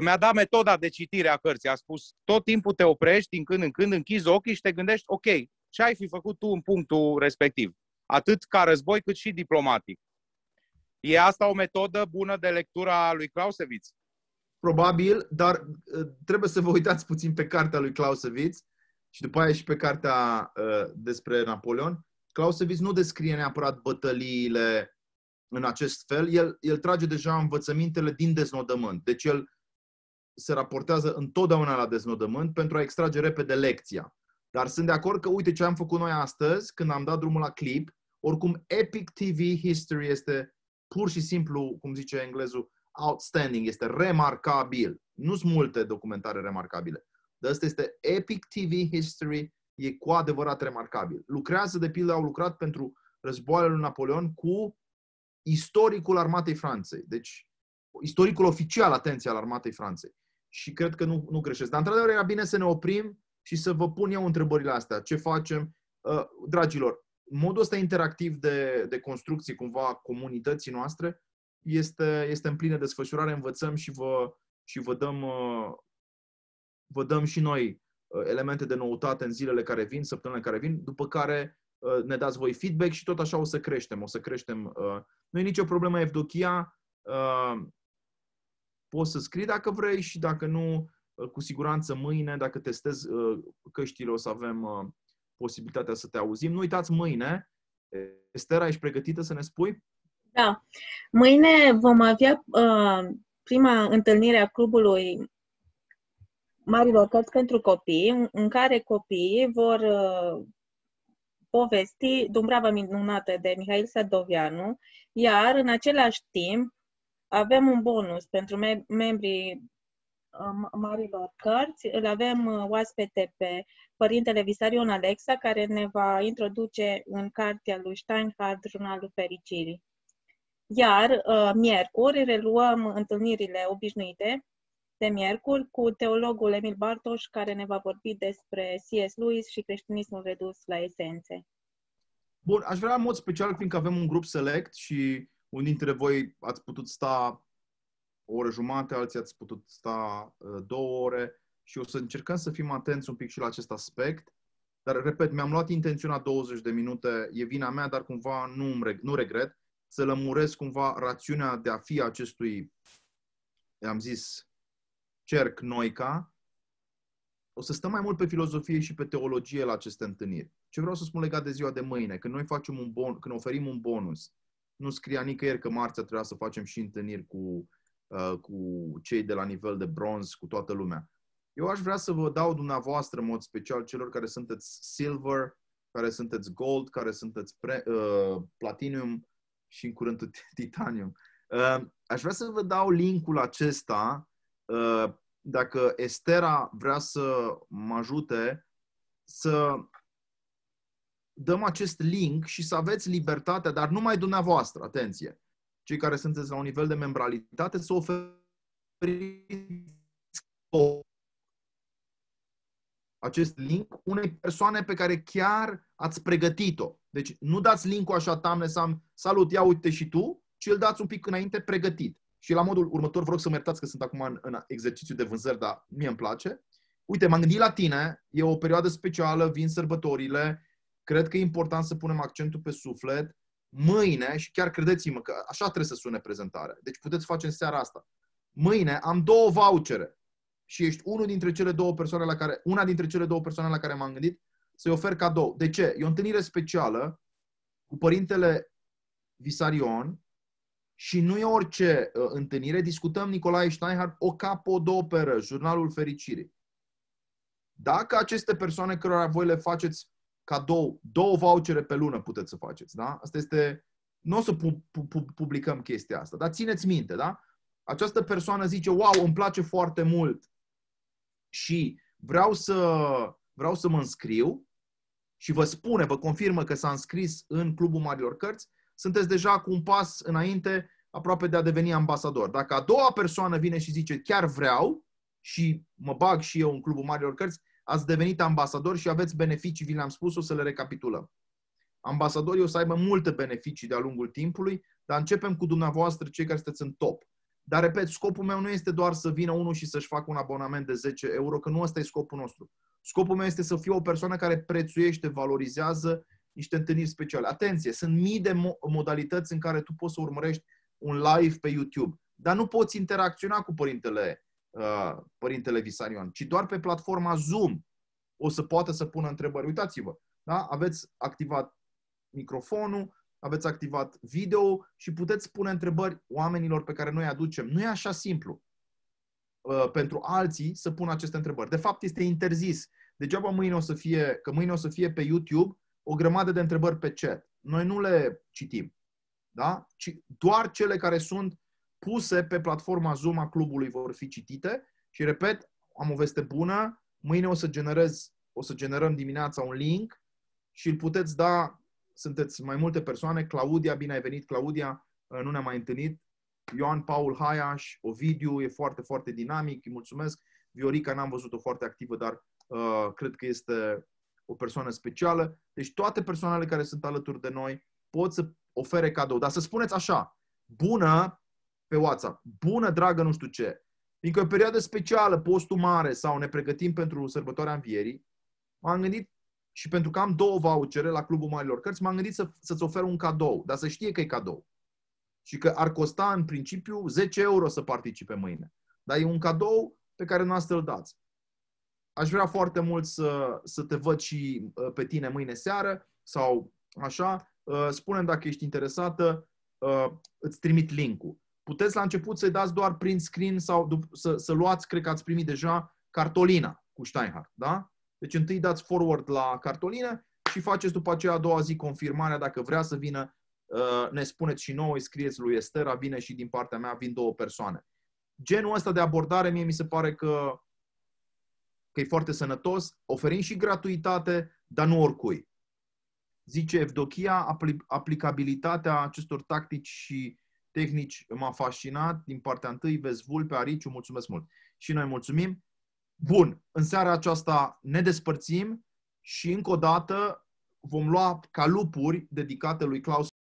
mi-a dat metoda de citire a cărții. A spus, tot timpul te oprești, din când în când închizi ochii și te gândești, ok, ce ai fi făcut tu în punctul respectiv? Atât ca război, cât și diplomatic. E asta o metodă bună de lectură a lui Clausewitz? Probabil, dar uh, trebuie să vă uitați puțin pe cartea lui Clausewitz și după aia și pe cartea uh, despre Napoleon. Clausewitz nu descrie neapărat bătăliile în acest fel, el, el trage deja învățămintele din deznodământ. Deci el se raportează întotdeauna la deznodământ pentru a extrage repede lecția. Dar sunt de acord că, uite ce am făcut noi astăzi, când am dat drumul la clip, oricum Epic TV History este pur și simplu, cum zice englezul, outstanding, este remarcabil. Nu sunt multe documentare remarcabile. Dar ăsta este Epic TV History, e cu adevărat remarcabil. Lucrează, de pildă, au lucrat pentru războaiele lui Napoleon cu istoricul armatei Franței. Deci, istoricul oficial, atenție, al armatei Franței. Și cred că nu, nu greșesc. Dar, într-adevăr, era bine să ne oprim și să vă pun eu întrebările astea. Ce facem? Uh, dragilor, modul ăsta interactiv de, de construcție, cumva, comunității noastre, este, este în plină desfășurare, învățăm și vă, și vă dăm, uh, vă dăm și noi uh, elemente de noutate în zilele care vin, săptămânile care vin, după care ne dați voi feedback și tot așa o să creștem, o să creștem. Nu e nicio problemă Evdochia, poți să scrii dacă vrei și dacă nu, cu siguranță mâine, dacă testezi căștile, o să avem posibilitatea să te auzim. Nu uitați mâine. Estera, ești pregătită să ne spui? Da. Mâine vom avea uh, prima întâlnire a clubului Marilor Cărți pentru Copii, în care copiii vor uh, povesti Dumbrava minunată de Mihail Sadovianu, iar în același timp avem un bonus pentru me- membrii uh, marilor cărți. Îl avem uh, oaspete pe părintele Visarion Alexa, care ne va introduce în cartea lui Steinhardt, Jurnalul Fericirii. Iar uh, miercuri reluăm întâlnirile obișnuite de miercuri cu teologul Emil Bartoș, care ne va vorbi despre C.S. Lewis și creștinismul redus la esențe. Bun, aș vrea în mod special, fiindcă avem un grup select și unii dintre voi ați putut sta o oră jumate, alții ați putut sta uh, două ore și o să încercăm să fim atenți un pic și la acest aspect. Dar, repet, mi-am luat intențiunea 20 de minute, e vina mea, dar cumva nu, nu regret să lămuresc cumva rațiunea de a fi acestui, am zis, cerc noica. O să stăm mai mult pe filozofie și pe teologie la aceste întâlniri. Ce vreau să spun legat de ziua de mâine, când noi facem un bon, când oferim un bonus, nu scria nicăieri că marțea trebuia să facem și întâlniri cu, uh, cu cei de la nivel de bronz, cu toată lumea. Eu aș vrea să vă dau dumneavoastră, în mod special, celor care sunteți silver, care sunteți gold, care sunteți pre, uh, platinum și în curând titanium. Uh, aș vrea să vă dau linkul acesta, uh, dacă Estera vrea să mă ajute, să dăm acest link și să aveți libertatea, dar numai dumneavoastră, atenție, cei care sunteți la un nivel de membralitate, să oferiți acest link unei persoane pe care chiar ați pregătit-o. Deci nu dați link-ul așa tamne să salut, ia uite și tu, ci îl dați un pic înainte pregătit. Și la modul următor, vă rog să mă iertați că sunt acum în, în exercițiu de vânzări, dar mie îmi place. Uite, m-am gândit la tine, e o perioadă specială, vin sărbătorile, cred că e important să punem accentul pe suflet. Mâine, și chiar credeți-mă că așa trebuie să sune prezentarea, deci puteți face în seara asta. Mâine am două vouchere și ești unul dintre cele două persoane la care, una dintre cele două persoane la care m-am gândit să-i ofer cadou. De ce? E o întâlnire specială cu părintele Visarion și nu e orice uh, întâlnire. Discutăm Nicolae Steinhardt o capodoperă, Jurnalul Fericirii. Dacă aceste persoane cărora voi le faceți cadou, două vouchere pe lună puteți să faceți, da? Asta este, nu o să pu- pu- publicăm chestia asta, dar țineți minte, da? Această persoană zice, wow, îmi place foarte mult și vreau să, vreau să mă înscriu și vă spune, vă confirmă că s-a înscris în Clubul Marilor Cărți, sunteți deja cu un pas înainte aproape de a deveni ambasador. Dacă a doua persoană vine și zice chiar vreau și mă bag și eu în Clubul Marilor Cărți, ați devenit ambasador și aveți beneficii, vi le-am spus, o să le recapitulăm. Ambasadorii o să aibă multe beneficii de-a lungul timpului, dar începem cu dumneavoastră, cei care sunteți în top. Dar, repet, scopul meu nu este doar să vină unul și să-și facă un abonament de 10 euro, că nu ăsta e scopul nostru. Scopul meu este să fiu o persoană care prețuiește, valorizează niște întâlniri speciale. Atenție, sunt mii de mo- modalități în care tu poți să urmărești un live pe YouTube, dar nu poți interacționa cu părintele, uh, părintele Visarion, ci doar pe platforma Zoom o să poată să pună întrebări. Uitați-vă, da? aveți activat microfonul, aveți activat video și puteți pune întrebări oamenilor pe care noi aducem. Nu e așa simplu uh, pentru alții să pună aceste întrebări. De fapt, este interzis. Degeaba mâine o să fie, că mâine o să fie pe YouTube o grămadă de întrebări pe chat. Noi nu le citim. Da? Ci doar cele care sunt puse pe platforma Zoom a clubului vor fi citite și, repet, am o veste bună, mâine o să generez, o să generăm dimineața un link și îl puteți da, sunteți mai multe persoane, Claudia, bine ai venit Claudia, nu ne-am mai întâlnit, Ioan Paul Haiaș, Ovidiu, e foarte, foarte dinamic, îi mulțumesc, Viorica n-am văzut-o foarte activă, dar uh, cred că este o persoană specială. Deci toate persoanele care sunt alături de noi pot să ofere cadou. Dar să spuneți așa, bună pe WhatsApp, bună dragă nu știu ce, fiindcă e o perioadă specială, postul mare sau ne pregătim pentru sărbătoarea învierii, m-am gândit și pentru că am două vouchere la Clubul Marilor Cărți, m-am gândit să, să-ți ofer un cadou, dar să știe că e cadou. Și că ar costa în principiu 10 euro să participe mâine. Dar e un cadou pe care noastră îl dați. Aș vrea foarte mult să, să te văd și uh, pe tine mâine seară sau așa. Uh, spune dacă ești interesată, uh, îți trimit linkul. Puteți la început să-i dați doar print screen sau să, să luați, cred că ați primit deja, cartolina cu Steinhardt, da? Deci întâi dați forward la cartolină și faceți după aceea a doua zi confirmarea dacă vrea să vină, ne spuneți și nouă, îi scrieți lui Estera, vine și din partea mea, vin două persoane. Genul ăsta de abordare mie mi se pare că, că e foarte sănătos, oferim și gratuitate, dar nu oricui. Zice Evdochia, aplicabilitatea acestor tactici și tehnici m-a fascinat din partea întâi, vezi vulpe, ariciu, mulțumesc mult. Și noi mulțumim. Bun, în seara aceasta ne despărțim și încă o dată vom lua calupuri dedicate lui Claus